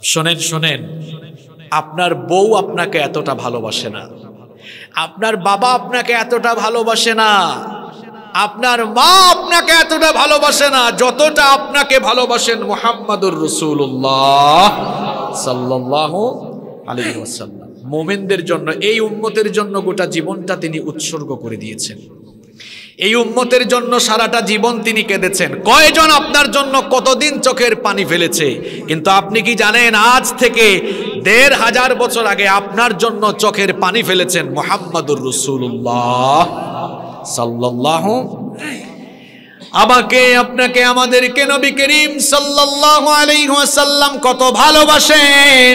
শোনেন শোনেন, আপনার বউ আপনাকে এতটা ভালোবাসে না। আপনার বাবা আপনাকে এতটা ভালোবাসে না। আপনার মা আপনাকে এতটা ভালোবাসে না, যতটা আপনাকে ভালোবাসেন মোহাম্মদুর রসুল্লাহ সাল্লাহ আলী মোমেনদের জন্য, এই উম্মতের জন্য গোটা জীবনটা তিনি উৎসর্গ করে দিয়েছেন। এই উম্মতের জন্য সারাটা জীবন তিনি কেঁদেছেন। কয়জন আপনার জন্য কতদিন চোখের পানি ফেলেছে? কিন্তু আপনি কি জানেন, আজ থেকে দেড় হাজার বছর আগে আপনার জন্য চোখের পানি ফেলেছেন মোহাম্মদুর রসুল্লাহ সাল্লাহ আমাকে, আপনাকে, আমাদেরকে নবী করিম ওয়াসাল্লাম কত ভালোবাসেন।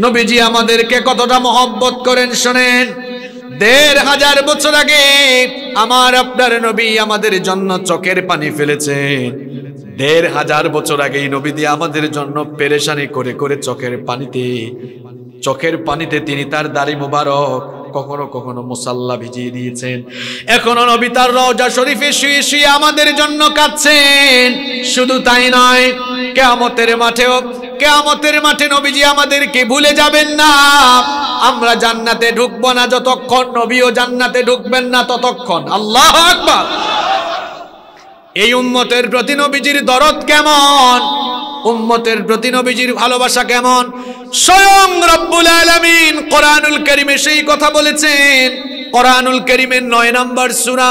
নবীজি আমাদেরকে কতটা মহব্বত করেন, শোনেন। দেড় হাজার বছর আগে আমার আপনার নবী আমাদের জন্য চোখের পানি ফেলেছেন দেড় হাজার বছর আগে নবী দিয়ে আমাদের জন্য পেরেশানি করে করে চোখের পানিতে চোখের পানিতে তিনি তার দাড়ি মুবারক কখনো কখনো মুসাল্লা ভিজিয়ে দিয়েছেন। এখনও নবী তার রওজা শরীফে শুয়ে শুয়ে আমাদের জন্য কাঁদছেন। শুধু তাই নয়, কেয়ামতের মাঠেও কেয়ামতের মাঠে নবীজি আমাদেরকে ভুলে যাবেন না। আমরা জান্নাতে ঢুকবো না যতক্ষণ নবীও জান্নাতে ঢুকবেন না ততক্ষণ। আল্লাহ আকবার। এই উম্মতের প্রতি নবীজির দরদ কেমন? উম্মতের প্রতি নবীজির ভালোবাসা কেমন? স্বয়ং রব্বুল আলামিন কোরআনুল কারীমে সেই কথা বলেছেন। কোরআনুল কারীমের 9 নম্বর সূরা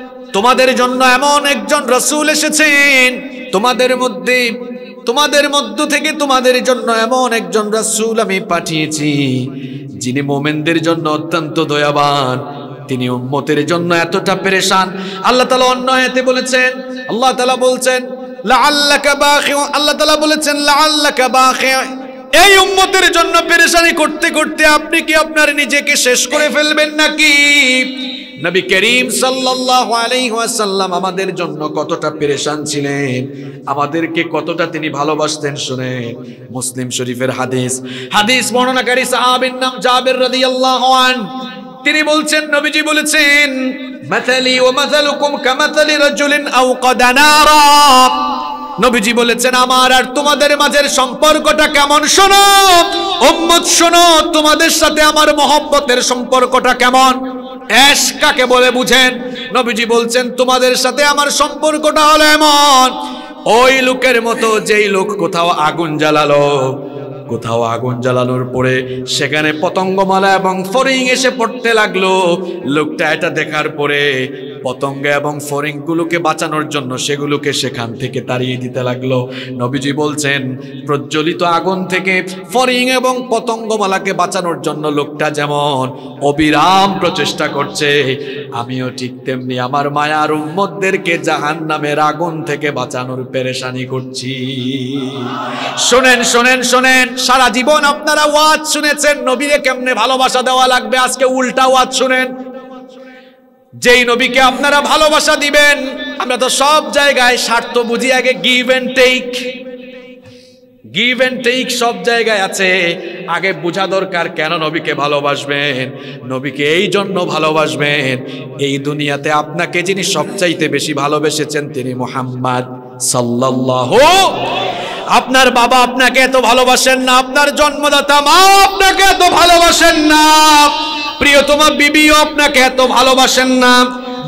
তোমাদের জন্য এমন একজন রসুল এসেছেন, তোমাদের মধ্যে, তোমাদের মধ্য থেকে তোমাদের জন্য এমন একজন রসুল আমি পাঠিয়েছি, যিনি মোমেনদের জন্য অত্যন্ত দয়াবান, তিনি উম্মতের জন্য এতটা পেরেশান। আল্লাহ তালা অন্য আয়াতে বলেছেন, আল্লাহ তালা বলছেন আল্লাহ তালা বলেছেন বাখিউ। এই উম্মতের জন্য পেরেশানি করতে করতে আপনি কি আপনার নিজেকে শেষ করে ফেলবেন নাকি? নবী করিম সাল্লাল্লাহু আলাইহি ওয়াসাল্লাম আমাদের জন্য কতটা পেরেশান ছিলেন? আমাদেরকে কতটা তিনি ভালোবাসতেন শুনেন। মুসলিম শরীফের হাদিস। হাদিস বর্ণনাকারী সাহাবীর নাম জাবের রাদিয়াল্লাহু আনহু তিনি বলছেন, নবীজি বলেছেন, মাথালি ও মাথালুকুম কামাথালি রাজুলিন আও নারা। নবীজি বলেছেন, আমার আর তোমাদের মাঝের সম্পর্কটা কেমন শোনো? উম্মত শোনো, তোমাদের সাথে আমার মহব্বতের সম্পর্কটা কেমন? এস কাকে বলে বুঝেন? নবীজি বলছেন, তোমাদের সাথে আমার সম্পর্কটা হলো এমন, ওই লোকের মতো যেই লোক কোথাও আগুন জ্বালালো কোথাও আগুন জ্বালানোর পরে সেখানে পতঙ্গমালা এবং ফরিং এসে পড়তে লাগল। লোকটা এটা দেখার পরে পতঙ্গ এবং ফরিংগুলোকে বাঁচানোর জন্য সেগুলোকে সেখান থেকে তাড়িয়ে দিতে লাগল। নবীজি বলছেন, প্রজ্বলিত আগুন থেকে ফরিং এবং পতঙ্গমালাকে বাঁচানোর জন্য লোকটা যেমন অবিরাম প্রচেষ্টা করছে, আমিও ঠিক তেমনি আমার মায়ার উম্মতদেরকে জাহান নামের আগুন থেকে বাঁচানোর পেরেশানি করছি। শোনেন শোনেন শোনেন সারা জীবন আপনারা ওয়াজ শুনেছেন, নবীরে কেমনে ভালোবাসা দেওয়া লাগবে? আজকে উল্টা ওয়াজ শুনেন। যেই নবীকে আপনারা ভালোবাসা দিবেন, আমরা তো সব জায়গায় স্বার্থ বুঝি, আগে give and take give and take সব জায়গায় আছে। আগে বোঝা দরকার কেন নবীকে ভালোবাসবেন? নবীকে এই জন্য ভালোবাসবেন। এই দুনিয়াতে আপনাকে যিনি সবচাইতে বেশি ভালোবেসেছেন, তিনি মোহাম্মদ সাল্লাল্লাহু আপনার বাবা আপনাকে এত ভালোবাসেন না, আপনার জন্মদাতা মা আপনাকে এত ভালোবাসেন না। প্রিয়তমা বিবিও আপনাকে এত ভালোবাসেন না।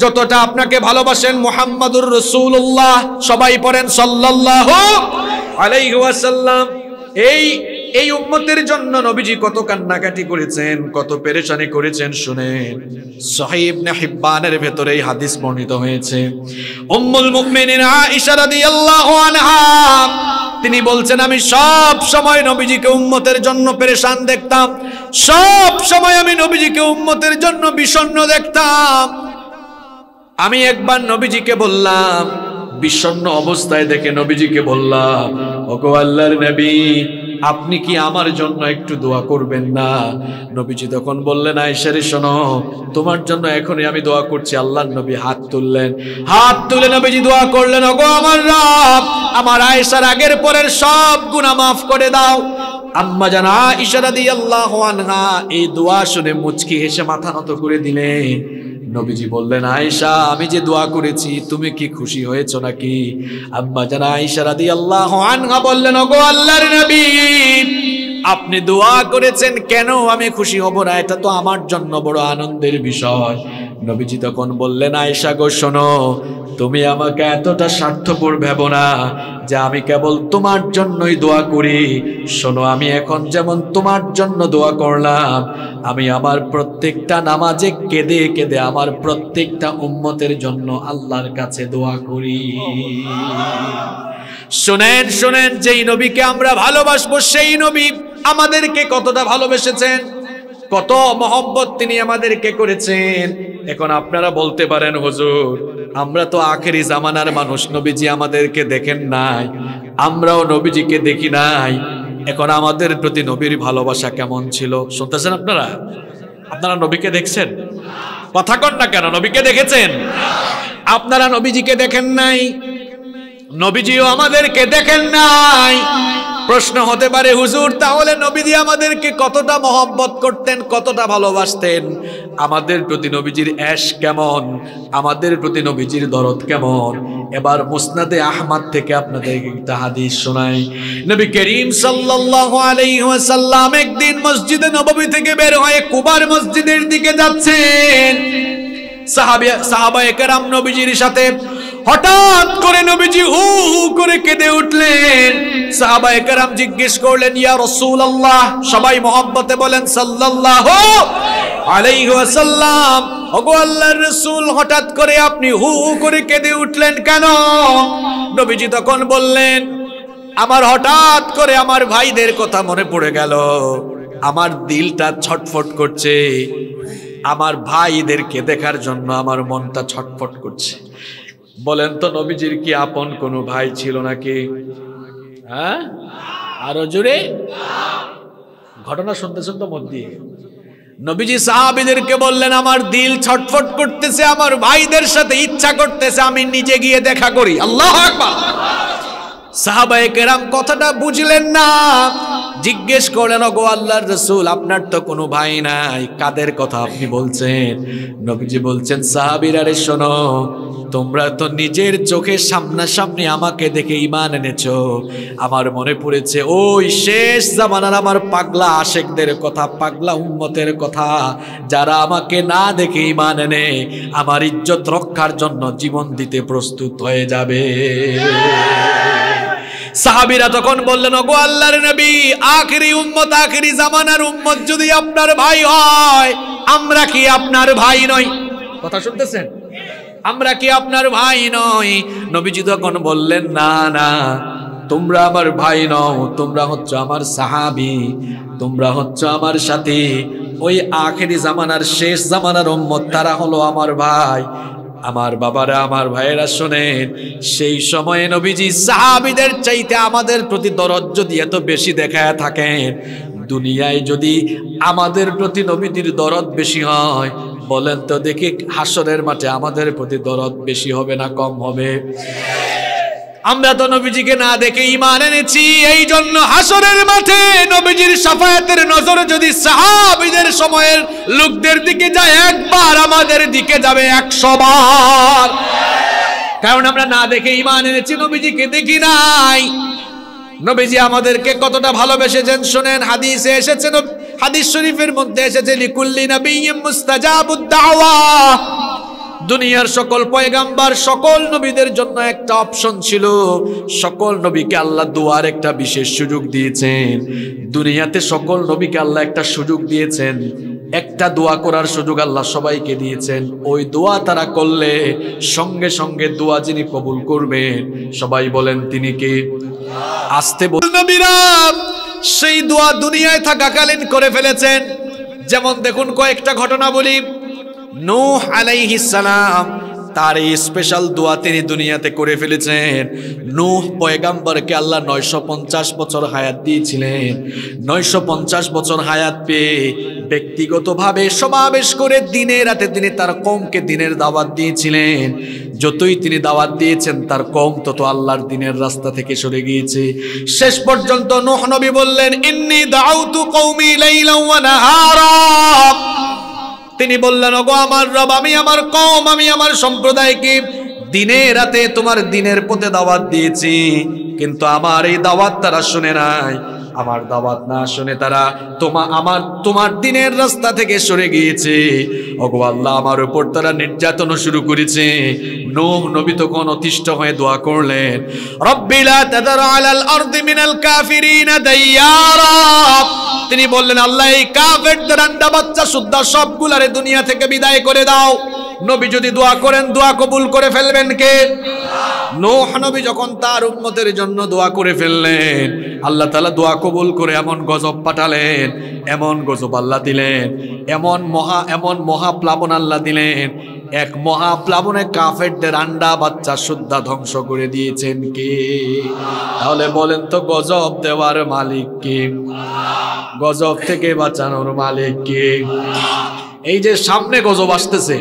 যতটা আপনাকে ভালোবাসেন মোহাম্মদুর রসুল্লাহ সবাই পড়েন সাল্লাহ আলাই ওয়াসাল্লাম। এই এই উম্মতের জন্য নবীজি কত কান্নাকাটি করেছেন, কত পেরেশানি করেছেন শুনেন সাহিব না হিব্বানের ভেতরে এই হাদিস বর্ণিত হয়েছে। উম্মুল মুমিনিন আয়েশা রাদিয়াল্লাহু আনহা, তিনি বলছেন, আমি সব সময় নবীজিকে উম্মতের জন্য পেরেশান দেখতাম। সব সময় আমি নবীজিকে উম্মতের জন্য বিষণ্ণ দেখতাম। আমি একবার নবীজিকে বললাম, বিষণ্ণ অবস্থায় দেখে নবীজিকে বললাম, ওগো আল্লাহর নবী আপনি কি আমার জন্য একটু দোয়া করবেন না? নবীজি তখন বললেন, আয়েশারে, শোনো, তোমার জন্য এখনই আমি দোয়া করছি। আল্লাহ নবী হাত তুললেন। হাত তুলে নবীজি দোয়া করলেন, ওগো আমার রব, আমার আয়েশার আগের পরের সব গুনাহ মাফ করে দাও। আম্মা জানা ইশারা দিয়ে আল্লাহ এই দোয়া শুনে মুচকি হেসে মাথা নত করে দিলেন। নবীজি বললেন, আয়েশা, আমি যে দোয়া করেছি, তুমি কি খুশি হয়েছো নাকি? আম্মা জানা আয়সা রাদি আল্লাহ বললেন, ওগো আল্লাহর নবী, আপনি দোয়া করেছেন কেন আমি খুশি হব না? এটা তো আমার জন্য বড় আনন্দের বিষয়। নবীজি তখন বললেন, আয়েশা গো, শোনো, তুমি আমাকে এতটা স্বার্থপর ভেব না যে আমি কেবল তোমার জন্যই দোয়া করি। শোনো, আমি এখন যেমন তোমার জন্য দোয়া করলাম, আমি আমার প্রত্যেকটা নামাজে কেঁদে কেঁদে আমার প্রত্যেকটা উম্মতের জন্য আল্লাহর কাছে দোয়া করি। শোনেন শোনেন, যেই নবীকে আমরা ভালোবাসবো, সেই নবী আমাদেরকে কতটা ভালোবেসেছেন? কত মহব্বত তিনি আমাদেরকে করেছেন। এখন আপনারা বলতে পারেন, হুজুর, আমরা তো আখেরি জামানার মানুষ, নবীজি আমাদেরকে দেখেন নাই, আমরাও নবীজিকে দেখি নাই। এখন আমাদের প্রতি নবীর ভালোবাসা কেমন ছিল? শুনতেছেন আপনারা? আপনারা নবীকে দেখছেন? কথা কন না কেন, নবীকে দেখেছেন? আপনারা নবীজিকে দেখেন নাই, নবীজিও আমাদেরকে দেখেন নাই। প্রশ্ন হতে পারে, হুজুর, তাহলে নবীজি আমাদেরকে কতটা মহব্বত করতেন, কতটা ভালোবাসতেন? আমাদের প্রতি নবীজির অ্যাশ কেমন? আমাদের প্রতি নবীজির দরদ কেমন? এবার মুসনাদে আহমাদ থেকে আপনাদের একটা হাদিস শোনাই। নবী করিম ওয়াসাল্লাম একদিন মসজিদে নববী থেকে বের হয়ে কুবার মসজিদের দিকে যাচ্ছেন। সাহাবী সাহাবা একরাম নবীজির সাথে হঠাৎ করে নবীজি হু হু করে কেঁদে উঠলেন। সাহাবা একরাম জিজ্ঞেস করলেন, ইয়া রাসূলুল্লাহ? সবাই মহব্বতে বলেন, সাল্লাল্লাহু আলাইহি ওয়াসাল্লাম। ওগো আল্লাহর রাসূল, হঠাৎ করে আপনি হু হু করে কেঁদে উঠলেন কেন? নবীজি তখন বললেন, আমার হঠাৎ করে আমার ভাইদের কথা মনে পড়ে গেল। আমার দিলটা ছটফট করছে। আমার ভাইদেরকে দেখার জন্য আমার মনটা ছটফট করছে। বলেন তো নবীজির কি আপন কোনো ভাই ছিল নাকি? হ্যাঁ? আরও জোরে? ঘটনা শুনতেছেন তো মত দিয়ে। নবীজি সাহাবিদেরকে বললেন, আমার দিল ছটফট করতেছে, আমার ভাইদের সাথে ইচ্ছা করতেছে, আমি নিজে গিয়ে দেখা করি। আল্লাহ আকবার। সাহাবায়ে কেরাম কথাটা বুঝলেন না। জিজ্ঞেস করলেন গো আল্লাহর রসুল, আপনার তো কোনো ভাই নাই। কাদের কথা আপনি বলছেন? নবীজি বলছেন, সাহাবিরা রে, শোনো, তোমরা তো নিজের চোখের সামনাসামনি আমাকে দেখে ইমান এনেছো। আমার মনে পড়েছে, ওই শেষ জামানার আমার পাগলা আশেকদের কথা, পাগলা উম্মতের কথা। যারা আমাকে না দেখে ইমান এনে আমার ইজ্জত রক্ষার জন্য জীবন দিতে প্রস্তুত হয়ে যাবে। সাহাবিরা তখন বললেন, ওগো আল্লাহর নবী আখেরি উম্মত, আখেরি জামানার উম্মত যদি আপনার ভাই হয়, আমরা কি আপনার ভাই নই? কথা শুনতেছেন? আমরা কি আপনার ভাই নই? নবীজি তখন বললেন, না না, তোমরা আমার ভাই নও, তোমরা হচ্ছে আমার সাহাবি, তোমরা হচ্ছে আমার সাথে। ওই আখেরি জামানার শেষ জামানার উম্মত তারা হলো আমার ভাই। আমার বাবারা, আমার ভাইয়েরা শোনেন, সেই সময়ে নবীজি সাহাবিদের চাইতে আমাদের প্রতি দরদ যদি এত বেশি দেখা থাকেন, দুনিয়ায় যদি আমাদের প্রতি নবীজির দরদ বেশি হয়, বলেন তো দেখি হাসরের মাঠে আমাদের প্রতি দরদ বেশি হবে না কম হবে? আমরা তো নবীজিকে না দেখে ইমান এনেছি এই জন্য হাসরের মাঠে নবীজির সাফায়াতের নজর যদি সাহাবিদের সময়ের লোকদের দিকে যায়, একবার আমাদের দিকে যাবে একশো বার। কারণ আমরা না দেখে ইমান এনেছি, নবীজিকে দেখি নাই। নবীজি আমাদেরকে কতটা ভালোবেসেছেন শোনেন, হাদিসে এসেছে, হাদিস শরীফের মধ্যে এসেছে, লিকুল্লি নবিয়্যিম মুস্তাজাবুদ দাওয়া। দুনিয়ার সকল পয়গাম্বার, সকল নবীদের জন্য একটা অপশন ছিল। সকল নবীকে আল্লাহ দোয়ার একটা বিশেষ সুযোগ দিয়েছেন। দুনিয়াতে সকল নবীকে আল্লাহ একটা সুযোগ দিয়েছেন। একটা দোয়া করার সুযোগ আল্লাহ সবাইকে দিয়েছেন। ওই দোয়া তারা করলে সঙ্গে সঙ্গে দোয়া যিনি কবুল করবেন, সবাই বলেন তিনি কে? আসতে সেই দোয়া দুনিয়ায় থাকাকালীন করে ফেলেছেন। যেমন দেখুন কয়েকটা ঘটনা বলি। নূহ সালাম তার এই স্পেশাল দোয়া তিনি দুনিয়াতে করে ফেলেছেন। নূহ পয়গাম্বরকে আল্লাহ নয়শো পঞ্চাশ বছর হায়াত দিয়েছিলেন। নয়শো পঞ্চাশ বছর হায়াত পেয়ে ব্যক্তিগতভাবে সমাবেশ করে দিনে রাতে তিনি তার কমকে দিনের দাওয়াত দিয়েছিলেন। যতই তিনি দাওয়াত দিয়েছেন, তার কম তত আল্লাহর দিনের রাস্তা থেকে সরে গিয়েছে। শেষ পর্যন্ত নূহ নবী বললেন, ইন্নি দাউতু কওমি লাইলান ওয়া নাহারা। তিনি বললেন, ওগো আমার রব, আমি আমার কম আমি আমার সম্প্রদায়কে দিনে রাতে তোমার দিনের পথে দাওয়াত দিয়েছি। কিন্তু আমার এই দাওয়াত তারা শুনে নাই। আমার দাওয়াত না শুনে তারা তোমা, আমার, তোমার দিনের রাস্তা থেকে সরে গিয়েছে। ওগো আল্লাহ, আমার উপর তারা নির্যাতন শুরু করেছে। নূহ নবী তখন অতিষ্ঠ হয়ে দোয়া করলেন রব্বিলা কাফিরিনা তিনি বললেন, আল্লাহ, এই কাফেরদের বাচ্চা সুদ্ধা সবগুলারে দুনিয়া থেকে বিদায় করে দাও। নবী যদি দোয়া করেন, দোয়া কবুল করে ফেলবেন কে? নোহ নবী যখন তার উম্মতের জন্য দোয়া করে ফেললেন, আল্লাহ তালা দোয়া কবুল করে এমন গজব পাঠালেন, এমন গজব আল্লাহ দিলেন, এমন মহা এমন মহা প্লাবন আল্লাহ দিলেন, এক মহা প্লাবনে কাফেরদের আন্ডা বাচ্চা সুদ্ধা ধ্বংস করে দিয়েছেন কে? তাহলে বলেন তো গজব দেওয়ার মালিক কে? গজব থেকে বাঁচানোর মালিক কে? এই যে সামনে গজব আসতেছে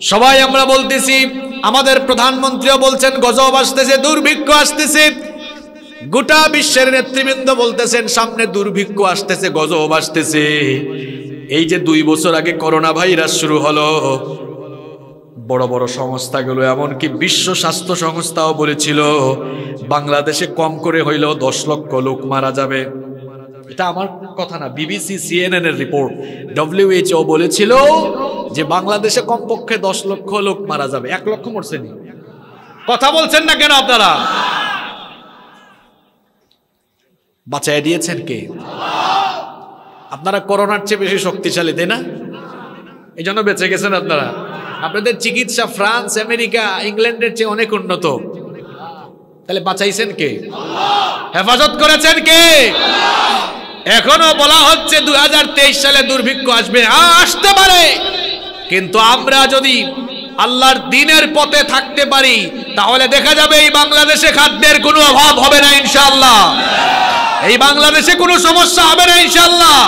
সবাই আমরা বলতেছি, আমাদের প্রধানমন্ত্রীও বলছেন, গজব আসতেছে, দুর্ভিক্ষ আসতেছে। গোটা বিশ্বের নেতৃবৃন্দ বলতেছেন, সামনে দুর্ভিক্ষ আসতেছে, গজব আসতেছে। এই যে দুই বছর আগে করোনা ভাইরাস শুরু হলো, বড় বড় সংস্থাগুলো, এমনকি বিশ্ব স্বাস্থ্য সংস্থাও বলেছিল, বাংলাদেশে কম করে হইলেও দশ লক্ষ লোক মারা যাবে। এটা আমার কথা না বিবিসি সিএনএন এর রিপোর্ট ডব্লিউএইচও বলেছিল যে বাংলাদেশে কমপক্ষে দশ লক্ষ লোক মারা যাবে। এক লক্ষ মরছেনি কথা বলছেন না কেন আপনারা? বাঁচাই দিয়েছেন কে? আপনারা করোনার চেয়ে বেশি শক্তিশালী, তাই না? এই জন্য বেঁচে গেছেন আপনারা। আপনাদের চিকিৎসা ফ্রান্স, আমেরিকা, ইংল্যান্ডের চেয়ে অনেক উন্নত। তাহলে বাঁচাইছেন কে? হেফাজত করেছেন কে? এখনও বলা হচ্ছে দু হাজার তেইশ সালে দুর্ভিক্ষ আসবে। আসতে পারে। কিন্তু আমরা যদি আল্লাহর দিনের পথে থাকতে পারি, তাহলে দেখা যাবে এই বাংলাদেশে খাদ্যের কোনো অভাব হবে না ইনশাল্লাহ এই বাংলাদেশে কোনো সমস্যা হবে না ইনশাল্লাহ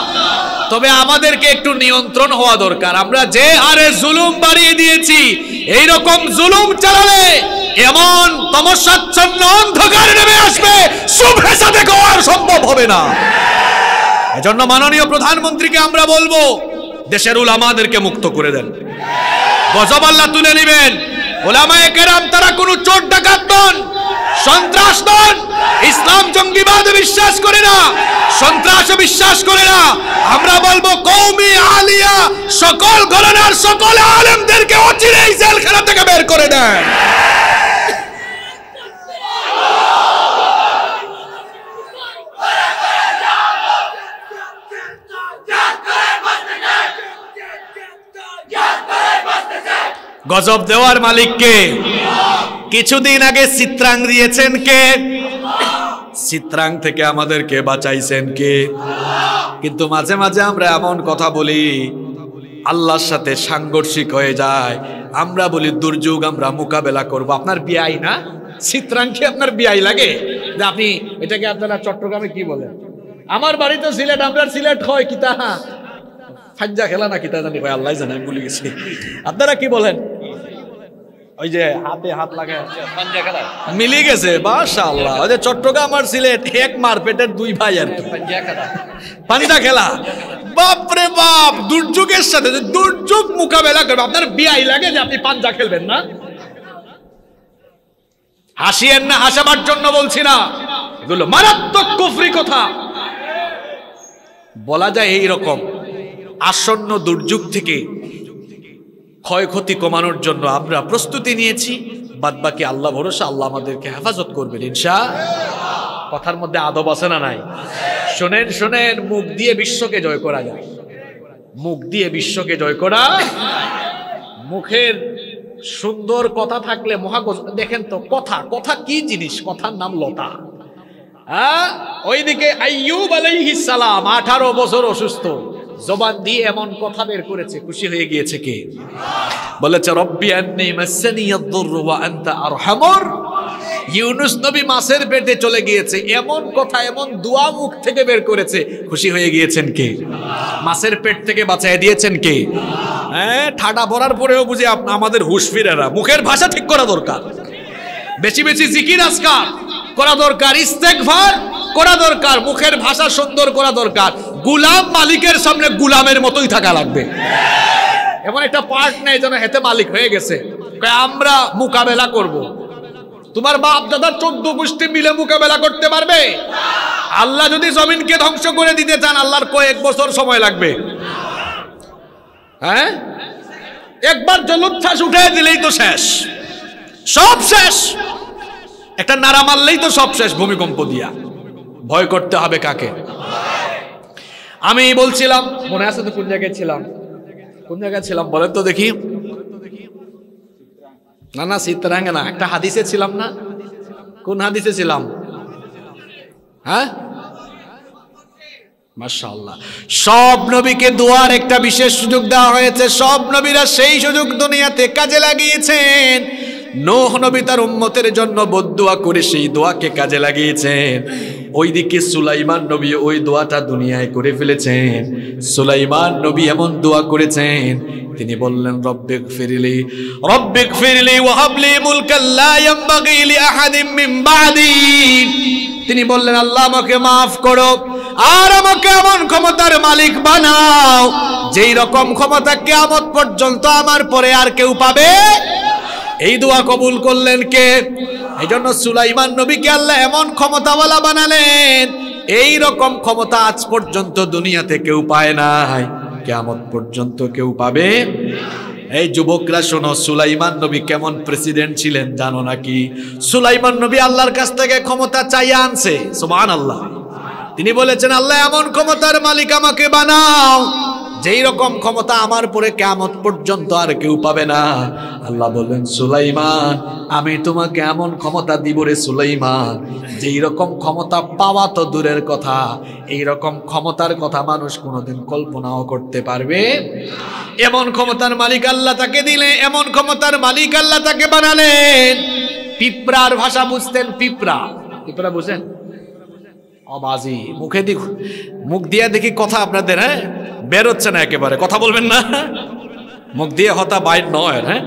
তবে আমাদেরকে একটু নিয়ন্ত্রণ হওয়া দরকার। আমরা যে হারে জুলুম বাড়িয়ে দিয়েছি এই রকম জুলুম চালালে এমন তমসাচ্ছন্ন অন্ধকার নেমে আসবে শুভে সাথে আর সম্ভব হবে না। এজন্য মাননীয় প্রধানমন্ত্রীকে আমরা বলব, দেশের উলামাদেরকে মুক্ত করে দেন। গজব আল্লাহ তুলে নেবেন। ওলামায়ে কেরাম, তারা কোনো চোর, ডাকাত নন, সন্ত্রাস নন, ইসলাম জঙ্গিবাদ বিশ্বাস করে না, সন্ত্রাস বিশ্বাস করে না। আমরা বলব কৌমি আলিয়া, সকল ঘরানার সকল আলেমদেরকে অচিরেই জেলখানা থেকে বের করে দেন। গজব দেওয়ার মালিককে। কিছুদিন আগে চিত্রাং দিয়েছেন কে? চিত্রাং থেকে আমাদেরকে বাঁচাইছেন কে? কিন্তু মাঝে মাঝে আমরা এমন কথা বলি, আল্লাহর সাথে সাংঘর্ষিক হয়ে যায়। আমরা বলি, দুর্যোগ আমরা মোকাবেলা করব। আপনার বিয়াই না? চিত্রাং কি আপনার বিয়াই লাগে? যে আপনি, এটাকে আপনারা চট্টগ্রামে কি বলেন আমার বাড়ি তো সিলেট আপনার সিলেট হয় কিতা ফাজ্জা খেলা না কি তা জানি? ভাই আল্লাহ জানে, আমি ভুলে গেছি। আপনারা কি বলেন? ওই যে হাতে হাত লাগে। মিলি গেছে, মাশাআল্লাহ। ওই যে চট্টগ্রাম আর সিলেট, এক মারপেটের দুই ভাই আর কি। পাঞ্জা খেলা। বাপ রে বাপ, দুর্যোগের সাথে দুর্যোগ মোকাবেলা করবে। আপনার বিয়াই লাগে যে আপনি পাঞ্জা খেলবেন না? হাসিয়েন না হাসাবার জন্য বলছি না। এগুলো মারাত্মক কুফরি কথা। বলা যায় এই রকম আসন্ন দুর্যোগ থেকে ক্ষয়ক্ষতি কমানোর জন্য আমরা প্রস্তুতি নিয়েছি। বাদ বাকি আল্লাহ ভরসা, আল্লাহ আমাদেরকে হেফাজত করবেন ইনশা কথার মধ্যে আদব আছে না নাই? শোনেন শোনেন, মুখ দিয়ে বিশ্বকে জয় করা যায়। মুখ দিয়ে বিশ্বকে জয় করা মুখের সুন্দর কথা থাকলে মহাগজ দেখেন তো, কথা কথা কি জিনিস? কথার নাম লতা। হ্যাঁ? ওইদিকে আইয়ুব আলাইহিস সালাম, আঠারো বছর অসুস্থ। জবান দিয়ে এমন কথা বের করেছে, খুশি হয়ে গিয়েছে কে? বলেছে, রব্বি আন্নি মাসানি ইয়াদ-দুররু ওয়া আনতা আরহামুর। ইউনুস নবী মাছের পেটে চলে গিয়েছে, এমন কথা, এমন দোয়া মুখ থেকে বের করেছে, খুশি হয়ে গিয়েছেন কে? মাছের পেট থেকে বাঁচায় দিয়েছেন কে? হ্যাঁ ঠাডা ভরার পরেও বুঝি আমাদের হুশ ফিরে না মুখের ভাষা ঠিক করা দরকার। বেশি বেশি জিকির আজকার। করা দরকার ইস্তেকভার করা দরকার, মুখের ভাষা সুন্দর করা দরকার। গুলাম মালিকের সামনে গুলামের মতোই থাকা লাগবে। এমন একটা পার্ট নেই যেন হেতে মালিক হয়ে গেছে। আমরা মোকাবেলা করব। তোমার বাপ, দাদা চোদ্দ গোষ্ঠী মিলে মোকাবেলা করতে পারবে? আল্লাহ যদি জমিনকে ধ্বংস করে দিতে চান, আল্লাহর কয়েক বছর সময় লাগবে। হ্যাঁ? একবার জলোচ্ছ্বাস উঠে দিলেই তো শেষ। সব শেষ। একটা নাড়া মারলেই তো সব শেষ ভূমিকম্প দিয়া। ভয় করতে হবে কাকে? আমি বলছিলাম, মনে আছে তো কোন জায়গায় ছিলাম? কোন জায়গায় ছিলাম বলেন তো দেখি। না না সীতারাঙ্গে না একটা হাদিসে ছিলাম না। কোন হাদিসে ছিলাম? হ্যাঁ? মাশাআল্লাহ। সব নবীকে দোয়ার একটা বিশেষ সুযোগ দেওয়া হয়েছে। সব নবীরা সেই সুযোগ দুনিয়াতে কাজে লাগিয়েছেন। নোহ নবী তার উম্মতের জন্য বদুয়া করে সেই দোয়াকে কাজে লাগিয়েছেন। ওইদিকে সুলাইমান নবী ওই দোয়াটা দুনিয়ায় করে ফেলেছেন। সুলাইমান নবী এমন দোয়া করেছেন, তিনি বললেন রব্বিক ফিরলি রব্বিক ফিরলি ওয়াহাবলি মুলকান লা আহাদিম তিনি বললেন, আল্লাহ আমাকে মাফ করো, আর আমাকে এমন ক্ষমতার মালিক বানাও, যেই রকম ক্ষমতা কেয়ামত পর্যন্ত আমার পরে আর কেউ পাবে এই দোয়া কবুল করলেন কে? এই জন্য সুলাইমান নবীকে আল্লাহ এমন ক্ষমতাওয়ালা বানালেন এই রকম ক্ষমতা আজ পর্যন্ত দুনিয়াতে কেউ পায় নাই। কেয়ামত পর্যন্ত কেউ পাবে? এই যুবকরা শোনো, সুলাইমান নবী কেমন প্রেসিডেন্ট ছিলেন জানো নাকি? সুলাইমান নবী আল্লাহর কাছ থেকে ক্ষমতা চাইয়া আনছে সুমান আল্লাহ তিনি বলেছেন, আল্লাহ এমন ক্ষমতার মালিক আমাকে বানাও যেই রকম ক্ষমতা আমার পরে কেমত পর্যন্ত আর কেউ পাবে না। আল্লাহ বললেন, সুলাইমান, আমি তোমাকে এমন ক্ষমতা দিব রে সুলাইমান, যেই রকম ক্ষমতা পাওয়া তো দূরের কথা, এই রকম ক্ষমতার কথা মানুষ কোনোদিন কল্পনাও করতে পারবে এমন ক্ষমতার মালিক আল্লাহ তাকে দিলে এমন ক্ষমতার মালিক আল্লাহ তাকে বানালেন। পিঁপড়ার ভাষা বুঝতেন পিঁপড়া। পিঁপড়া বুঝেন? অবাজি, মুখে দিক মুখ দিয়ে দেখি কথা আপনাদের হ্যাঁ? বেরোচ্ছে না একেবারে, কথা বলবেন না। মুখ দিয়ে হতা বাইর নয় হ্যাঁ?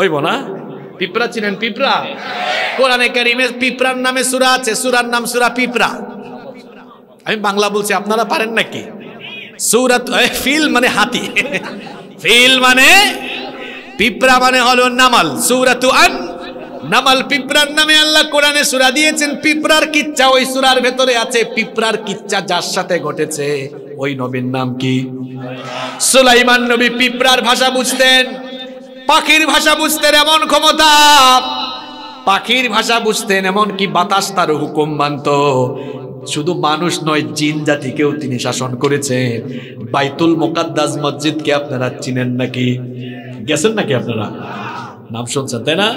ওইব না? পিঁপড়া চিনেন, পিঁপড়া? কোরআনে কারিমে পিঁপড়ার নামে সুরা আছে, সুরার নাম সুরা পিঁপড়া। আমি বাংলা বলছি, আপনারা পারেন নাকি? সুরাত ফিল মানে হাতি। ফিল মানে পিঁপড়া মানে হলো নামাল, সুরাতু আন নামাল পিঁপড়ার নামে আল্লাহ কোরআনে সুরা দিয়েছেন, পিঁপড়ার কিচ্ছা, ওই সুরার ভেতরে আছে পিঁপড়ার কিচ্ছা যার সাথে ঘটেছে। ওই নবীর নাম কি? সুলাইমান নবী পিঁপড়ার ভাষা বুঝতেন, পাখির ভাষা বুঝতেন এমন ক্ষমতা। পাখির ভাষা বুঝতেন এমন কি বাতাস তার হুকুম মানত। শুধু মানুষ নয়, জিন জাতিকেও তিনি শাসন করেছেন। বাইতুল মোকাদ্দাস মসজিদকে আপনারা চিনেন নাকি? গেছেন নাকি আপনারা? নাম শুনছেন, তাই না?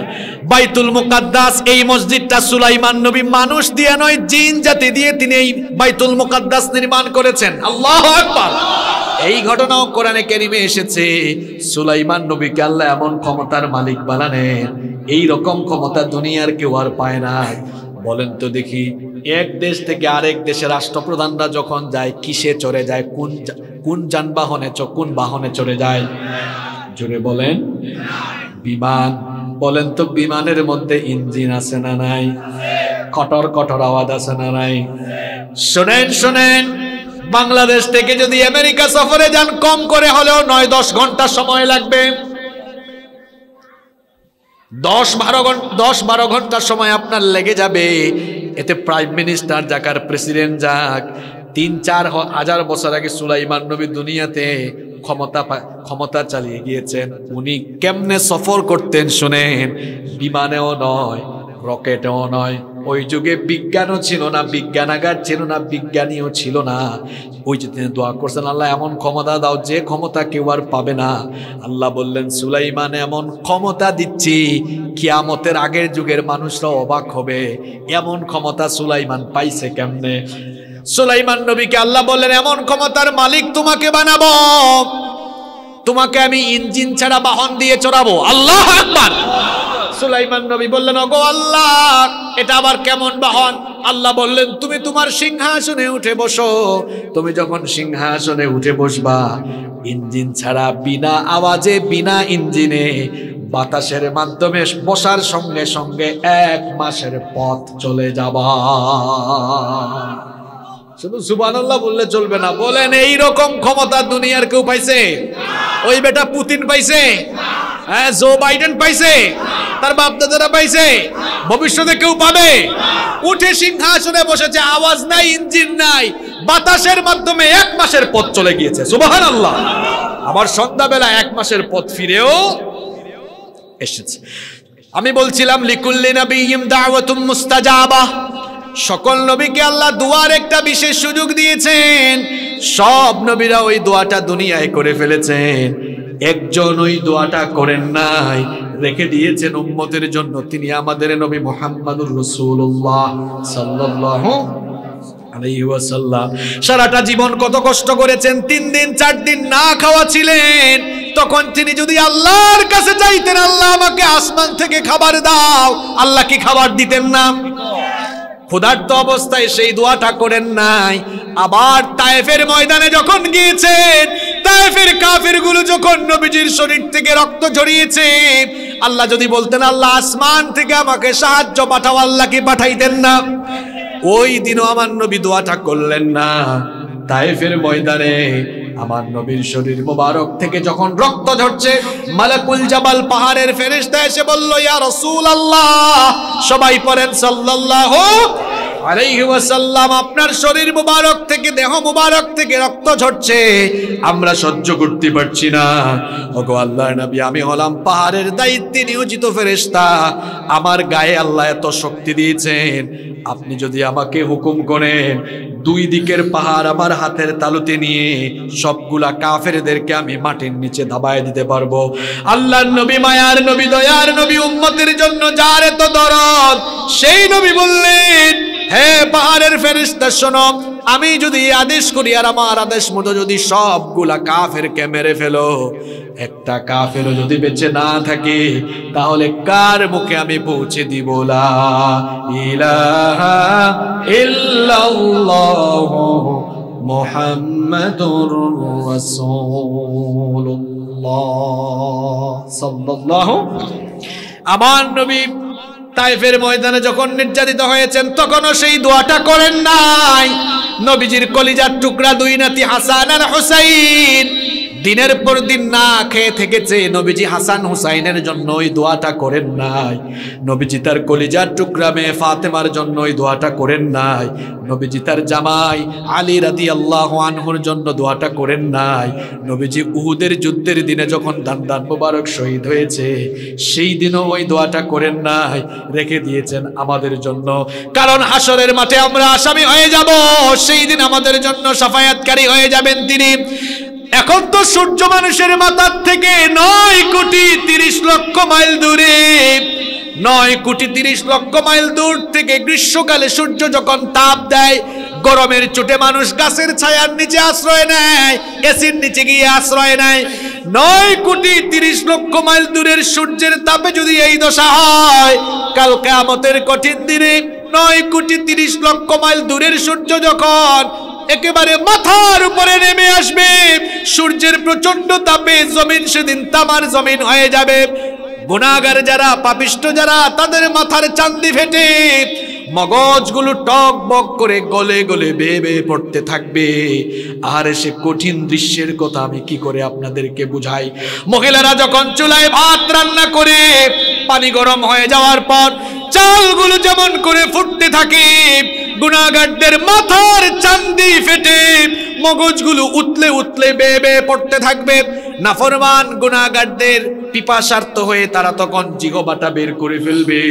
বাইতুল মুকাদ্দাস, এই মসজিদটা সুলাইমান নবী মানুষ দিয়ে নয়, জিন জাতি দিয়ে তিনি এই বাইতুল মুকাদ্দাস নির্মাণ করেছেন। আল্লাহ আকবার! এই ঘটনাও কোরআনে কেরিমে এসেছে, সুলাইমান নবীকে আল্লাহ এমন ক্ষমতার মালিক বানানেন এই রকম ক্ষমতা দুনিয়ার কেউ আর পায় না। বলেন তো দেখি, এক দেশ থেকে আরেক দেশের রাষ্ট্রপ্রধানরা যখন যায়, কিসে চড়ে যায়, কোন কোন যানবাহনে কোন বাহনে চড়ে যায়? জোরে বলেন। বিমান। বলেন তো, বিমানের মধ্যে ইঞ্জিন আছে না নাই? কটর কটর আওয়াজ আছে না নাই? শোনেন শোনেন, বাংলাদেশ থেকে যদি আমেরিকা সফরে যান, কম করে হলেও নয়, দশ ঘণ্টা সময় লাগবে। দশ বারো ঘণ্টা দশ বারো ঘণ্টা সময় আপনার লেগে যাবে। এতে প্রাইম মিনিস্টার যাক আর প্রেসিডেন্ট যাক। তিন, চার হাজার বছর আগে সুলাইমান নবী দুনিয়াতে ক্ষমতা ক্ষমতা চালিয়ে গিয়েছেন। উনি কেমনে সফর করতেন শুনেন, বিমানেও নয়, রকেটেও নয়। ওই যুগে বিজ্ঞানও ছিল না, বিজ্ঞানাগার ছিল না, বিজ্ঞানীও ছিল না। ওই যে তিনি দোয়া করছেন, আল্লাহ, এমন ক্ষমতা দাও, যে ক্ষমতা কেউ আর পাবে না। আল্লাহ বললেন, সুলাইমান, এমন ক্ষমতা দিচ্ছি, কিয়ামতের আগের যুগের মানুষরা অবাক হবে। এমন ক্ষমতা সুলাইমান পাইছে কেমনে? সুলাইমান নবীকে আল্লাহ বললেন, এমন ক্ষমতার মালিক তোমাকে বানাবো। তোমাকে আমি ইঞ্জিন ছাড়া বাহন দিয়ে চড়াবো। আল্লাহ আকবার। সুলাইমান নবী বললেন, ওগো আল্লাহ, এটা আবার কেমন বাহন? আল্লাহ বললেন, তুমি তোমার সিংহাসনে উঠে বসো। তুমি যখন সিংহাসনে উঠে বসবা, ইঞ্জিন ছাড়া বিনা আওয়াজে, বিনা ইঞ্জিনে বাতাসের মাধ্যমে বসার সঙ্গে সঙ্গে এক মাসের পথ চলে যাবা। শুধু সুবহানাল্লাহ বললে চলবে না। বলেন এই রকম ক্ষমতা দুনিয়ার কেউ পাইছে? ওই বেটা পুতিন পাইছে? হ্যাঁ জো বাইডেন পাইছে? তার বাপ দাদারা পাইছে? ভবিষ্যতে কেউ পাবে? উঠে সিংহাসনে বসেছে, আওয়াজ নাই, ইঞ্জিন নাই, বাতাসের মাধ্যমে এক মাসের পথ চলে গিয়েছে। সুবহানাল্লাহ। আবার সন্ধ্যাবেলা এক মাসের পথ ফিরেও এসেছে। আমি বলছিলাম, লিকুল্লি নবীম দাওয়াতুম মুস্তাজাবা। সকল নবীকে আল্লাহ দুয়ার একটা বিশেষ সুযোগ দিয়েছেন। সব নবীরা ওই দোয়াটা দুনিয়ায় করে ফেলেছেন। একজন ওই দোয়াটা করেন নাই, রেখে দিয়েছেন উম্মতের জন্য। তিনি আমাদের নবী মোহাম্মদুর রসুল্লাহ ওয়াসাল্লাম। সারাটা জীবন কত কষ্ট করেছেন, তিন দিন, চার দিন না খাওয়া ছিলেন তখন তিনি যদি আল্লাহর কাছে চাইতেন, আল্লাহ আমাকে আসমান থেকে খাবার দাও। আল্লাহ কি খাবার দিতেন না? ক্ষুধার্ত অবস্থায় সেই দোয়াটা করেন নাই। আবার তায়েফের ময়দানে যখন গিয়েছেন, তায়েফের কাফেরগুলো যখন নবীজির শরীর থেকে রক্ত ঝরিয়েছে, আল্লাহ যদি বলতেন, আল্লাহ আসমান থেকে আমাকে সাহায্য পাঠাও আল্লাহকে পাঠাইতেন না? ওই দিনও আমার নবী দোয়াটা করলেন না। তায়েফের ময়দানে আমার নবীর শরীর মোবারক থেকে যখন রক্ত ঝরছে, মালাকুল জাবাল পাহাড়ের ফেরেশতা এসে বলল, ইয়া রাসূলুল্লাহ। সবাই পড়েন সাল্লাল্লাহু আপনার শরীর মুবারক থেকে, দেহ মুবারক থেকে রক্ত ঝরছে। আমরা সহ্য করতে পারছি না। ওগো আল্লাহর নবী, আমি হলাম পাহাড়ের দায়িত্বে নিয়োজিত ফেরেশতা। আমার গায়ে আল্লাহ এত শক্তি দিয়েছেন। আপনি যদি আমাকে হুকুম করেন, দুই দিকের পাহাড় আমার হাতের তালুতে নিয়ে সবগুলা কাফেরদেরকে আমি মাটির নিচে দাবায় দিতে পারব। আল্লাহর নবী, মায়ার নবী, দয়ার নবী, উম্মতের জন্য যার এত দরদ, সেই নবী বললেন হে পাহাড়ের ফেরিস্তা শোনো, আমি যদি আদেশ করি আর আমার আদেশ মতো যদি সবগুলা কাফেরকে মেরে ফেলো, একটা কাফেরও যদি বেঁচে না থাকে, তাহলে কার মুখে আমি পৌঁছে দিব? লা ইলাহা ইল্লাল্লাহ মুহাম্মাদুর রাসূলুল্লাহ। সাল্লাল্লাহু আমার নবী তাইফের ময়দানে যখন নির্যাতিত হয়েছেন, তখনও সেই দোয়াটা করেন নাই। নবীজির কলিজার টুকরা দুই নাতি হাসান আর হুসাইন। দিনের পর দিন না খেয়ে থেকেছে, নবীজি হাসান হুসাইনের জন্য ওই দোয়াটা করেন নাই। নবীজি তার কলিজার টুকরামে ফাতেমার জন্য ওই দোয়াটা করেন নাই। নবীজি তার জামাই আলী রাদি আল্লাহ আনহুর জন্য দোয়াটা করেন নাই। নবীজি উহুদের যুদ্ধের দিনে যখন দান দান মোবারক শহীদ হয়েছে, সেই দিনও ওই দোয়াটা করেন নাই, রেখে দিয়েছেন আমাদের জন্য। কারণ হাসরের মাঠে আমরা আসামি হয়ে যাব, সেই দিন আমাদের জন্য সাফায়াতকারী হয়ে যাবেন তিনি। এখন তো সূর্য মানুষের মাথার থেকে নয় কোটি তিরিশ লক্ষ মাইল দূরে। নয় কোটি তিরিশ লক্ষ মাইল দূর থেকে গ্রীষ্মকালে সূর্য যখন তাপ দেয়, গরমের চোটে মানুষ গাছের ছায়ার নিচে আশ্রয় নেয়, এসির নিচে গিয়ে আশ্রয় নেয়। নয় কোটি তিরিশ লক্ষ মাইল দূরের সূর্যের তাপে যদি এই দশা হয়, কাল কেয়ামতের কঠিন দিনে নয় কোটি তিরিশ লক্ষ মাইল দূরের সূর্য যখন একেবারে মাথার উপরে নেমে আসবে। সূর্যের প্রচণ্ড তাপে জমিন সেদিন তামার জমিন হয়ে যাবে। গুণাগার যারা পাপিষ্ট যারা, তাদের মাথার চান্দি ফেটে। মগজগুলো টক বক করে গলে গলে বেয়ে বেয়ে পড়তে থাকবে। আর সে কঠিন দৃশ্যের কথা আমি কি করে আপনাদেরকে বুঝাই? মহিলারা যখন চুলায় ভাত রান্না করে, পানি গরম হয়ে যাওয়ার পর চালগুলো যেমন করে ফুটতে থাকে, গুণাগারদের মাথার চান্দি ফেটে মগজগুলো উতলে উতলে বেয়ে বেয়ে পড়তে থাকবে। নাফরমান গুণাগারদের পিপাসার্থ হয়ে তারা তখন জিহবাটা বের করে ফেলবে।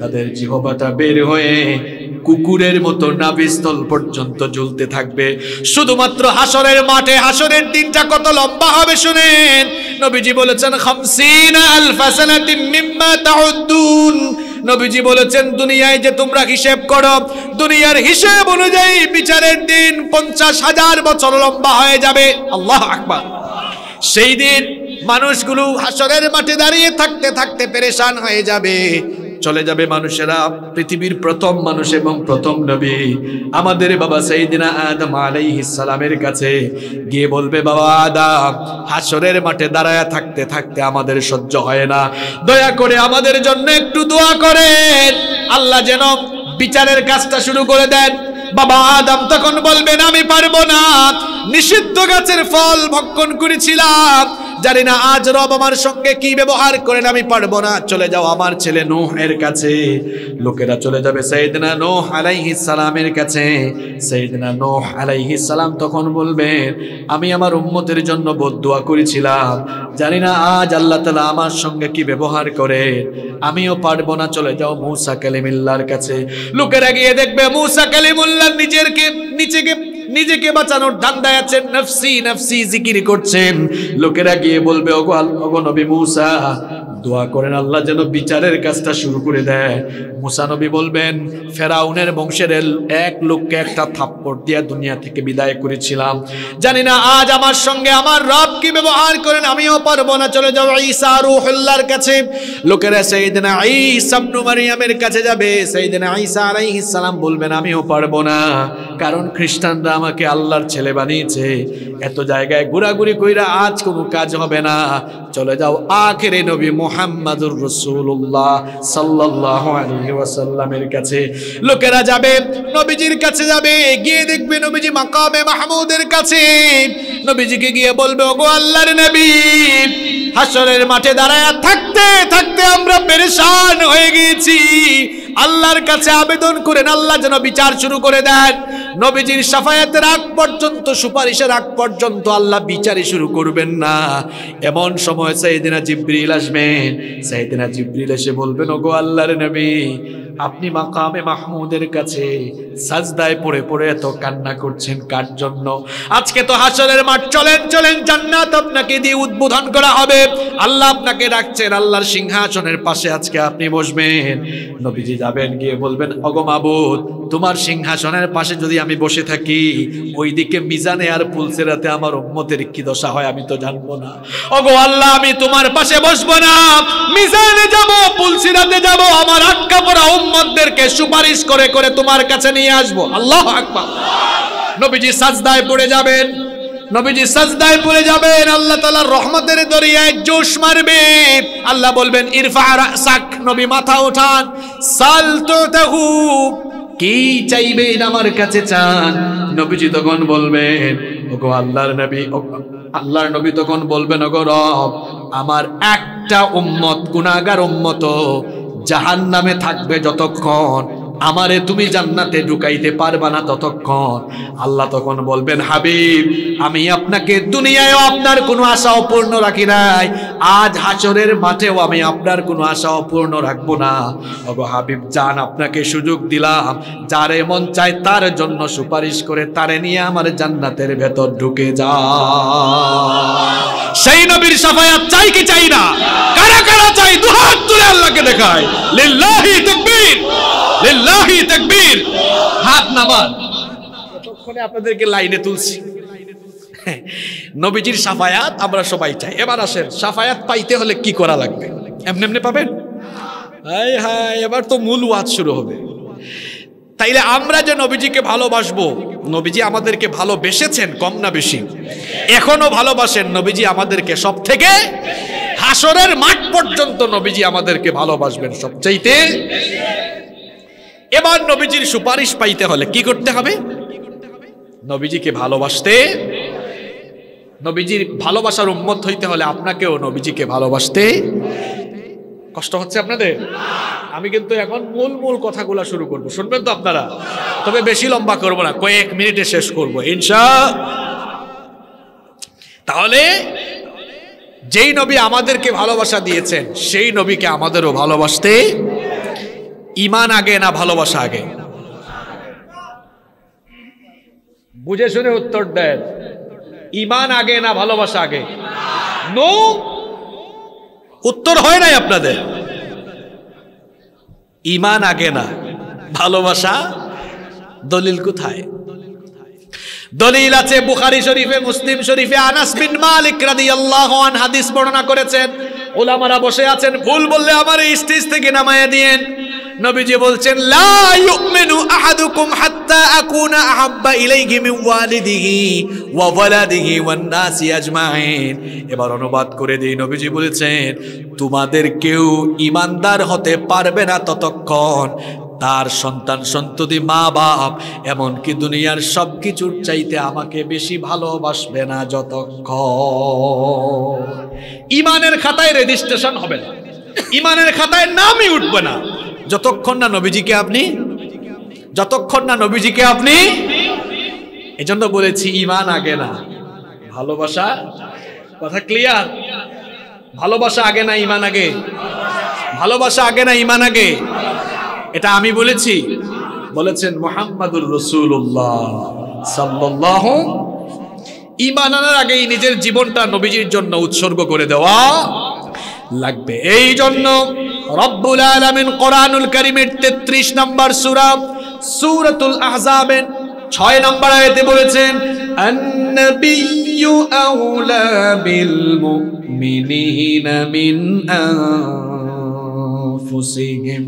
তাদের জিহবাটা বের হয়ে কুকুরের মতো নাভিস্থল পর্যন্ত জ্বলতে থাকবে। শুধুমাত্র হাসরের মাঠে হাসরের দিনটা কত লম্বা হবে শুনেন। নবীজি বলেছেন, খামসিনা আলফা সানাতিন মিম্মা তাউদ্দুন। নবীজি বলেছেন, দুনিয়ায় যে তোমরা হিসেব করো, দুনিয়ার হিসেব অনুযায়ী বিচারের দিন পঞ্চাশ হাজার বছর লম্বা হয়ে যাবে। আল্লাহ আকবার। সেই দিন মানুষগুলো হাসরের মাঠে দাঁড়িয়ে থাকতে থাকতে পেরেশান হয়ে যাবে। চলে যাবে মানুষেরা পৃথিবীর প্রথম মানুষ এবং প্রথম নবী। আমাদের বাবা সাইদিনা আদম সালামের কাছে গিয়ে বলবে, বাবা আদম, হাসরের মাঠে দাঁড়ায় থাকতে থাকতে আমাদের সহ্য হয় না। দয়া করে আমাদের জন্য একটু দোয়া করেন। আল্লাহ যেন বিচারের কাজটা শুরু করে দেন। বাবা আদম তখন বলবেন আমি পারব না। নিষিদ্ধ গাছের ফল ভক্ষণ করেছিলাম। জানি না আজ রব আমার সঙ্গে কি ব্যবহার করেন, আমি পারব না। চলে যাও আমার ছেলে নোহ এর কাছে। লোকেরা চলে যাবে সৈয়দনা নোহ আলাইহিস সালামের কাছে। সৈয়দনা নোহ আলাইহিস সালাম তখন বলবেন, আমি আমার উম্মতের জন্য বদদুয়া করেছিলাম। জানি না আজ আল্লাহ তালা আমার সঙ্গে কি ব্যবহার করে আমিও পারব না। চলে যাও মূসা কালিমুল্লাহর কাছে। লোকেরা গিয়ে দেখবে মূসা কালিমুল্লাহ নিজেরকে নিচেকে নিজেকে বাঁচানোর ধান্দায় আছেন। নফসি নফসি জিকির করছেন। লোকেরা গিয়ে বলবে, ওগো ওগো নবী মুসা দোয়া করেন, আল্লাহ যেন বিচারের কাজটা শুরু করে দেয়। মুসা নবী বলবেন, ফেরাউনের বংশের এক লোককে একটা থাপ্পড় দিয়া দুনিয়া থেকে বিদায় করেছিলাম। জানি না আজ আমার সঙ্গে আমার রব কি ব্যবহার করেন, আমিও পারব না, চলে যাও ঈসা রুহুল্লাহর কাছে। লোকেরা সাইয়েদনা ঈসা ইবনে মারইয়ামের কাছে যাবে সাইয়েদনা ঈসা আলাইহিস সালাম বলবেন, আমিও পারব না। কারণ খ্রিস্টানরা আমাকে আল্লাহর ছেলে বানিয়েছে। এত জায়গায় ঘোরাঘুরি কইরা আজ কোনো কাজ হবে না। চলে যাও আখেরে নবী মুহাম্মাদুর রাসূলুল্লাহ সাল্লাল্লাহু আলাইহি ওয়াসাল্লামের কাছে। লোকেরা যাবে, নবীজির কাছে যাবে, গিয়ে দেখবে নবীজি মাকামে মাহমুদের কাছে। নবীজিকে গিয়ে বলবে, ওগো আল্লাহর নবী হাসরের মাঠে দাঁড়ায় থাকতে থাকতে আমরা পেরেশান হয়ে গিয়েছি। আল্লাহর কাছে আবেদন করেন, আল্লাহ যেন বিচার শুরু করে দেন। নবীজির সাফায়াতের আগ পর্যন্ত, সুপারিশের আগ পর্যন্ত আল্লাহ বিচারই শুরু করবেন না। এমন সময় সাইদিনা জিব্রিল আসবেন সাইদিনা জিব্রিল এসে বলবেন ওগো আল্লাহর নবী, আপনি মাকামে মাহমুদের কাছে সাজদায় পড়ে পড়ে এত কান্না করছেন কার জন্য? আজকে তো হাসরের মাঠ, চলেন চলেন, জান্নাত আপনাকে দিয়ে উদ্বোধন করা হবে। আল্লাহ আপনাকে ডাকছেন, আল্লাহর সিংহাসনের পাশে আজকে আপনি বসবেন। নবীজি যাবেন, গিয়ে বলবেন অগো মাবুদ, তোমার সিংহাসনের পাশে যদি বসে থাকি, ওইদিকে মিজানে আর পুলসেরাতে আমার উম্মতের কি দশা হয় আমি তো জানব না। ওগো আল্লাহ, আমি তোমার পাশে বসবো না। মিজানে যাব, পুলসিরাতে যাব, আমার আটকা পড়া উম্মতদেরকে সুপারিশ করে করে তোমার কাছে নিয়ে আসব। আল্লাহ আকবার। নবীজি সাজদায় পড়ে যাবেন। নবীজি সাজদায় পড়ে যাবেন, আল্লাহ তাআলার রহমতের দরিয়ায় জোশ মারবে। আল্লাহ বলবেন, ইরফা রাসাক। নবী মাথা ওঠান সাল তুতাহু কি চাইবেন আমার কাছে চান? নবীজি তখন বলবেন, ওগো আল্লাহর নবী আল্লাহর নবী তখন বলবেন, ওগো রব, আমার একটা উম্মত, গুনাহগার উম্মত জাহান্নামে থাকবে যতক্ষণ আমারে তুমি জান্নাতে ঢুকাইতে পারবা না ততক্ষণ। আল্লাহ তখন বলবেন, হাবিব, আমি আপনাকে দুনিয়ায়ও আপনার কোনো আশা অপূর্ণ রাখি নাই। আজ হাসরের মাঠেও আমি আপনার কোনো আশা অপূর্ণ রাখব না। ওগো হাবিব, যান, আপনাকে সুযোগ দিলাম। যার মন চায় তার জন্য সুপারিশ করে তারে নিয়ে আমার জান্নাতের ভেতর ঢুকে যা। সেই নবীর সাফায়াত চাই কি চাই না? কারা কারা চাই দুহাত তুলে আল্লাহকে দেখায়। লিল্লাহি আপনাদেরকে লাইনে তুলছি। নবীজির সাফায়াত আমরা সবাই চাই। এবার আসেন, সাফায়াত পাইতে হলে কি করা লাগবে? এমনি এমনি পাবেন? হাই হাই এবার তো মূল ওয়াজ শুরু হবে। তাইলে আমরা যে নবীজিকে ভালোবাসবো, নবীজি আমাদেরকে ভালোবেসেছেন, কম না বেশি। এখনও ভালোবাসেন নবীজি আমাদেরকে সব থেকে হাসরের মাঠ পর্যন্ত নবীজি আমাদেরকে ভালোবাসবেন সবচাইতে। এবার নবীজির সুপারিশ পাইতে হলে কি করতে হবে? নবীজিকে ভালোবাসতে। নবীজির ভালোবাসার উন্মত হইতে হলে আপনাকেও নবীজিকে ভালোবাসতে। কষ্ট হচ্ছে আপনাদের? আমি কিন্তু এখন মূল মূল কথাগুলো শুরু করব। শুনবেন তো আপনারা? তবে বেশি লম্বা করব না, কয়েক মিনিটে শেষ করব, ইনশা। তাহলে যেই নবী আমাদেরকে ভালোবাসা দিয়েছেন, সেই নবীকে আমাদেরও ভালোবাসতে ইমান আগে না ভালোবাসা আগে? বুঝে শুনে উত্তর দেন। ইমান আগে না ভালোবাসা আগে? নো উত্তর হয় নাই আপনাদের। ইমান আগে না, ভালোবাসা দলিল কোথায়? দলিল আছে বুখারি শরীফে, মুসলিম শরীফে। আনাস বিন মালিক রাদিয়াল্লাহু আন হাদিস বর্ণনা করেছেন ওলামারা বসে আছেন, ভুল বললে আমার স্টেজ থেকে নামায়া দিয়েন। নবীজি বলছেন, লা ইউমিনু আহাদুকুম হাত্তা আকুনা আহাব্বা ইলাইহি মিন ওয়ালিদিহি ওয়া ওয়ালাদিহি ওয়ান নাসি আজমাইন। এবার অনুবাদ করে দেই, নবীজি বলেছেন, তোমাদের কেউ ইমানদার হতে পারবে না ততক্ষণ তার সন্তান সন্ততি মা বাপ এমনকি দুনিয়ার সব কিছুর চাইতে আমাকে বেশি ভালোবাসবে না যতক্ষণ। ইমানের খাতায় রেজিস্ট্রেশন হবে না। ইমানের খাতায় নামই উঠবে না। যতক্ষণ না নবীজিকে আপনি, যতক্ষণ না নবীজিকে আপনি, এজন্য বলেছি ইমান আগে না, ভালোবাসা, কথা ক্লিয়ার ভালোবাসা আগে না, ইমান আগে? ভালোবাসা আগে না, ইমান আগে? এটা আমি বলেছি। বলেছেন মোহাম্মদুর রসুল্লাহ সাল্লাহ ইমান আনার আগেই নিজের জীবনটা নবীজির জন্য উৎসর্গ করে দেওয়া লাগবে। এই জন্য রব্বুল আলামিন কোরআনুল কারীমের 33 নম্বর সূরা, সূরাতুল আহজাবের 6 নম্বর আয়াতে বলেছেন আউলা বিল মুমিনিনা মিন আনফুসিহিম।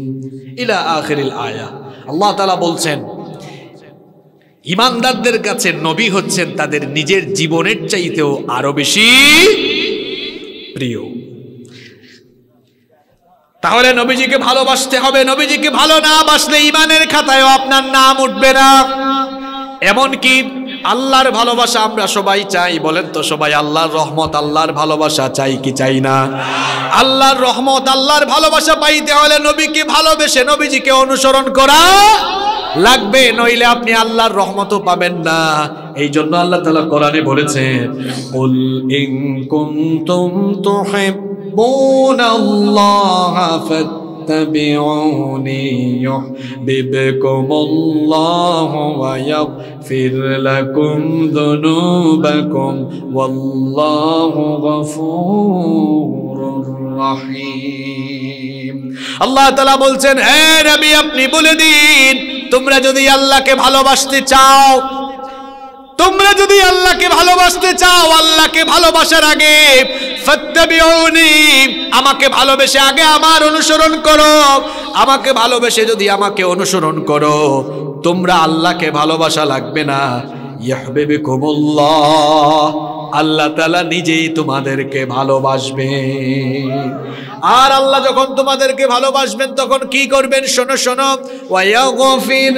ইলা আখিরিল আয়া। আল্লাহ তাআলা বলছেন, ইমানদারদের কাছে নবী হচ্ছেন তাদের নিজের জীবনের চাইতেও আরও বেশি প্রিয়। তাহলে নবীজিকে ভালোবাসতে হবে। নবীজিকে ভালো না বাসলে ইমানের খাতায়ও আপনার নাম উঠবে না। এমনকি আল্লাহর ভালোবাসা আমরা সবাই চাই, বলেন তো সবাই, আল্লাহর রহমত আল্লাহর ভালোবাসা চাই কি চাই না? আল্লাহর রহমত আল্লাহর ভালোবাসা পাইতে হলে নবীকে ভালোবেসে নবীজিকে অনুসরণ করা লাগবে, নইলে আপনি আল্লাহর রহমতও পাবেন না। এই জন্য আল্লাহ তাআলা কোরআনে বলেছেন, কুল ইন কুনতুম তুহিব্বুনাল্লাহা فاتبعوني يحببكم الله ويغفر لكم ذنوبكم والله غفور رحيم আল্লাহ তাআলা বলছেন হে নবী আপনি বলে দিন তোমরা যদি আল্লাহকে ভালোবাসতে চাও তোমরা যদি আল্লাহকে ভালোবাসতে চাও আল্লাহকে ভালোবাসার আগে ফাত্তাবিউনি আমাকে ভালোবেসে আগে আমার অনুসরণ করো। আমাকে ভালোবেসে যদি আমাকে অনুসরণ করো, তোমরা আল্লাহকে ভালোবাসা লাগবে না। ইয়াহবিবকুমুল্লাহ, আল্লাহ তালা নিজেই তোমাদেরকে ভালোবাসবে। আর আল্লাহ যখন তোমাদেরকে ভালোবাসবেন, তখন কি করবেন? শোনো শোনো। ওয়ায়াগফির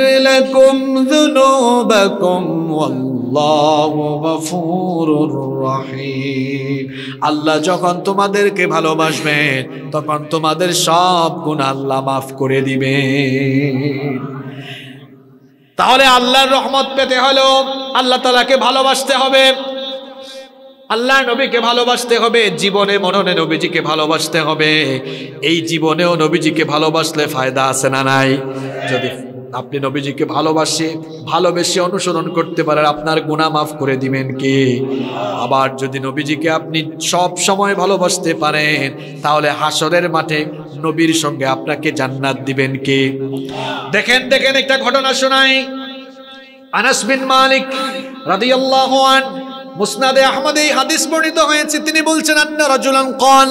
আল্লাহ যখন তোমাদেরকে ভালোবাসবেন, তখন তোমাদের সব গুনাহ আল্লাহ মাফ করে দিবে তাহলে আল্লাহর রহমত পেতে হলো আল্লাহ তালাকে ভালোবাসতে হবে। আল্লাহ নবীকে ভালোবাসতে হবে, জীবনে মননে নবীজিকে ভালোবাসতে হবে। এই জীবনেও নবীজিকে ভালোবাসলে ফায়দা আছে না নাই? যদি আপনি নবীজিকে ভালোবাসে, ভালোবেসে অনুসরণ করতে পারেন, আপনার গুণা মাফ করে দিবেন কে? আবার যদি নবীজিকে আপনি সব সময় ভালোবাসতে পারেন, তাহলে হাসরের মাঠে নবীর সঙ্গে আপনাকে জান্নাত দিবেন কে? দেখেন দেখেন একটা ঘটনা শোনাই। আনাস বিন মালিক রাদিয়াল্লাহু আন, মুসনাদে আহমদ এই হাদিস বর্ণিত হয়েছে। তিনি বলছেন, আন্না রাজুলান কল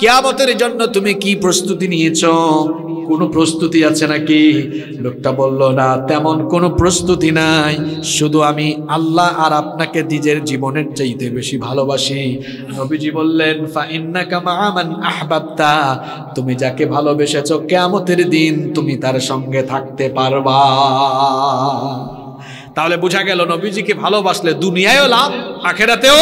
কিয়ামতের জন্য তুমি কি প্রস্তুতি নিয়েছ? কোনো প্রস্তুতি আছে নাকি? লোকটা বলল, না, তেমন কোনো প্রস্তুতি নাই। শুধু আমি আল্লাহ আর আপনাকে নিজের জীবনের চাইতে বেশি ভালোবাসি। নবীজি বললেন আহবাবতা। তুমি যাকে ভালোবেসেছ কেয়ামতের দিন তুমি তার সঙ্গে থাকতে পারবা। তাহলে বোঝা গেল নবীজিকে ভালোবাসলে দুনিয়ায়ও লাভ, আখেরাতেও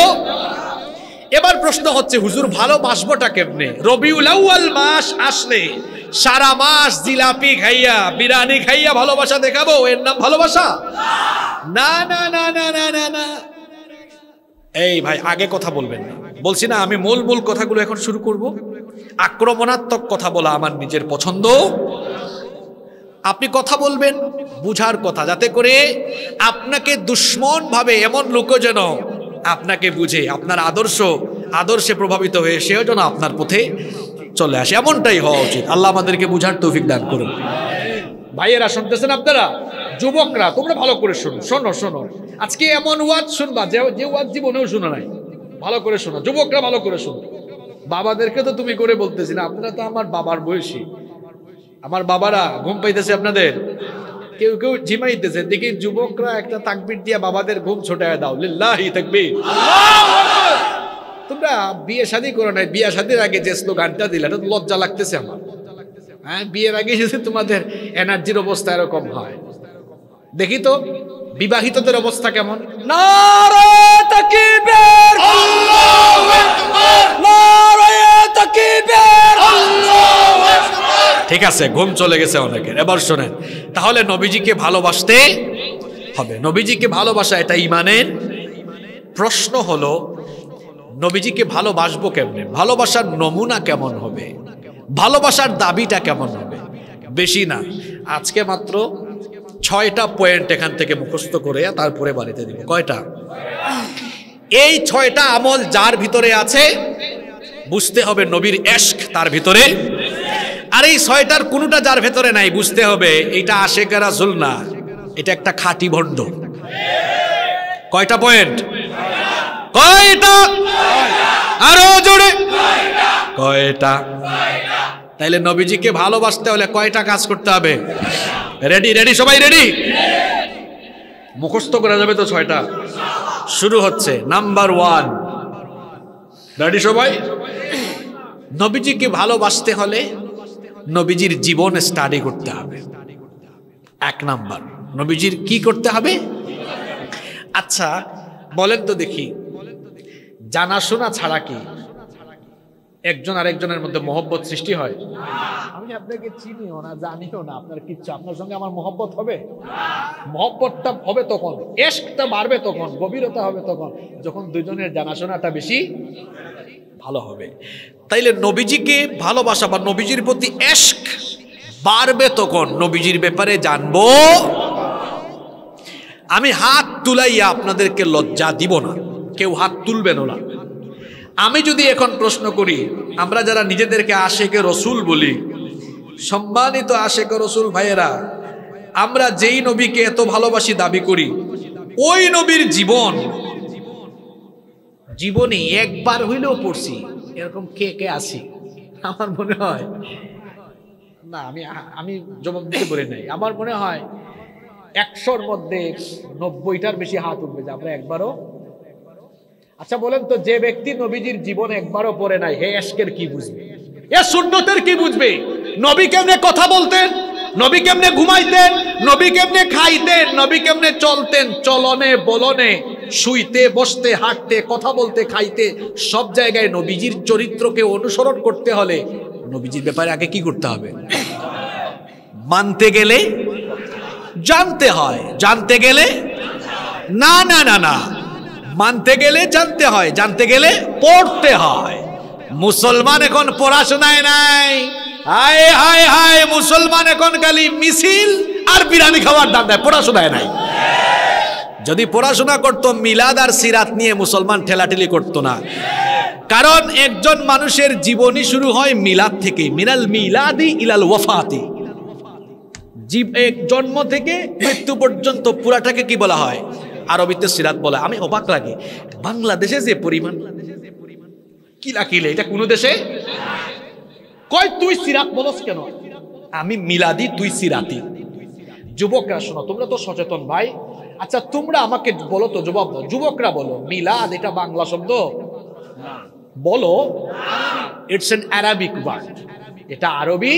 এবার প্রশ্ন হচ্ছে, হুজুর ভালোবাসবোটা কেমনে? রবিউল আউয়াল মাস আসলে সারা মাস জিলাপি খাইয়া, বিরিয়ানি খাইয়া ভালোবাসা দেখাবো? এর নাম ভালোবাসা? না না না না না না না। এই ভাই, আগে কথা বলবেন না। বলছি না, আমি মূল মূল কথাগুলো এখন শুরু করব। আক্রমণাত্মক কথা বলা আমার নিজের পছন্দ। আপনি কথা বলবেন, বুঝার কথা, যাতে করে আপনাকে দুশ্মন ভাবে এমন লোক যেন আপনাকে বুঝে, আপনার আদর্শ, আদর্শে প্রভাবিত হয়ে সেও যেন আপনার পথে চলে আসে। এমনটাই হওয়া উচিত। আল্লাহ আমাদেরকে বুঝার তৌফিক দান করুন। ভাইয়েরা, শুনতেছেন আপনারা? যুবকরা, তোমরা ভালো করে শোনো। শোনো শোনো। আজকে এমন ওয়াজ শুনবা, যে যে ওয়াজ জীবনেও শোনো নাই। ভালো করে শোনো। যুবকরা ভালো করে শোনো। বাবাদেরকে তো তুমি করে বলতেছি না। আপনারা তো আমার বাবার বয়সী। আমার বাবারা, ঘুম পাইতেছে আপনাদের? কেউ কেউ ঝিমাইতেছে দেখি যুবকরা একটা তাকবির দিয়ে বাবাদের ঘুম ছোটায় দাও। লিল্লাহি তাকবীর। তোমরা বিয়ে শাদী করো নাই বিয়ে শাদীর আগে যে স্লোগানটা দিলে এটা তো লজ্জা লাগতেছে আমার। হ্যাঁ বিয়ের আগে যদি তোমাদের এনার্জির অবস্থা এরকম হয়। দেখি তো বিবাহিতদের অবস্থা কেমন? নারে তাকবীর। নারে তাকবীর। ঠিক আছে, ঘুম চলে গেছে অনেকের। এবার শোনেন, তাহলে নবীজিকে ভালোবাসতে হবে। নবীজিকে ভালোবাসা এটা ইমানের প্রশ্ন হলো, নবীজিকে ভালোবাসবো কেমনে? ভালোবাসার নমুনা কেমন হবে? ভালোবাসার দাবিটা কেমন হবে? বেশি না। আজকে মাত্র ছয়টা পয়েন্ট এখান থেকে মুখস্থ করে তারপরে বাড়িতে দিব। কয়টা? এই ছয়টা আমল যার ভিতরে আছে, বুঝতে হবে নবীর এশক তার ভিতরে আর এই ছয়টার কোনোটা যার ভেতরে নাই, বুঝতে হবে, এটা আশেকেরা জুল না এটা একটা খাঁটি ভণ্ড কয়টা পয়েন্ট? কয়টা? আরও জোরে। কয়টা? তাইলে নবীজিকে ভালোবাসতে হলে কয়টা কাজ করতে হবে? রেডি রেডি সবাই রেডি মুখস্থ করা যাবে তো ছয়টা? শুরু হচ্ছে নাম্বার ওয়ান রেডি সবাই? নবীজিকে ভালোবাসতে হলে নবীজির জীবন স্টাডি করতে হবে। এক নাম্বার, নবীজির কি করতে হবে? আচ্ছা বলেন তো দেখি। জানাশোনা ছাড়া কি একজন আরেকজনের মধ্যে মহব্বত সৃষ্টি হয়। আমি আপনাকে চিনিও না, জানিও না, আপনার কিচ্ছু। আপনার সঙ্গে আমার মহব্বত হবে? মহব্বতটা হবে তখন এশকটা বাড়বে তখন, গভীরতা হবে তখন, যখন দুজনের জানাশোনাটা বেশি ভালো হবে। তাইলে নবীজিকে ভালোবাসা বা নবীজির প্রতি এশক বাড়বে তখন, নবীজির ব্যাপারে জানব? আমি হাত তুলাইয়া আপনাদেরকে লজ্জা দিব না, কেউ হাত তুলবেন না। আমি যদি এখন প্রশ্ন করি, আমরা যারা নিজেদেরকে আশেকে রসুল বলি, সম্মানিত আশেকে রসুল ভাইয়েরা, আমরা যেই নবীকে এত ভালোবাসি দাবি করি, ওই নবীর জীবন, জীবনে একবার হইলেও পড়ছি, এরকম কে কে আছি? আমার মনে হয়, না, আমি আমি জবাব দিতে বলি নাই। আমার মনে হয়, একশোর মধ্যে নব্বইটার বেশি হাত উঠবে যে আমরা একবারও আচ্ছা বলেন তো, যে ব্যক্তি নবীজির জীবন একবারও পড়ে নাই, হে এশকের কি বুঝবে? এ শূন্যতের কি বুঝবে? নবী কেমনে কথা বলতেন? নবী কেমনে ঘুমাইতেন? নবী কেমনে খাইতেন? নবী কেমনে চলতেন? চলনে, বলনে, শুইতে, বসতে, হাঁটতে, কথা বলতে, খাইতে, সব জায়গায় নবীজির চরিত্রকে অনুসরণ করতে হলে নবীজির ব্যাপারে আগে কি করতে হবে? মানতে গেলে জানতে হয়। জানতে গেলে না না না না। মানতে গেলে জানতে হয়, জানতে গেলে পড়তে হয়। মুসলমান এখন পড়াশোনায় নাই। হায় হায় হায়, মুসলমান এখন খালি মিছিল আর বিরিয়ানি খাওয়ার দাম দেয়, পড়াশোনায় নাই। যদি পড়াশোনা করত, মিলাদ আর সিরাত নিয়ে মুসলমান ঠেলাঠেলি করতো না। কারণ একজন মানুষের জীবনী শুরু হয় মিলাদ থেকে, মিনাল মিলাদি ইলাল ওয়াফাতি। জন্ম থেকে মৃত্যু পর্যন্ত পুরাটাকে কি বলা হয়? আরবিতে সিরাত বলে। আমি অবাক লাগে। বাংলাদেশে যে পরিমাণ কি লাকিলে এটা কোন দেশে? কয় তুই সিরাত বলস কেন? আমি মিলাদি তুই সিরাতি। যুবকরা শোনো, তোমরা তো সচেতন ভাই। আচ্ছা তোমরা আমাকে বলো তো, জবাব দাও। যুবকরা বলো, মিলাদ এটা বাংলা শব্দ? বলো, ইটস এন অ্যারাবিক ওয়ার্ড। এটা আরবি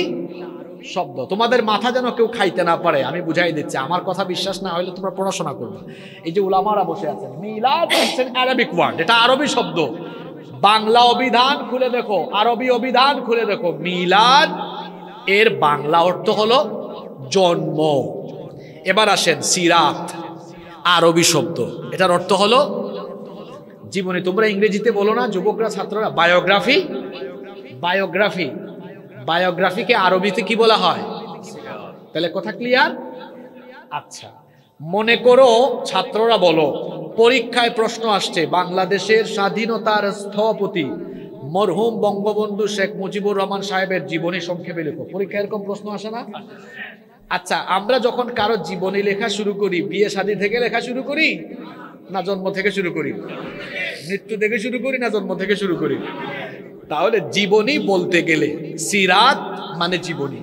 শব্দ। তোমাদের মাথা যেন কেউ খাইতে না পারে, আমি বুঝাই দিচ্ছি। আমার কথা বিশ্বাস না হলে তোমরা পড়াশোনা করবে এই যে উলামারা বসে আছেন, মিলাদ এন অ্যারাবিক ওয়ার্ড এটা আরবি শব্দ। বাংলা অভিধান খুলে দেখো, আরবি অভিধান খুলে দেখো। মিলাদ, এর বাংলা অর্থ হলো জন্ম। এবার আসেন সিরাত, আরবি শব্দ। এটার অর্থ হলো, জীবনে তোমরা ইংরেজিতে বলো না, যুবকরা, ছাত্ররা, বায়োগ্রাফি। বায়োগ্রাফি বায়োগ্রাফিকে আরবিতে কি বলা হয়? তাহলে কথা ক্লিয়ার আচ্ছা। মনে করো, ছাত্ররা বলো, পরীক্ষায় প্রশ্ন আসছে, বাংলাদেশের স্বাধীনতার স্থপতি, মরহুম বঙ্গবন্ধু শেখ মুজিবুর রহমান সাহেবের জীবনী সংক্ষেপে লেখো। পরীক্ষা এরকম প্রশ্ন আসে না? আচ্ছা আমরা যখন কারও জীবনী লেখা শুরু করি, বিয়ে শাদী থেকে লেখা শুরু করি, না জন্ম থেকে শুরু করি? মৃত্যু থেকে শুরু করি, না জন্ম থেকে শুরু করি? তাহলে জীবনী বলতে গেলে সিরাত মানে জীবনী।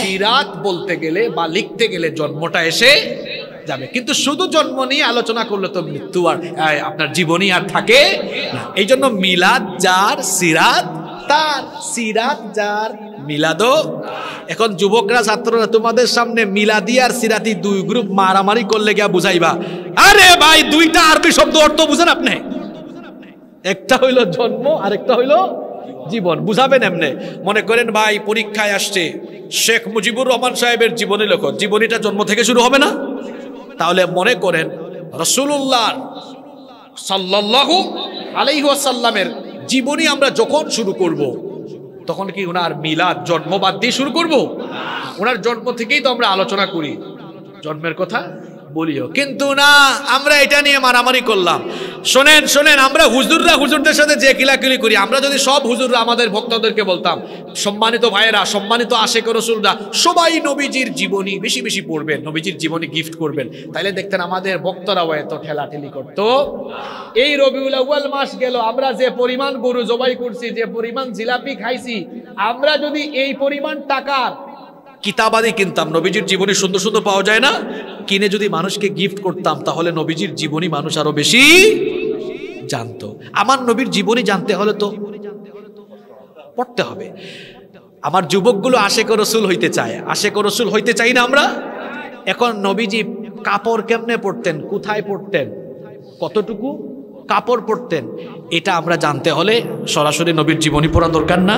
সিরাত বলতে গেলে বা লিখতে গেলে জন্মটা এসে যাবে। কিন্তু শুধু জন্ম নিয়ে আলোচনা করলে তো মৃত্যু আর আপনার জীবনী আর থাকে না। এই জন্য মিলাদ, যার, সিরাত, তার। সিরাত, যার, মিলাদও। এখন যুবকরা, ছাত্ররা, তোমাদের সামনে মিলাদি আর সিরাতি দুই গ্রুপ মারামারি করলে গিয়া বুঝাইবা, আরে ভাই, দুইটা আরবি শব্দ অর্থ বুঝেন আপনি? একটা হইল জন্ম, আরেকটা হইল জীবন, বুঝাবেন এমনে? মনে করেন, ভাই, পরীক্ষায় আসছে। শেখ মুজিবুর রহমান সাহেবের জীবনী লেখ। জীবনীটা জন্ম থেকে শুরু হবে না? তাহলে মনে করেন রসুল্লাহ সাল্লাল্লাহু আলাইহি ওয়াসাল্লামের জীবনী আমরা যখন শুরু করব, তখন কি ওনার মিলাদ জন্ম বাদ দিয়ে শুরু করব? ওনার জন্ম থেকেই তো আমরা আলোচনা করি। জন্মের কথা বলিও। কিন্তু না, আমরা এটা নিয়ে মারামারি করলাম। শোনেন শোনেন, আমরা হুজুররা হুজুরদের সাথে যে কিলাকিলি করি, আমরা যদি সব হুজুররা আমাদের ভক্তদেরকে বলতাম, সম্মানিত ভাইয়েরা, সম্মানিত আশেক রসুলরা, সবাই নবীজির জীবনী বেশি বেশি পড়বেন, নবীজির জীবনী গিফট করবেন। তাইলে দেখতেন আমাদের ভক্তরাও এত ঠেলাঠেলি করতো। এই রবিউল আউয়াল মাস গেল, আমরা যে পরিমাণ গরু জবাই করছি, যে পরিমাণ জিলাপি খাইছি, আমরা যদি এই পরিমাণ টাকার কিতাবাদি কিনতাম। নবীজির জীবনী সুন্দর সুন্দর পাওয়া যায় না? কিনে যদি মানুষকে গিফট করতাম, তাহলে নবীজির জীবনী মানুষ আরও বেশি জানতো। আমার নবীর জীবনী জানতে হলে তো পড়তে হবে। আমার যুবকগুলো আশেক রসুল হইতে চায়। আশেক রসুল হইতে চাই না আমরা? এখন নবীজি কাপড় কেমনে পড়তেন কোথায় পড়তেন কতটুকু কাপড় পরতেন? এটা আমরা জানতে হলে সরাসরি নবীর জীবনী পড়া দরকার না।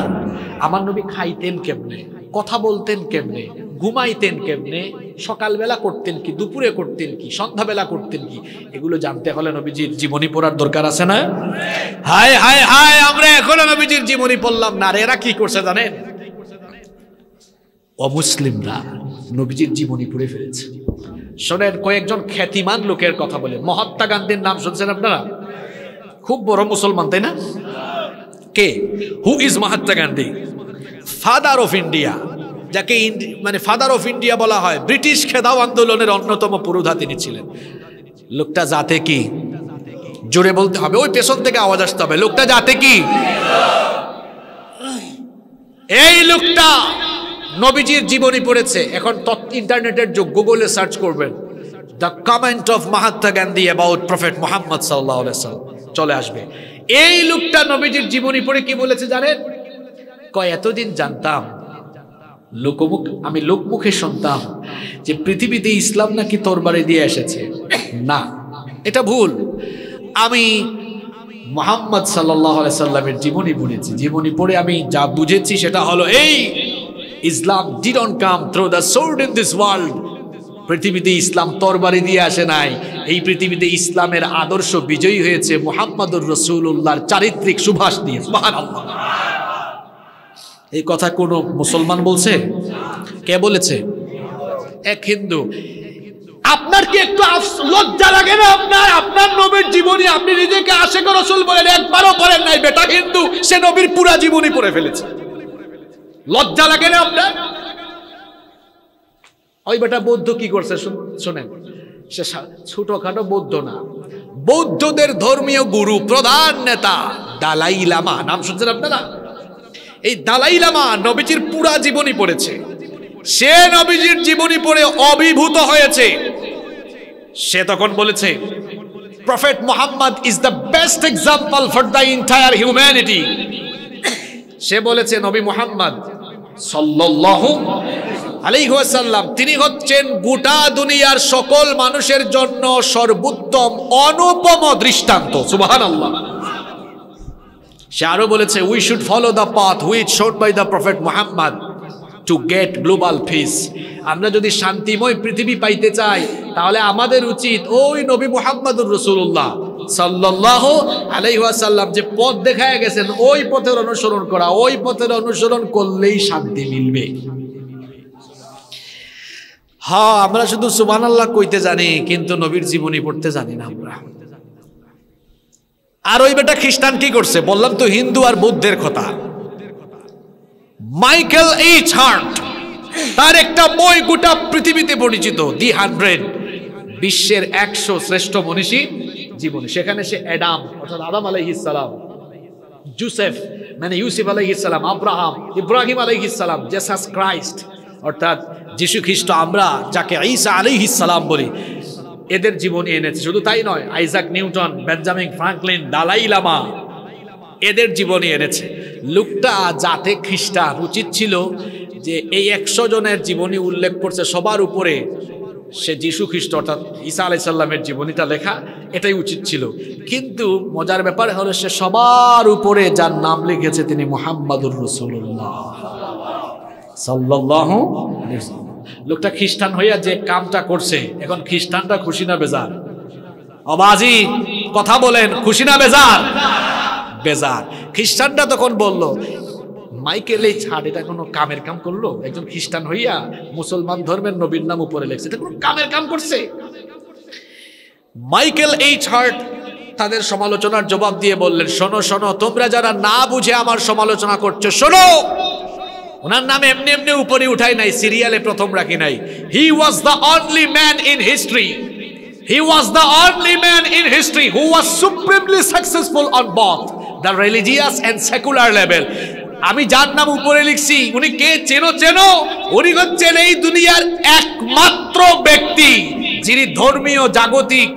আমার নবী খাইতেন কেমনে? কথা বলতেন কেমনে? ঘুমাইতেন কেমনে? সকালবেলা করতেন কি? দুপুরে করতেন কি? সন্ধ্যাবেলা করতেন কি? এগুলো জানতে হলে নবীজির জীবনী পড়ার দরকার আছে না? হায় হায় হায় আমরা এখনও নবীজির জীবনী পড়লাম না। এরা কি করছে জানেন? অমুসলিমরা নবীজির জীবনী পড়ে ফেলেছে। শোনেন, কয়েকজন খ্যাতিমান লোকের কথা বলে মহাত্মা গান্ধীর নাম শুনছেন আপনারা? খুব বড় মুসলমান, তাই না? কে? Who is Mahatma Gandhi? Father of India যাকে মানে ফাদার অফ ইন্ডিয়া বলা হয়, ব্রিটিশ খেদাও আন্দোলনের অন্যতম পুরোধা তিনি ছিলেন। লোকটা জাতে কি? জোরে বলতে হবে, ওই পেছন থেকে আওয়াজ আসতে হবে। লোকটা যাতে কি? এই লোকটা নবীজির জীবনী পড়েছে। এখন ইন্টারনেটের যুগ, গুগলে সার্চ করবেন। The comment of Mahatma Gandhi about prophet Muhammad সাল্লাহ সাল্লাম চলে আসবে। এই লোকটা নবীজির জীবনী পড়ে কি বলেছে জানেন? কয়, এতদিন জানতাম, লোকমুখ, আমি লোকমুখে শুনতাম যে পৃথিবীতে ইসলাম নাকি তরবারে দিয়ে এসেছে। না, এটা ভুল। আমি মোহাম্মদ সাল্লাহ সাল্লামের জীবনী পড়েছি জীবনী পড়ে আমি যা বুঝেছি সেটা হলো এই, Islam didn't come through the sword in this world পৃথিবীতে ইসলাম তরবারি দিয়ে আসে নাই। এই পৃথিবীতে ইসলামের আদর্শ বিজয়ী হয়েছে মোহাম্মদুর রসুল্লাহর চারিত্রিক সুভাষ দিয়ে। সুবহানাল্লাহ। এই কথা কোনো মুসলমান বলছে? কে বলেছে? এক হিন্দু। আপনার কি একটু লজ্জা লাগে না আপনার? আপনার নবীর জীবনী আপনি নিজেকে আশেক রসুল বলেন, একবারও পড়েন নাই, বেটা হিন্দু, সে নবীর পুরা জীবনী পড়ে ফেলেছে। লজ্জা লাগে না আপনার? ওই বেটা বৌদ্ধ কি করছে? শুন- শোনেন সা- ছোটখাটো বৌদ্ধ না। বৌদ্ধদের ধর্মীয় গুরু প্রধান নেতা, দালাই লামা। নাম শুনছেন আপনারা? এই দালাই লামা নবীজির পুরা জীবনী পড়েছে। সে নবীজির জীবনী পড়ে অভিভূত হয়েছে। সে তখন বলেছে prophet Muhammad is the best example for the entire humanity সে বলেছে, নবী মোহাম্মদ সাল্লাল্লাহু আলাইহি ওয়াসাল্লাম, তিনি হচ্ছেন গোটা দুনিয়ার সকল মানুষের জন্য সর্বোত্তম, অনুপম দৃষ্টান্ত। সুবহানাল্লাহ। সে আরও বলেছে we should follow the path with showed by the prophet Muhammad to get global peace আমরা যদি শান্তিময় পৃথিবী পাইতে চাই, তাহলে আমাদের উচিত ওই নবী মোহাম্মদুর রসুল্লাহ সাল্লাহ আলাইহাসাল্লাম যে পথ দেখায় গেছেন, ওই পথের অনুসরণ করা, ওই পথের অনুসরণ করলেই শান্তি মিলবে। হ্যাঁ আমরা শুধু সুবান আল্লাহ কইতে জানি, কিন্তু নবীর জীবনী পড়তে জানি না আমরা। আর ওই বেটা খ্রিস্টান কি করছে? বললাম তো হিন্দু আর বুদ্ধের কথা। মাইকেল এইচ হার্ট, তার একটা বই গোটা পৃথিবীতে পরিচিত, দি হান্ড্রেড, বিশ্বের একশো শ্রেষ্ঠ মনীষী জীবনী। সেখানে সে অ্যাডাম, অর্থাৎ আদাম আলাইহিসালাম জুসেফ মানে ইউসিফ আলাইহিসালাম আব্রাহাম, ইব্রাহিম আলাইহিসালাম জেসাস ক্রাইস্ট, অর্থাৎ যিশু খ্রিস্ট আমরা, যাকে ঈসা আলাইহিসালাম বলি। এদের জীবনী এনেছে। শুধু তাই নয়, Isaac Newton, Benjamin Franklin, Dalai Lama এদের জীবনী এনেছে। লোকটা যাতে খ্রিস্টান। উচিত ছিল যে এই একশো জনের জীবনী উল্লেখ করছে, সবার উপরে সে যিশু খ্রিস্ট, অর্থাৎ ঈসা আলাইসাল্লামের জীবনীটা লেখা, এটাই উচিত ছিল। কিন্তু মজার ব্যাপার হলো সে সবার উপরে যার নাম লিখেছে তিনি মোহাম্মদুর রসুল্লাহ সাল্লাহ লোকটা খ্রিস্টান হইয়া যে কামটা করছে, এখন খ্রিস্টানটা খুশি না বেজার? অবাজি, কথা বলেন, খুশি না বেজার? বেজার। খ্রিস্টানটা তখন বলল, মাইকেল এই ছাড়, এটা কোনো কামের কাম করল? একজন খ্রিস্টান হইয়া মুসলমান ধর্মের নবীর নাম উপরে লেখছে, এটা কোনো কামের কাম করছে? মাইকেল এই ছাড় তাদের সমালোচনার জবাব দিয়ে বললেন, শোনো শোনো, তোমরা যারা না বুঝে আমার সমালোচনা করছ, শোনো! ওনার নাম এমনি এমনি উপরে উঠাই নাই সিরিয়ালে প্রথম রাখি নাই। He was the only man in history he was the only man in history who was supremely successful on both the religious and secular level আমি যার নাম উপরে লিখছি উনি কে চেনো চেনো? উনি হচ্ছেন এই দুনিয়ার একমাত্র ব্যক্তি যিনি ধর্মীয় জাগতিক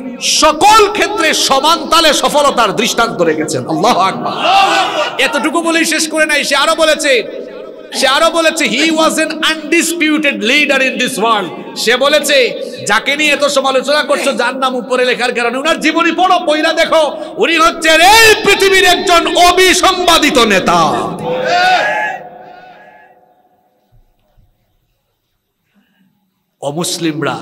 সকল ক্ষেত্রে সমান তালে সফলতার দৃষ্টান্ত রেখেছেন। আল্লাহ আকবার। এতটুকু বলেই শেষ করে নাই সে আরও বলেছে সে আরও বলেছে he was an undisputed leader in this world সে বলেছে, যাকে নিয়ে এত সমালোচনা করছ, যার নাম উপরে লেখার কারণে উনার জীবনী পড়ো বইরা দেখো, উনি হচ্ছেন এই পৃথিবীর একজন অবিসম্বাদিত নেতা। অমুসলিমরা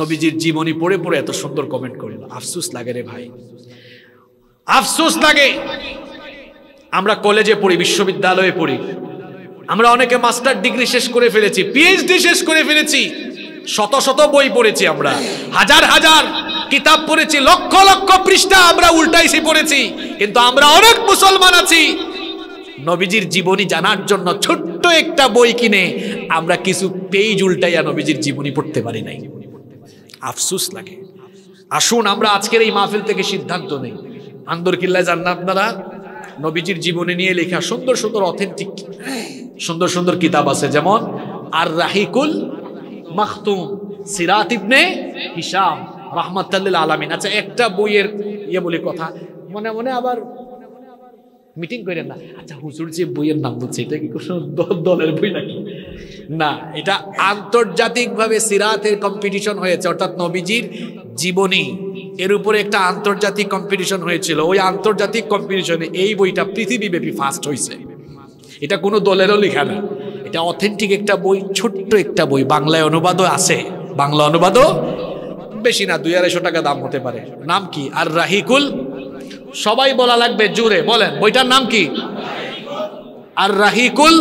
নবীজির জীবনী পড়ে পড়ে এত সুন্দর কমেন্ট করিল। আফসুস লাগে রে ভাই। আফসোস লাগে। আমরা কলেজে পড়ি, বিশ্ববিদ্যালয়ে পড়ি। আমরা অনেকে মাস্টার ডিগ্রি শেষ করে ফেলেছি পিএইচডি শেষ করে ফেলেছি। শত শত বই পড়েছি আমরা। হাজার হাজার কিতাব পড়েছি, লক্ষ লক্ষ পৃষ্ঠা আমরা উল্টাইছি পড়েছি। কিন্তু আমরা অনেক মুসলমান আছি। নবীজির জীবনী জানার জন্য ছোট্ট একটা বই কিনে আমরা কিছু পেজ উল্টাইয়া নবীজির জীবনী পড়তে পারি নাই। আফসুস লাগে। আসুন, আমরা আজকের এই মাহফিল থেকে সিদ্ধান্ত নেই। আন্দর কিল্লায় যান না আপনারা? নবীজির জীবনী নিয়ে লেখা সুন্দর সুন্দর অথেন্টিক সুন্দর সুন্দর কিতাব আছে। যেমন আর রাহিকুল মাহতুম সিরাত ইবনে হিসাম রহমতাল্লিল আলামিন। আচ্ছা একটা বইয়ের ইয়ে বলে কথা, মনে মনে আবার মিটিং করেন না। আচ্ছা হুজুর যে বইয়ের নাম বলছে, এটা কি কোনো দল- দলের বই নাকি? না, এটা আন্তর্জাতিকভাবে সিরাতের কম্পিটিশন হয়েছে, অর্থাৎ নবীজির জীবনী। এর উপরে একটা আন্তর্জাতিক কম্পিটিশন হয়েছিল। ওই আন্তর্জাতিক কম্পিটিশনে এই বইটা পৃথিবীব্যাপী ফার্স্ট হয়েছে এটা কোনো দলেরও লেখা না। এটা অথেন্টিক একটা বই, ছোট্ট একটা বই। বাংলায় অনুবাদও আছে। বাংলা অনুবাদও বেশি না, দুই আড়াইশো টাকা দাম হতে পারে। নাম কি? আর রাহিকুল? সবাই বলা লাগবে জুড়ে, বলেন, বইটার নাম কি? আর রাহিকুল?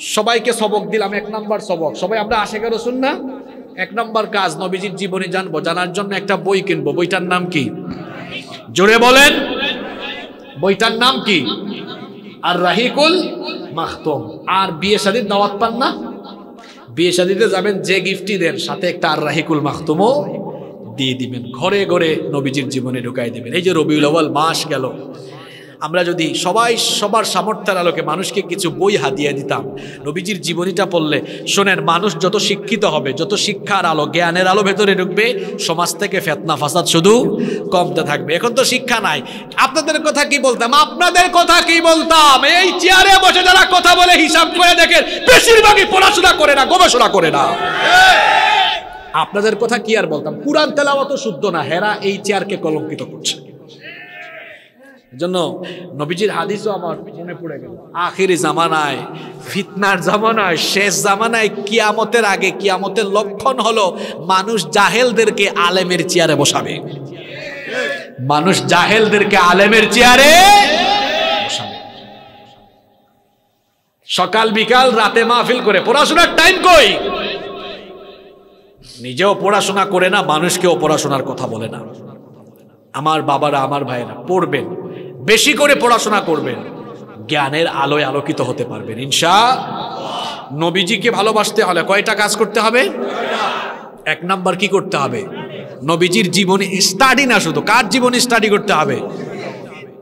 সবাইকে সবক দিলাম, এক নাম্বার সবক। সবাই, আমরা আশেখা রসুন না? এক নম্বর কাজ নবীজির জীবনী জানব, জানার জন্য একটা বই কিনবো। বইটার নাম কি? জোরে বলেন। বইটার নাম কি? আর রাহিকুল মাখতম। আর বিয়ে শাদীর দাওয়াত পান না? বিয়ে শাদীতে যাবেন, যে গিফটই দেন, সাথে একটা আর রাহিকুল মাখতুমও দিয়ে দিবেন। ঘরে ঘরে নবীজির জীবনে ঢুকাই দিবেন। এই যে রবিউল আওয়াল মাস গেল। আমরা যদি সবাই সবার সামর্থ্যের আলোকে মানুষকে কিছু বই হাতিয়ে দিতাম, নবীজির জীবনীটা পড়লে, শোনেন, মানুষ যত শিক্ষিত হবে, যত শিক্ষার আলো, জ্ঞানের আলো ভেতরে ঢুকবে, সমাজ থেকে ফেতনা, ফাসাদ শুধু কমতে থাকবে। এখন তো শিক্ষা নাই। আপনাদের কথা কি বলতাম? আপনাদের কথা কি বলতাম? এই চেয়ারে বসে যারা কথা বলে হিসাব করে দেখেন, বেশিরভাগই পড়াশোনা করে না, গবেষণা করে না। আপনাদের কথা কি আর বলতাম? কুরআন তেলাওয়াত শুদ্ধ না। হেরা এই চেয়ারকে কলঙ্কিত করছে। জন্য নবীজির হাদিসও আমার মনে পড়ে গেল। আখিরি জামানায়, ফিতনার জামানায়, শেষ জামানায় কিয়ামতের আগে, কিয়ামতের লক্ষণ হলো মানুষ জাহেলদেরকে আলেমের চেয়ারে বসাবে। মানুষ জাহেলদেরকে আলেমের চেয়ারে। সকাল বিকাল রাতে মাহফিল করে, পড়াশোনার টাইম কই? নিজেও পড়াশোনা করে না, মানুষকেও পড়াশোনার কথা বলে না। আমার বাবারা, আমার ভাইয়েরা, পড়বেন। বেশি করে পড়াশোনা করবেন। জ্ঞানের আলোয় আলোকিত হতে পারবেন। ইনশা নবীজিকে ভালোবাসতে হলে কয়টা কাজ করতে হবে? এক নাম্বার কি করতে হবে? নবীজির জীবনে স্টাডি না শুধু, কার জীবনী স্টাডি করতে হবে?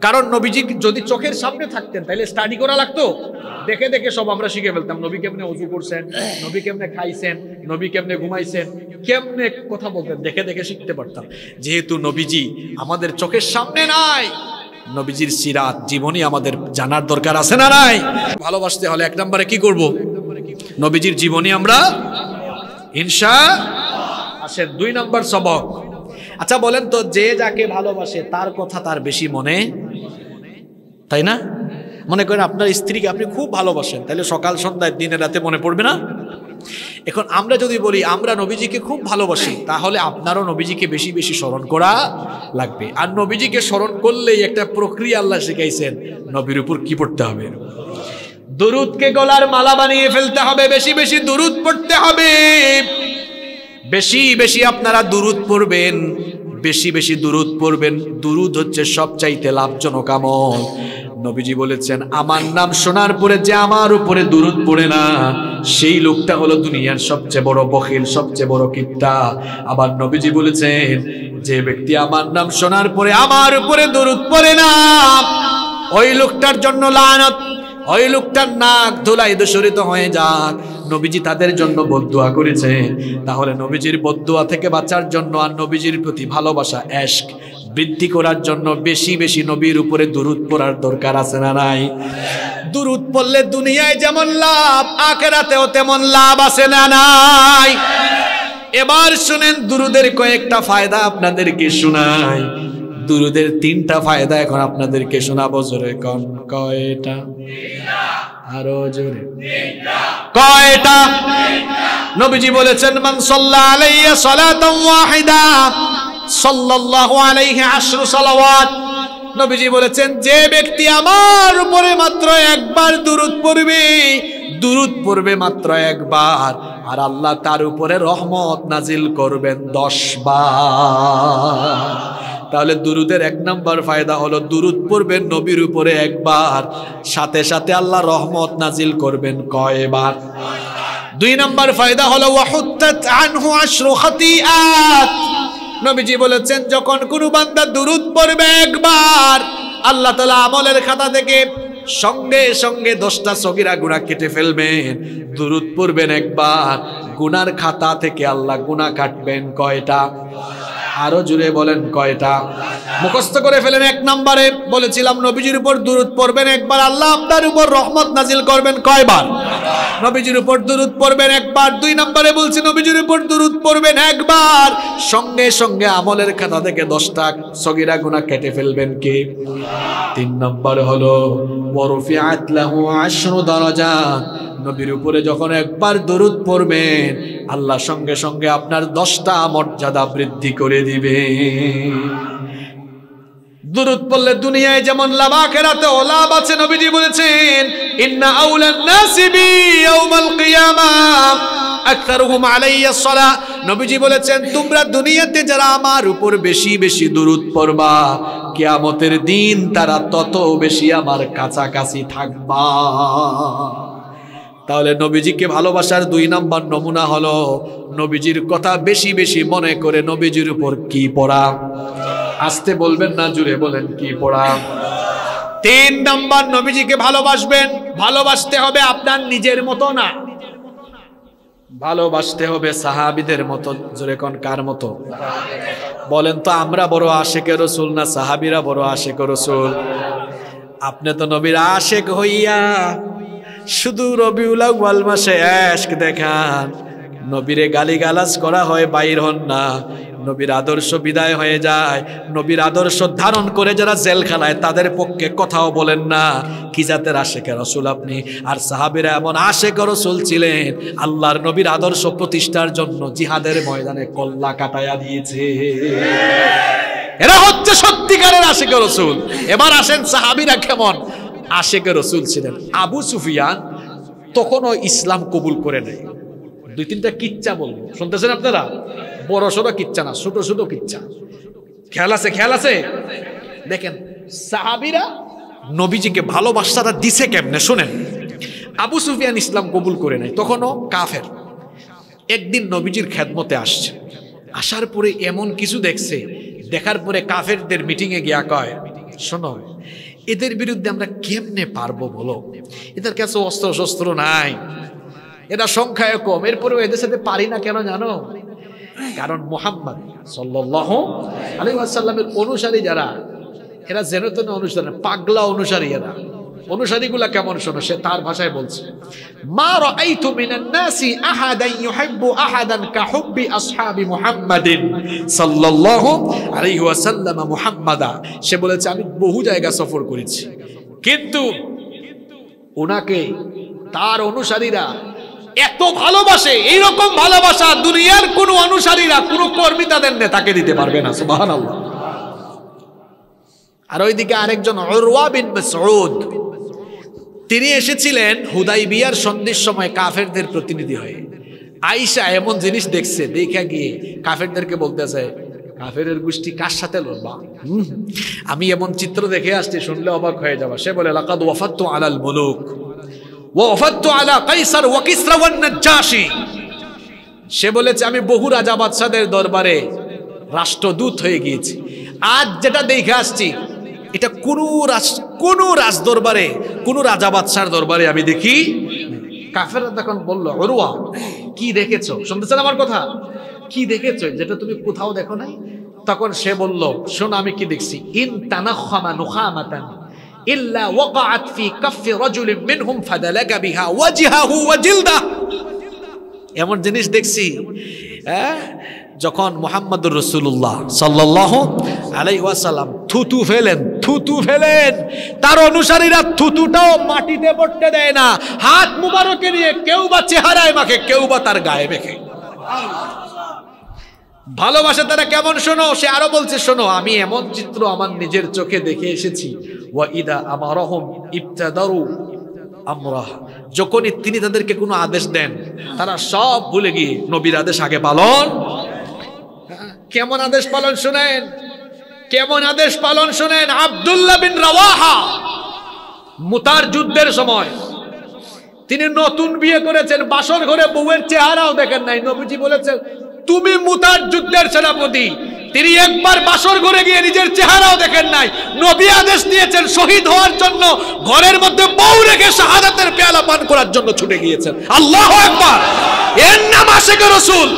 কারণ নবীজি যদি চোখের সামনে থাকতেন তাহলে স্টাডি করা লাগতো। দেখে দেখে সব আমরা শিখে ফেলতাম, নবী কেমনে অজু করছেন, নবী কেমনে খাইছেন, নবী কেমনে ঘুমাইছেন, কেমনে কথা বলতেন, দেখে দেখে শিখতে পারতাম। যেহেতু নবীজি আমাদের চোখের সামনে নাই নবীজির সিরাত জীবনী আমাদের জানার দরকার আছে না নাই? ভালোবাসতে হলে এক নম্বরে কি করব? নবীজির জীবনী আমরা হিংসা আসেন, দুই নম্বর সবক। আচ্ছা বলেন তো, যে যাকে ভালোবাসে তার কথা তার বেশি মনে? তাই না? মনে করেন আপনার স্ত্রীকে আপনি খুব ভালোবাসেন, তাহলে সকাল, সন্ধ্যায়, দিনে, রাতে মনে পড়বে না? এখন আমরা যদি বলি, আমরা নবীজিকে খুব ভালোবাসি, তাহলে আপনারও নবীজিকে বেশি বেশি স্মরণ করা লাগবে। আর নবীজিকে স্মরণ করলেই একটা প্রক্রিয়া আল্লাহ শিখাইছেন, নবীর উপর কি পড়তে হবে? দুরুদকে গলার মালা বানিয়ে ফেলতে হবে, বেশি বেশি দুরুদ পড়তে হবে। বেশি বেশি আপনারা দুরুদ পড়বেন বেশি বেশি দুরুদ পড়বেন। দুরুদ হচ্ছে সবচাইতে লাভজনক আমল। নবীজি বলেছেন, আমার নাম শোনার পরে যে আমার উপরে দুরুদ পড়ে না, সেই লোকটা হলো দুনিয়ার সবচেয়ে বড় বখিল, সবচেয়ে বড় কিপটা আবার নবীজি বলেছেন, যে ব্যক্তি আমার নাম শোনার পরে আমার উপরে দুরুদ পড়ে না, ওই লোকটার জন্য লানত ওই লোকটার নাক ধুলাই দূষরিত হয়ে যাক। নবীজি তাদের জন্য বদুয়া করেছে। তাহলে নবীজির বদুয়া থেকে বাঁচার জন্য আর নবীজির প্রতি ভালোবাসা এশক। বৃদ্ধি করার জন্য বেশি বেশি নবীর উপরে দুরুদ পড়ার দরকার আছে না নাই? দুরুদ পড়লে দুনিয়ায় যেমন লাভ, আখেরাতেও তেমন লাভ আছে না নাই? এবার শুনেন দুরুদের কয়েকটা ফায়দা আপনাদেরকে শোনাই। দুরুদের তিনটা ফায়দা এখন আপনাদেরকে শোনাবো জোরে কন, কয়টা? আরও জোরে। কয়টা? নবীজি বলেছেন, মান সাল্লা আলাইয়া সালাতান ওয়াহিদা। সাল্লাল্লাহু আলাইহি আশরু সালাওয়াত। নবীজি বলেছেন, যে ব্যক্তি আমার উপরে মাত্র একবার দুরুদ পড়বে দুরুদ পড়বে মাত্র একবার। আর আল্লাহ তার উপরে রহমত নাজিল করবেন দশ বার। তাহলে দুরুদের এক নম্বর ফায়দা হলো দুরুদ পড়বেন নবীর উপরে একবার, সাথে সাথে আল্লাহ রহমত নাজিল করবেন কয়বার। দুই নম্বর ফায়দা হলো নবীজি বলেছেন, যখন কোনো বান্দা দুরুদ পড়বে একবার, আল্লাহ তাআলা আমলের খাতা থেকে সঙ্গে সঙ্গে দশটা সগিরা গুণা কেটে ফেলবেন। দূরত পড়বেন একবার। গুনার খাতা থেকে আল্লাহ গুণা কাটবেন কয়টা? আরও জুড়ে বলেন কয়টা? মুখস্থ করে ফেলেন এক নম্বরে, বলেছিলাম, নবীজির উপর দুরুদ পড়বেন একবার, আল্লাহ আপনার উপর রহমত নাজিল করবেন কয়বার? নবীজির উপর দুরুদ পড়বেন একবার, দুই নম্বরে বলছি, নবীজির উপর দুরুদ পড়বেন একবার। সঙ্গে সঙ্গে আমলের খাতা থেকে দশটা সগিরা গুণা কেটে ফেলবেন কে? তিন নম্বর হলো, ওয়ারফিআত লাহু আশরু দারাজাত নবীর উপরে যখন একবার দরুদ পড়বেন, আল্লাহ সঙ্গে সঙ্গে আপনার দশটা মর্যাদা বৃদ্ধি করে দিবে। দুরুদ পড়লে দুনিয়ায় যেমন লাভ লাভ আছে, নবীজি বলেছেন, ইন্না আউলান নাসি বি ইয়াউমাল কিয়ামাহ আকতারুহুম আলাইয়া সালাহ নবীজি বলেছেন, তোমরা দুনিয়াতে যারা আমার উপর বেশি বেশি দুরুদ পড়বা, কিয়ামতের দিন তারা তত বেশি আমার কাছাকাছি থাকবা। তাহলে নবীজিকে ভালোবাসার দুই নাম্বার নমুনা হলো নবীজির কথা বেশি বেশি মনে করে নবীজির উপর কি পড়া? আসতে বলবেন না জুড়ে বলেন কি পড়া? তিন নাম্বার নবীজিকে ভালোবাসবেন, ভালোবাসতে হবে আপনার নিজের মতো না। ভালোবাসতে হবে সাহাবিদের মতো, জোরে কোন কার মতো? বলেন তো আমরা বড় আশেকে রসুল না সাহাবিরা বড় আশেক রসুল? আপনি তো নবীর আশেক হইয়া শুধু রবিউল আউয়াল মাসে অ্যাশক দেখান। নবীরে গালিগালাজ করা হয়, বাইর হন না। নবীর আদর্শ বিদায় হয়ে যায়। নবীর আদর্শ ধারণ করে যারা জেলখানায়, তাদের পক্ষে কথাও বলেন না। কি জাতের আশেকে রসুল আপনি? আর সাহাবিরা এমন আশেক রসুল ছিলেন। আল্লাহর নবীর আদর্শ প্রতিষ্ঠার জন্য জিহাদের ময়দানে কল্লা কাটায়া দিয়েছে। এরা হচ্ছে সত্যিকারের আশেকে রসুল। এবার আসেন সাহাবিরা কেমন? আশেকে রসুল ছিলেন। আবু সুফিয়ান তখনও ইসলাম কবুল করে নেয়। দুই তিনটা কিচ্চা বলব। শুনতেছেন আপনারা? বড় সড়ো কিচ্চা না, ছোট ছোট কিচ্চা খেয়াল আছে খেয়াল আছে? দেখেন, সাহাবিরা নবীজিকে ভালোবাসাটা দিছে কেমনে? শোনেন, আবু সুফিয়ান ইসলাম কবুল করে নেয়, তখনও কাফের। একদিন নবীজির খেদমতে আসছে। আসার পরে এমন কিছু দেখছে, দেখার পরে কাফেরদের মিটিংয়ে গিয়া কয়, শোনো এদের বিরুদ্ধে আমরা কেমনে পারব বলো? এদের কাছে অস্ত্র শস্ত্র নাই। এরা সংখ্যায় কম। এরপরেও এদের সাথে পারি না কেন জানো? কারণ মোহাম্মদ সাল্লাহ আলী আসাল্লামের অনুসারী যারা, এরা যেন তেন অনুসারী, পাগলা অনুসারী এরা। অনুসারীগুলা কেমন শোনো, সে তার ভাষায় বলছে। মা রাআইতু মিনান নাসি আহাদান ইউহিব্বু আহাদান আসহাবি মুহাম্মাদিন সাল্লাল্লাহু আলাইহি ওয়াসাল্লাম মুহাম্মাদা। সে বলেছে, আমি বহু জায়গা সফর করেছি। কিন্তু ওনাকে তার অনুসারীরা এত ভালোবাসে, এইরকম ভালোবাসা দুনিয়ার কোনো অনুসারীরা, কোনো কর্মী তাদের নেতাকে দিতে পারবে না, সুবহানাল্লাহ। আর ওইদিকে আরেকজন উরওয়া বিন মাসউদ তিনি এসেছিলেন হুদাই বিয়ার সন্ধির সময় কাফেরদের প্রতিনিধি হয়ে। আইসা এমন জিনিস দেখছে, দেখা গিয়ে কাফেরদেরকে বলতে বলতেছে কাফেরের গোষ্ঠী কার সাথে লড়বা? আমি এমন চিত্র দেখে আসছি, শুনলে অবাক হয়ে যাবা। সে বলে, লাকাদ ওয়াফাত্তু আলাল মুলুক। ওয়াফাত্তু আলা কাইসার ওয়া কিসরা ওয়ান নাজ্জাশী। সে বলেছে, আমি বহু রাজা বাদশাদের দরবারে রাষ্ট্রদূত হয়ে গিয়েছি। আজ যেটা দেখে আসছি এটা কোনো রাজ কোনো রাজ দরবারে, কোনো রাজা বাদশার দরবারে আমি দেখি কাফেররা তখন বলল, অরুয়া, কি দেখেছ? শুনতেছেন আমার কথা? কি দেখেছ? যেটা তুমি কোথাও দেখো নাই? তখন সে বলল, শোন, আমি কি দেখছি? ইন তানাখামা নুখামাতান ইল্লা ওয়াকাআত ফি কাফি রাজুলিন মিনহুম ফাদালাকা বিহা ওয়াজহাহু ওয়া জিলদাহু। এমন জিনিস দেখছি হ্যাঁ? যখন মোহাম্মদুর রসুল্লাহ সাল্লাহ আলাই ওয়াসাল্লাম থুতু ফেলেন থুতু ফেলেন। তার অনুসারীরা থুতুটাও মাটিতে পড়তে দেয় না। হাত মুবারকে নিয়ে কেউ বা চেহারায় মাখে, কেউ বা তার গায়ে মেখে। ভালোবাসা তারা কেমন শোনো? সে আরও বলছে, শোনো, আমি এমন চিত্র আমার নিজের চোখে দেখে এসেছি। যখনই তিনি তাদেরকে কোনো আদেশ দেন, তারা সব ভুলে গিয়ে নবীর আদেশ আগে পালন কেমন আদেশ পালন শুনেন? কেমন আদেশ পালন শুনেন? আব্দুল্লাহ বিন রাওয়াহা, মুতার যুদ্ধের সময়। তিনি নতুন বিয়ে করেছেন, বাসর ঘরে বউয়ের চেহারাও দেখেন নাই। নবীজি বলেছেন, তুমি মুতার যুদ্ধের সেনাপতি। তিনি একবার বাসর ঘরে গিয়ে নিজের চেহারাও দেখেন নাই। নবী আদেশ দিয়েছেন, শহীদ হওয়ার জন্য ঘরের মধ্যে বউ রেখে শাহাদাতের পেয়ালা পান করার জন্য ছুটে গিয়েছেন। আল্লাহ একবার এর নাম আশেখ রসুল।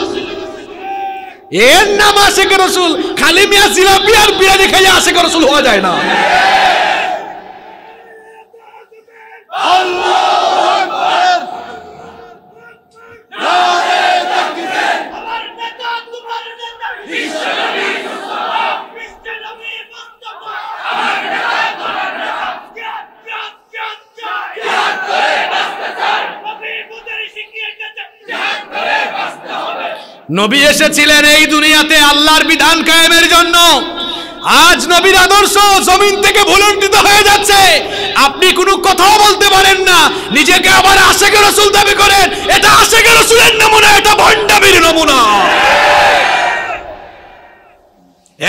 এর নাম আশেখ রসুল? খালি মিয়া জিলাপি আর বিরিয়ানি খাইয়ে আশেখ রসুল হওয়া যায় না। আমার নেতা তোমার নেতা বিশ্বনবী মুস্তাফা বিশ্বনবী মুস্তাফা আমার নেতা তোমার নেতা জিহাদ জিহাদ জিহাদ জিহাদ জিহাদ করে বাঁচতে চাই নবী মুদের শিখিয়ে গেছে জিহাদ করে বাঁচতে হবে নবী এসেছিলেন এই দুনিয়াতে আল্লাহর বিধান কায়েমের জন্য। আজ নবীর আদর্শ জমিন থেকে ভুলণ্ঠিত হয়ে যাচ্ছে। আপনি কোনো কথাও বলতে পারেন না। নিজেকে আবার আশেখ রসুল দাবি করেন। এটা আশেখ রসুলের নমুনা, এটা ভণ্ডামির নমুনা।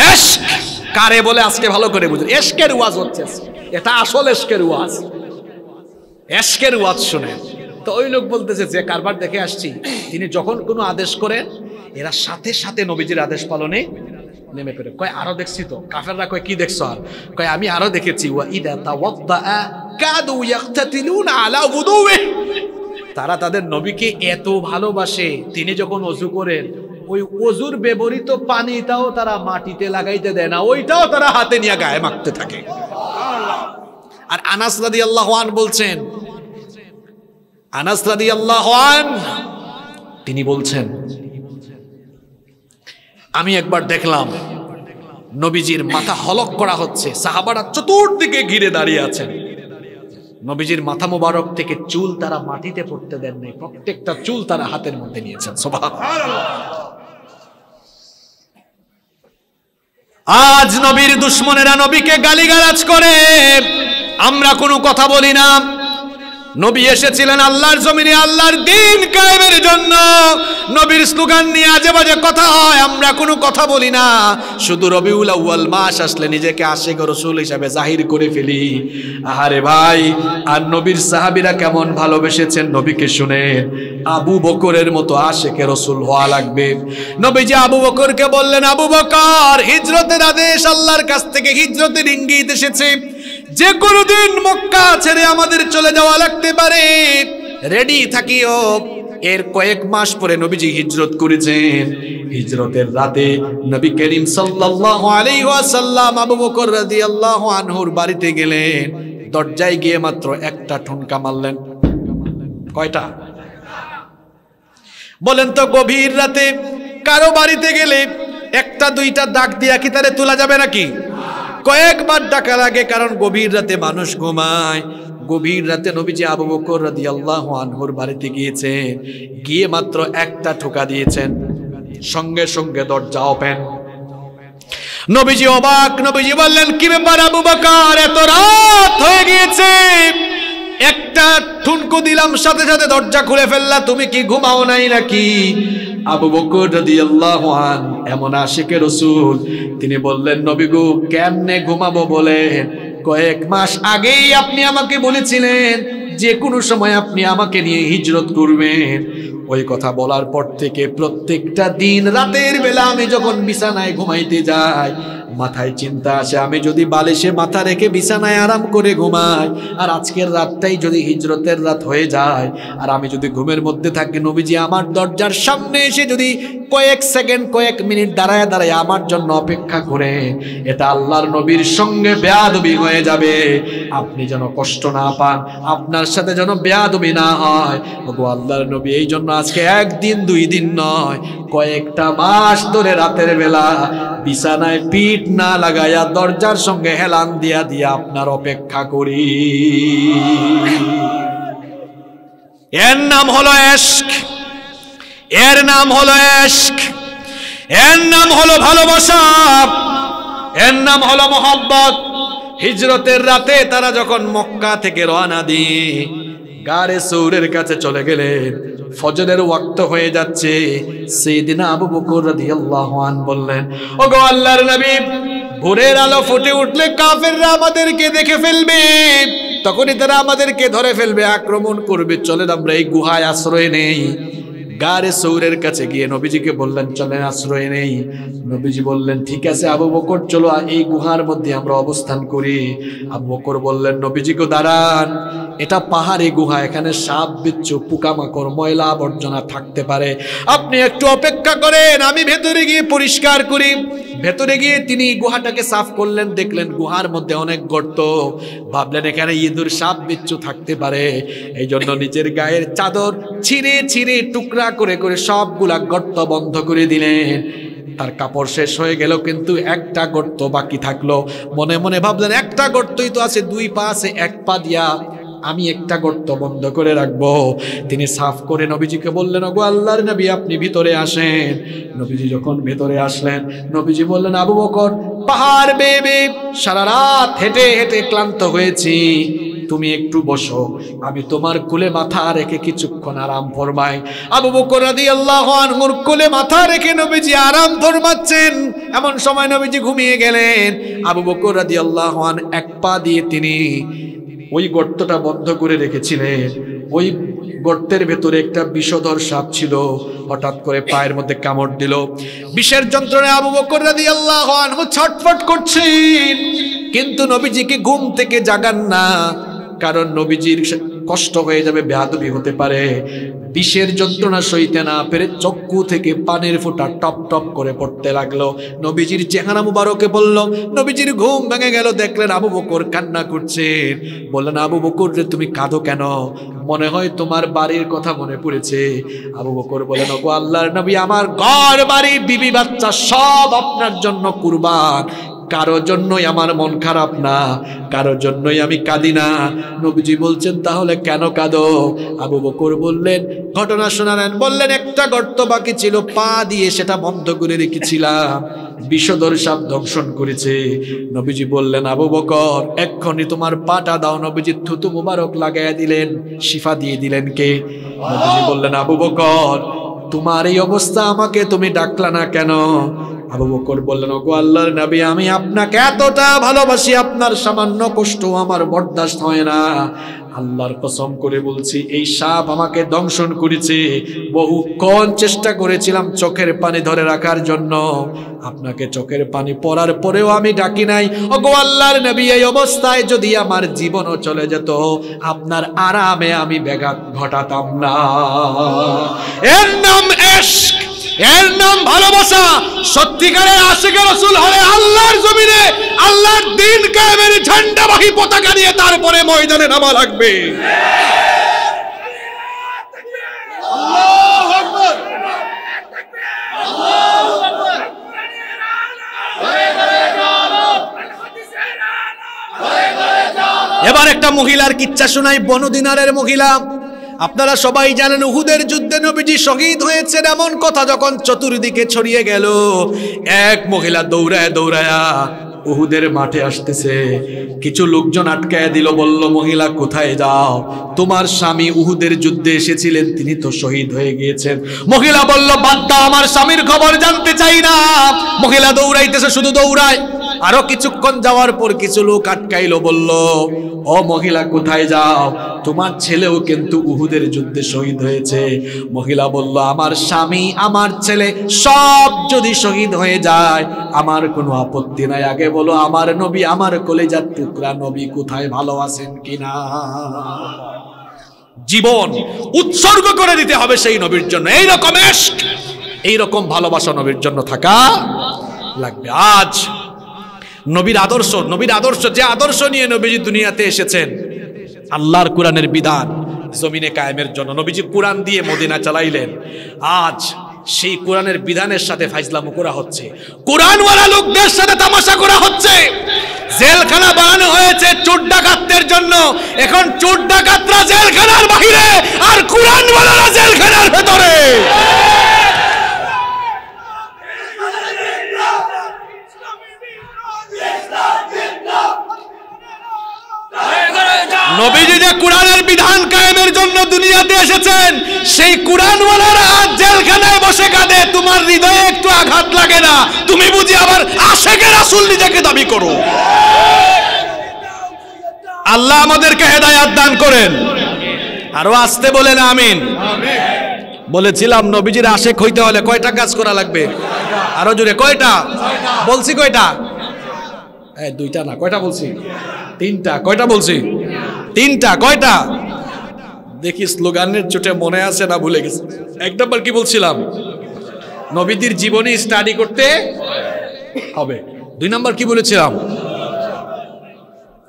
এস কারে বলে আজকে ভালো করে বুঝুন। এসকের ওয়াজ হচ্ছে এটা আসল এসকের ওয়াজ। এসকের ওয়াজ শুনেন। তো ওই লোক বলতেছে, যে কারবার দেখে আসছি, তিনি যখন কোনো আদেশ করেন এরা সাথে সাথে নবীজির আদেশ পালনে নেমে পড়ে। কয়, আরও দেখছি তো। কাফেররা কয়, কি দেখছ আর? কয়, আমি আরও দেখেছি। ওয়া আলা তারা তাদের নবীকে এত ভালোবাসে। তিনি যখন অজু করেন, ওই অজুর ব্যবহৃত পানিটাও তারা মাটিতে লাগাইতে দেয় না। ওইটাও তারা হাতে নিয়ে গায়ে মাখতে থাকে। আর আনাস রাদি আল্লাহান বলছেন, আনাস রাদি আল্লাহান তিনি বলছেন আমি একবার দেখলাম নবীজির মাথা হলক করা হচ্ছে, সাহাবারা চতুর্দিকে ঘিরে দাঁড়িয়ে আছেন। নবীজির মাথা মোবারক থেকে চুল তারা মাটিতে পড়তে দেন নাই, প্রত্যেকটা চুল তারা হাতের মধ্যে নিয়েছেন আজ নবীর দুশ্মনেরা নবীকে গালিগালাজ করে, আমরা কোনো কথা বলি না। নবী এসেছিলেন আল্লাহর জমিনে, আল্লাহর দিন কায়েমের জন্য। নবীর স্লোগান নিয়ে আজে বাজে কথা হয়, আমরা কোনো কথা বলি না। শুধু রবিউল আউয়াল মাস আসলে নিজেকে আশেক রসুল হিসাবে জাহির করে ফেলি। আহারে ভাই, আর নবীর সাহাবীরা কেমন ভালোবেসেছেন নবীকে শুনে। আবু বকরের মতো আশেকে রসুল হওয়া লাগবে। নবীজি আবু বকরকে বললেন, আবু বকর, হিজরতের আদেশ আল্লাহর কাছ থেকে হিজরতের ইঙ্গিত এসেছে। যে কোনো দিন মক্কা ছেড়ে আমাদের চলে যাওয়া লাগতে পারে। রেডি থাকিও। এর কয়েক মাস পরে নবীজি হিজরত করেছেন। হিজরতের রাতে নবী করিম সাল্লাল্লাহু আলাইহি ওয়াসাল্লাম আবু বকর রাদিয়াল্লাহু আনহুর বাড়িতে গেলেন। দরজায় গিয়ে মাত্র একটা ঠুনকা মারলেন। কয়টা? বলেন তো গভীর রাতে কারও বাড়িতে গেলে একটা দুইটা দাগ দিয়া কি তারে তোলা যাবে নাকি? কয়েকবার ডাকা লাগে কারণ গভীর রাতে মানুষ ঘুমায়। গভীর রাতে নবীজি আবু বকর রাদিয়াল্লাহু আনহুর বাড়িতে গিয়েছেন। গিয়ে মাত্র একটা ঠোকা দিয়েছেন। সঙ্গে সঙ্গে দরজা ওপেন নবীজি অবাক, নবীজি বললেন, কি ব্যাপার আবু বকর? এত রাত হয়ে গিয়েছে। একটা ঠুনকু দিলাম, সাথে সাথে দরজা খুলে ফেললা, তুমি কি ঘুমাও নাই নাকি? আবু বকর রাদিয়াল্লাহু আন এমন আশিকে রসুল। তিনি বললেন নবীগু কেমনে ঘুমাবো বলে? কয়েক মাস আগেই আপনি আমাকে বলেছিলেন, যে কোনো সময় আপনি আমাকে নিয়ে হিজরত করবেন। ওই কথা বলার পর থেকে প্রত্যেকটা দিন রাতের বেলা আমি যখন বিছানায় ঘুমাইতে যাই মাথায় চিন্তা আসে, আমি যদি বালিশে মাথা রেখে বিছানায় আরাম করে ঘুমাই, আর আজকের রাতটাই যদি হিজরতের রাত হয়ে যায়, আর আমি যদি ঘুমের মধ্যে থাকি, নবীজি আমার দরজার সামনে এসে যদি কয়েক সেকেন্ড, কয়েক মিনিট দাঁড়ায় দাঁড়ায় আমার জন্য অপেক্ষা করে, এটা আল্লাহর নবীর সঙ্গে বেয়াদবি হয়ে যাবে। আপনি যেন কষ্ট না পান, আপনার সাথে যেন বেয়াদবি না হয়। ওগো আল্লাহর নবী, এই জন্য আজকে একদিন, দুই দিন নয়, কয়েকটা মাস ধরে রাতের বেলা বিছানায় পিঠ না লাগাইয়া দরজার সঙ্গে হেলান দিয়া দিয়া আপনার অপেক্ষা করি। এর নাম হলো এশক। এর নাম হলো এশক। এর নাম হলো ভালোবাসা। এর নাম হলো মোহাব্বত। হিজরতের রাতে তারা যখন মক্কা থেকে রওনা দিয়ে গাড়ে সৌরের কাছে চলে গেলেন ফজরের ওয়াক্ত হয়ে যাচ্ছে। সেই দিন আবু বকর রাদিয়াল্লাহু আন বললেন, ওগো আল্লাহর নবী, ভোরের আলো ফুটে উঠলে কাফেররা আমাদেরকে দেখে ফেলবে। তখনই তারা আমাদেরকে ধরে ফেলবে, আক্রমণ করবে। চলেন আমরা এই গুহায় আশ্রয় নেই। গারে সৌরের কাছে গিয়ে নবীজিকে বললেন চলেন আশ্রয় নেই। নবীজি বললেন, ঠিক আছে আবু বকর, চলো এই গুহার মধ্যে আমরা অবস্থান করি। আবু বকর বললেন নবীজিকে দাঁড়ান। এটা পাহাড়ি গুহা, এখানে সাপ, বিচ্ছু, পোকামাকড়, ময়লা আবর্জনা থাকতে পারে। আপনি একটু অপেক্ষা করেন, আমি ভেতরে গিয়ে পরিষ্কার করি। ভেতরে গিয়ে তিনি গুহাটাকে সাফ করলেন, দেখলেন গুহার মধ্যে অনেক গর্ত। ভাবলেন, এখানে ইঁদুর, সাপ, বিচ্ছু থাকতে পারে। এই জন্য নিজের গায়ের চাদর ছিঁড়ে ছিঁড়ে টুকরা করে করে সবগুলা গর্ত বন্ধ করে দিলেন তার কাপড় শেষ হয়ে গেল, কিন্তু একটা গর্ত বাকি থাকল। মনে মনে ভাবলেন, একটা গর্তই তো আছে, দুই পা আছে, এক পা দিয়া। আমি একটা গর্ত বন্ধ করে রাখব। তিনি সাফ করে নবীজিকে বললেন, ওগো আল্লাহর নবী, আপনি ভিতরে আসেন। নবীজি যখন ভেতরে আসলেন, নবীজি বললেন, আবু বকর, পাহাড় বেয়ে বেয়ে সারা রাত হেঁটে হেঁটে ক্লান্ত হয়েছি। তুমি একটু বসো, আমি তোমার কুলে মাথা রেখে কিছুক্ষণ আরাম ফরমাই। আবু বকর রাদিয়াল্লাহু আনহুর কুলে মাথা রেখে নবীজি আরাম ফরমাচ্ছেন। এমন সময় নবীজি ঘুমিয়ে গেলেন। আবু বকর রাদিয়াল্লাহু আন এক পা দিয়ে তিনি ওই গর্তটা বন্ধ করে রেখেছিলেন ওই গর্তের ভেতরে একটা বিষধর সাপ ছিল। হঠাৎ করে পায়ের মধ্যে কামড় দিল। বিষের যন্ত্রণায় আবু বকর রাদিয়াল্লাহু আনহু ছটফট করছেন। কিন্তু নবীজিকে ঘুম থেকে জাগান না। কারণ নবীজির কষ্ট হয়ে যাবে বেহাদবি হতে পারে। বিষের যন্ত্রণা সইতে না পেরে চক্ষু থেকে পানের ফোঁটা টপ টপ করে পড়তে লাগল। নবীজির চেহারা মুবারকে বলল, নবীজির ঘুম ভেঙে গেল। দেখলেন আবু বকর কান্না করছেন। বললেন, আবু বকর রে, তুমি কাঁদো কেন? মনে হয় তোমার বাড়ির কথা মনে পড়েছে। আবু বকর বলেন ওগো আল্লাহর নবী, আমার ঘর বাড়ি বিবি বাচ্চা সব আপনার জন্য কুরবান। কারও জন্যই আমার মন খারাপ না, কারও জন্যই আমি কাঁদি না। নবীজি বলছেন, তাহলে কেন কাঁদো? আবু বকর বললেন, ঘটনা শোনালেন, বললেন, একটা গর্ত বাকি ছিল, পা দিয়ে সেটা বন্ধ করে রেখেছিলাম। বিষধর সাপ দংশন করেছে। নবীজি বললেন, আবু বকর, এক্ষুনি তোমার পাটা দাও। নবীজি থুতু মুবারক লাগাইয়া দিলেন, শিফা দিয়ে দিলেন কে? নবীজি বললেন, আবু বকর, তোমার এই অবস্থা আমাকে তুমি ডাকলা না কেন? আবু বকর বললেন, ওগো আল্লাহর নবী, আমি আপনাকে এতটা ভালোবাসি, আপনার সামান্য কষ্ট আমার বরদাস্ত হয় না। আল্লাহর কসম করে বলছি, এই সাপ আমাকে দংশন করেছে। বহু কন চেষ্টা করেছিলাম চোখের পানি ধরে রাখার জন্য। আপনাকে চোখের পানি পড়ার পরেও আমি ডাকি নাই। ওগো আল্লাহর নবী, এই অবস্থায় যদি আমার জীবনও চলে যেত, আপনার আরামে আমি ব্যাঘাত ঘটাতাম না। এর নাম এশক। এর নাম ভালোবাসা। সত্যিকারের আশেকের রসুল হলে আল্লাহর জমিনে আল্লাহর দিন কায়েমের ঝান্ডাবাহী পতাকা নিয়ে তারপরে ময়দানে নামা লাগবে। এবার একটা মহিলার কিচ্ছা শোনাই বনদিনারের মহিলা। আপনারা সবাই জানেন উহুদের যুদ্ধে নবীজি শহীদ হয়েছেন এমন কথা যখন চতুর্দিকে ছড়িয়ে গেল। এক মহিলা দৌড়ায় দৌড়ায়া উহুদের মাঠে আসতেছে। কিছু লোকজন আটকায় দিল, বলল, মহিলা, কোথায় যাও? তোমার স্বামী উহুদের যুদ্ধে এসেছিলেন, তিনি তো শহীদ হয়ে গিয়েছেন। মহিলা বলল, বাদ দাও, আমার স্বামীর খবর জানতে চাই না। মহিলা দৌড়াইতেছে, শুধু দৌড়ায়। আরও কিছুক্ষণ যাওয়ার পর কিছু লোক আটকাইলো, বলল, ও মহিলা, কোথায় যাও? তোমার ছেলেও কিন্তু উহুদের যুদ্ধে শহীদ হয়েছে। মহিলা বলল, আমার স্বামী, আমার ছেলে সব যদি শহীদ হয়ে যায়, আমার কোনো আপত্তি নাই। আগে বলো, আমার নবী আমার কলেজার টুকরা নবী কোথায় ভালো আছেন কিনা? জীবন উৎসর্গ করে দিতে হবে সেই নবীর জন্য। এইরকম এশক, এইরকম ভালোবাসা নবীর জন্য থাকা লাগবে। আজ নবীর আদর্শ নবীর আদর্শ, যে আদর্শ নিয়ে নবীজি দুনিয়াতে এসেছেন, আল্লাহর কোরআনের বিধান জমিনে কায়েমের জন্য। নবীজি কোরআন দিয়ে মদিনা চালাইলেন। আজ সেই কোরআনের বিধানের সাথে ফাইজলামো করা হচ্ছে। কোরআনওয়ালা লোকদের সাথে তামাশা করা হচ্ছে জেলখানা বানানো হয়েছে চোর ডাকাতদের জন্য। এখন চোর ডাকাতরা জেলখানার বাহিরে আর কোরআনওয়ালারা জেলখানার ভেতরে। নবীজি যে কোরআনের বিধান কায়েমের জন্য দুনিয়াতে এসেছেন, সেই কোরআনওয়ালারা আজ জেলখানায় বসে কাঁদে, তোমার হৃদয়ে একটু আঘাত লাগে না, তুমি বুঝি আবার আশেকে রাসূল নিজেকে দাবি করো। আল্লাহ আমাদেরকে হেদায়াত দান করেন। আরও আসতে বলেন, আমিন। বলেছিলাম, নবীজির আশেক হইতে হলে কয়টা কাজ করা লাগবে? আরও জোরে, কয়টা? বলছি কয়টা? দুইটা না, কয়টা বলছি? তিনটা, কয়টা বলছি? তিনটা, কয়টা? দেখি স্লোগানের চোটে মনে আছে না ভুলে গেছে। এক নম্বর কি বলছিলাম? নবীদের জীবনী স্টাডি করতে হবে। দুই নম্বর কি বলেছিলাম?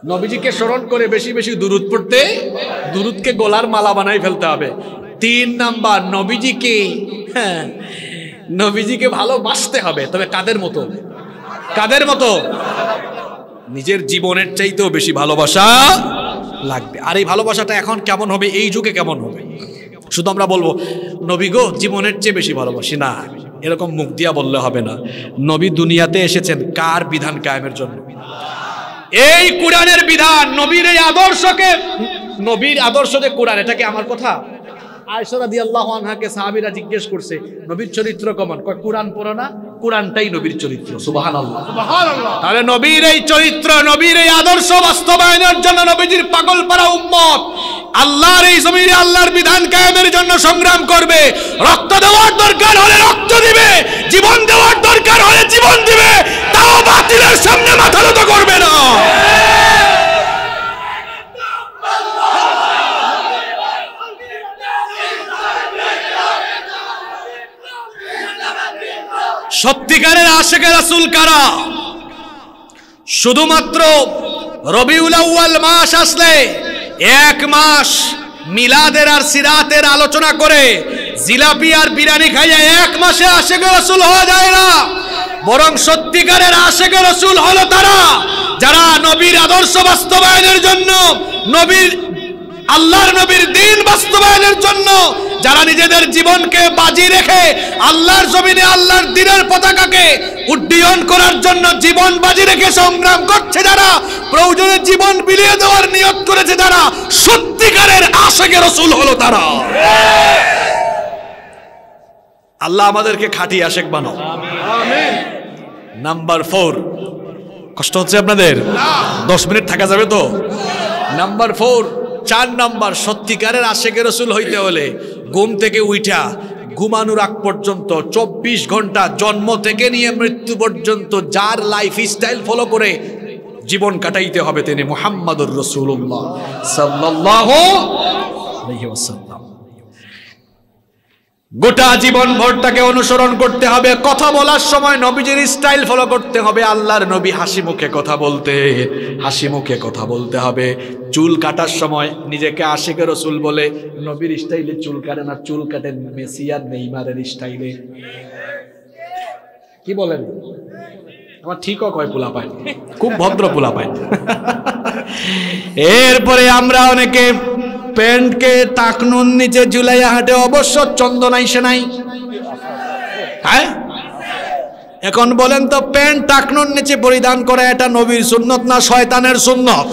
নবীজিকে স্মরণ করে বেশি বেশি দুরুদ পড়তে, দুরুদকে গোলার মালা বানাই ফেলতে হবে। তিন নাম্বার, নবীজিকে হ্যাঁ নবীজিকে ভালোবাসতে হবে। তবে কাদের মতো? কাদের মতো? নিজের জীবনের চাইতেও বেশি ভালোবাসা লাগবে। আর এই ভালোবাসাটা এখন কেমন হবে? এই যুগে কেমন হবে? শুধু আমরা বলব, নবী গো, জীবনের চেয়ে বেশি ভালোবাসি। না, এরকম মুখ দিয়া বললে হবে না। নবী দুনিয়াতে এসেছেন কার বিধান কায়েমের জন্য? এই কোরআনের বিধান, নবীর এই আদর্শকে, নবীর আদর্শ যে কোরআন, এটা কি আমার কথা? আয়সরা দিয়ে আনহাকে সাহাবিরা জিজ্ঞেস করছে, নবীর চরিত্র কেমন? কয়, কোরআন পড়ো না? কোরআনটাই নবীর চরিত্র সুবাহান আল্লাহ তাহলে নবীর এই চরিত্র নবীর এই আদর্শ বাস্তবায়নের জন্য নবীজির পাগল পারা উম্মত আল্লাহর এই জমিনে আল্লাহর বিধান কায়েমের জন্য সংগ্রাম করবে। রক্ত দেওয়ার দরকার হলে রক্ত দিবে জীবন দেওয়ার দরকার হলে জীবন দিবে তাও বাতিলের সামনে মাথা নত করবে না। সত্যিকারের আশেকে রাসুল কারা? শুধুমাত্র রবিউল আউয়াল মাস আসলে এক মাস মিলাদের আর সিরাতের আলোচনা করে জিলাপি আর বিরিয়ানি খাইয়া এক মাসে আশেকে রাসুল হওয়া যায় না। বরং সত্যিকারের আশেকে রসুল হলো তারা, যারা নবীর আদর্শ বাস্তবায়নের জন্য নবীর আল্লাহর নবীর দিন বাস্তবায়নের জন্য যারা নিজেদের জীবনকে বাজি রেখে আল্লাহর জমিনে আল্লাহর দিনের পতাকাকে উড্ডীয়ন করার জন্য জীবন বাজি রেখে সংগ্রাম করছে যারা, প্রয়োজনে জীবন বিলিয়ে দেওয়ার নিয়ত করেছে যারা, সত্যিকারের আশেকে রসুল হলো তারা। আল্লাহ আমাদেরকে খাঁটি আশেক বানাও। Number four. কষ্ট হচ্ছে আপনাদের? দশ মিনিট থাকা যাবে তো? Number four. চার নাম্বার, সত্যিকারের আশেকে রসুল হইতে হলে ঘুম থেকে উইঠা, ঘুমানোর আগ পর্যন্ত চব্বিশ ঘণ্টা জন্ম থেকে নিয়ে মৃত্যু পর্যন্ত যার লাইফ স্টাইল ফলো করে জীবন কাটাইতে হবে তিনি মোহাম্মদুর রসুল্লাহ সাল্লাহ গোটা জীবন ভরটাকে অনুসরণ করতে হবে, কথা বলার সময় নবীজির স্টাইল ফলো করতে হবে, আল্লাহর নবী হাসি মুখে কথা বলতে, হাসি মুখে কথা বলতে হবে। চুল কাটার সময় নিজেকে আশিকে রসুল বলে, নবীর স্টাইলে চুল কাটেন আর চুল কাটেন মেসি আর নেইমারের স্টাইলে কি বলেন? আমার ঠিকও কয় পোলা পায় খুব ভদ্র পোলা পায় এরপরে আমরা অনেকে প্যান্টকে টাকনুন নিচে ঝুলাইয়া হাঁটে, অবশ্য চন্দন আইসে নাই হ্যাঁ? এখন বলেন তো, প্যান্ট টাকনুন নিচে পরিধান করে এটা নবীর সুন্নত না শয়তানের সুন্নত?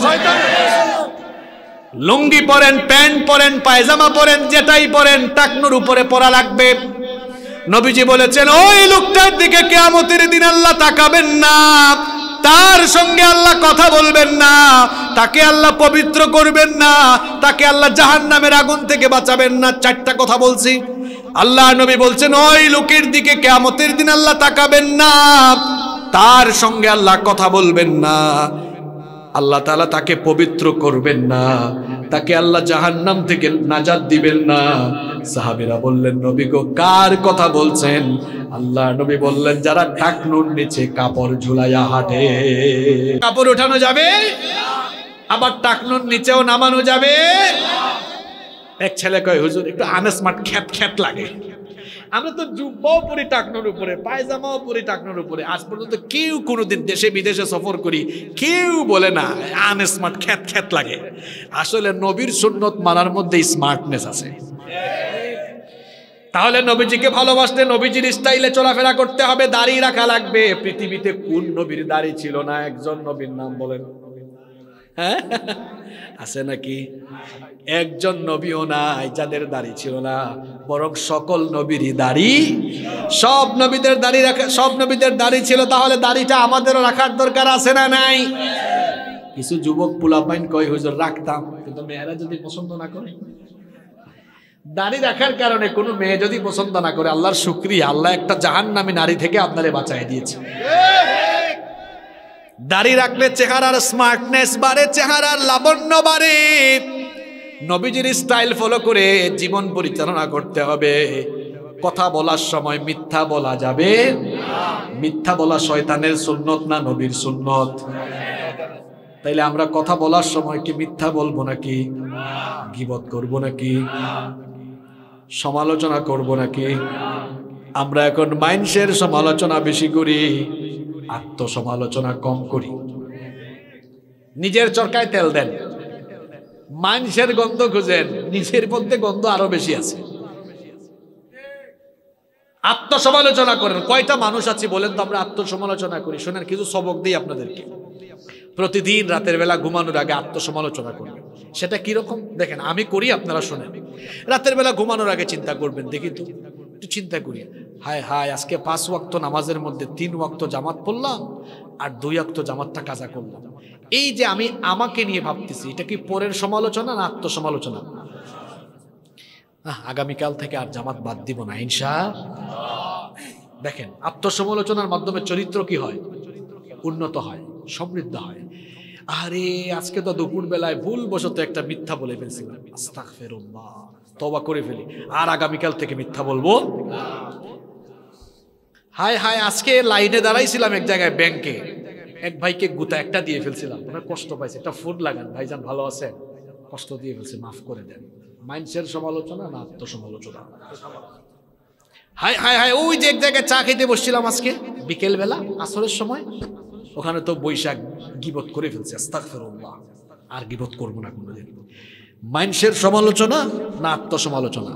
লুঙ্গি পরেন, প্যান্ট পরেন, পায়জামা পরেন, যেটাই পরেন, টাকনুর উপরে পরা লাগবে। নবীজি বলেছেন, ওই লোকটার দিকে কেয়ামতের দিন আল্লাহ তাকাবেন না। তার সঙ্গে আল্লাহ কথা বলবেন না, তাকে আল্লাহ পবিত্র করবেন না, তাকে আল্লাহ জাহান নামের আগুন থেকে বাঁচাবেন না। চারটা কথা বলছি। আল্লাহ নবী বলছেন, ওই লোকের দিকে কেয়ামতের দিন আল্লাহ তাকাবেন না, তার সঙ্গে আল্লাহ কথা বলবেন না। আল্লাহ তালা তাকে পবিত্র করবেন না। তাকে আল্লাহ জাহান্নাম থেকে নাজাদ দিবেন না। সাহাবীরা বললেন, নবী গো, কার কথা বলছেন? আল্লাহ নবী বললেন, যারা ঢাকনুর নিচে কাপড় ঝুলাইয়া হাঁটে। কাপড় ওঠানো যাবে? আবার টাকনুর নিচেও নামানো যাবে? এক ছেলে কয়, হুজুর, একটু আনস্মার্ট খ্যাত খ্যাত লাগে। আমরা তো জুব্বাও পরি টাকনোর উপরে, পায়জামাও পরি টাকনোর উপরে। আজ পর্যন্ত কেউ কোনোদিন দেশে, বিদেশে সফর করি, কেউ বলে না, আনস্মার্ট, খ্যাত খ্যাত লাগে। আসলে নবীর সুন্নত মানার মধ্যে স্মার্টনেস আছে। তাহলে নবীজিকে ভালোবাসতে নবীজির স্টাইলে চলাফেরা করতে হবে, দাড়ি রাখা লাগবে। পৃথিবীতে কোন নবীর দাড়ি ছিল না? একজন নবীর নাম বলেন। হ্যাঁ? আছে নাকি? একজন নবীও নাই যাদের দাড়ি ছিল না, বরং সকল নবীরই দাড়ি। সব নবীদের দাড়ি রাখা, সব নবীদের দাড়ি ছিল, তাহলে দাড়িটা আমাদেরও রাখার দরকার আছে না নাই? কিছু যুবক পোলাপাইন কয়, হুজুর, রাখতাম। কিন্তু মেয়েরা যদি পছন্দ না করে? দাড়ি রাখার কারণে কোনো মেয়ে যদি পছন্দ না করে, আল্লাহর শুক্রিয়া, আল্লাহ একটা জাহান্নামী নারী থেকে আপনারে বাঁচাই দিয়েছে। দাড়ি রাখলে চেহারার স্মার্টনেস বাড়ে, চেহারার লাবণ্য বাড়ে। নবীজির স্টাইল ফলো করে জীবন পরিচালনা করতে হবে। কথা বলার সময় মিথ্যা বলা যাবে। মিথ্যা বলা শয়তানের সুন্নত না নবীর সুন্নত? তাইলে আমরা কথা বলার সময় কি মিথ্যা বলব নাকি? গিবত করব নাকি? সমালোচনা করব নাকি? আমরা এখন মাইন্সের সমালোচনা বেশি করি। আত্মসমালোচনা কম করি। নিজের চরকায় তেল দেন। মানুষের গন্ধ খুঁজেন। নিজের মধ্যে গন্ধ আরও বেশি আছে। আত্মসমালোচনা করেন। কয়টা মানুষ আছে বলেন তো আমরা আত্মসমালোচনা করি। শোনেন, কিছু সবক দিই আপনাদেরকে। প্রতিদিন রাতের বেলা ঘুমানোর আগে আত্মসমালোচনা করবেন। সেটা কীরকম? দেখেন, আমি করি আপনারা শোনেন। রাতের বেলা ঘুমানোর আগে চিন্তা করবেন। দেখি তো। একটু চিন্তা করি। হায় হায়, আজকে পাঁচ ওয়াক্ত নামাজের মধ্যে তিন ওয়াক্ত জামাত পড়লাম আর দুই ওয়াক্ত জামাতটা কাজা করলাম। এই যে আমি আমাকে নিয়ে ভাবতেছি, এটা কি পরের সমালোচনা না আত্মসমালোচনা? আগামীকাল থেকে আর জামাত বাদ দিব না ইনশা দেখেন, আত্মসমালোচনার মাধ্যমে চরিত্র কি হয়? উন্নত হয়, সমৃদ্ধ হয়। আরে, আজকে তো দুপুর বেলায় ভুল বশত একটা মিথ্যা বলে ফেলছিলাম। আস্তাগফিরুল্লাহ। তবা করে ফেলি। আর আগামীকাল থেকে মিথ্যা বলব? হায় হায়, আজকে লাইনে দাঁড়াইছিলাম এক জায়গায় ব্যাংকে। এক ভাইকে গুতা একটা দিয়ে ফেলছিলাম। ওনার কষ্ট পাইছে। একটা ফুড লাগান। ভাইজান ভালো আছেন? কষ্ট দিয়ে ফেলছে, মাফ করে দেন। মাইন্সের সমালোচনা না আত্মসমালোচনা? হাই হাই হাই ওই যে এক জায়গায় চা খেতে বসছিলাম আজকে, বিকেলবেলা, আসরের সময়। ওখানে তো বৈশাখ গিবত করে ফেলছে, আস্তাগফিরুল্লাহ। আর গিবত করব না কোনোদিন। মাইন্সের সমালোচনা না আত্মসমালোচনা?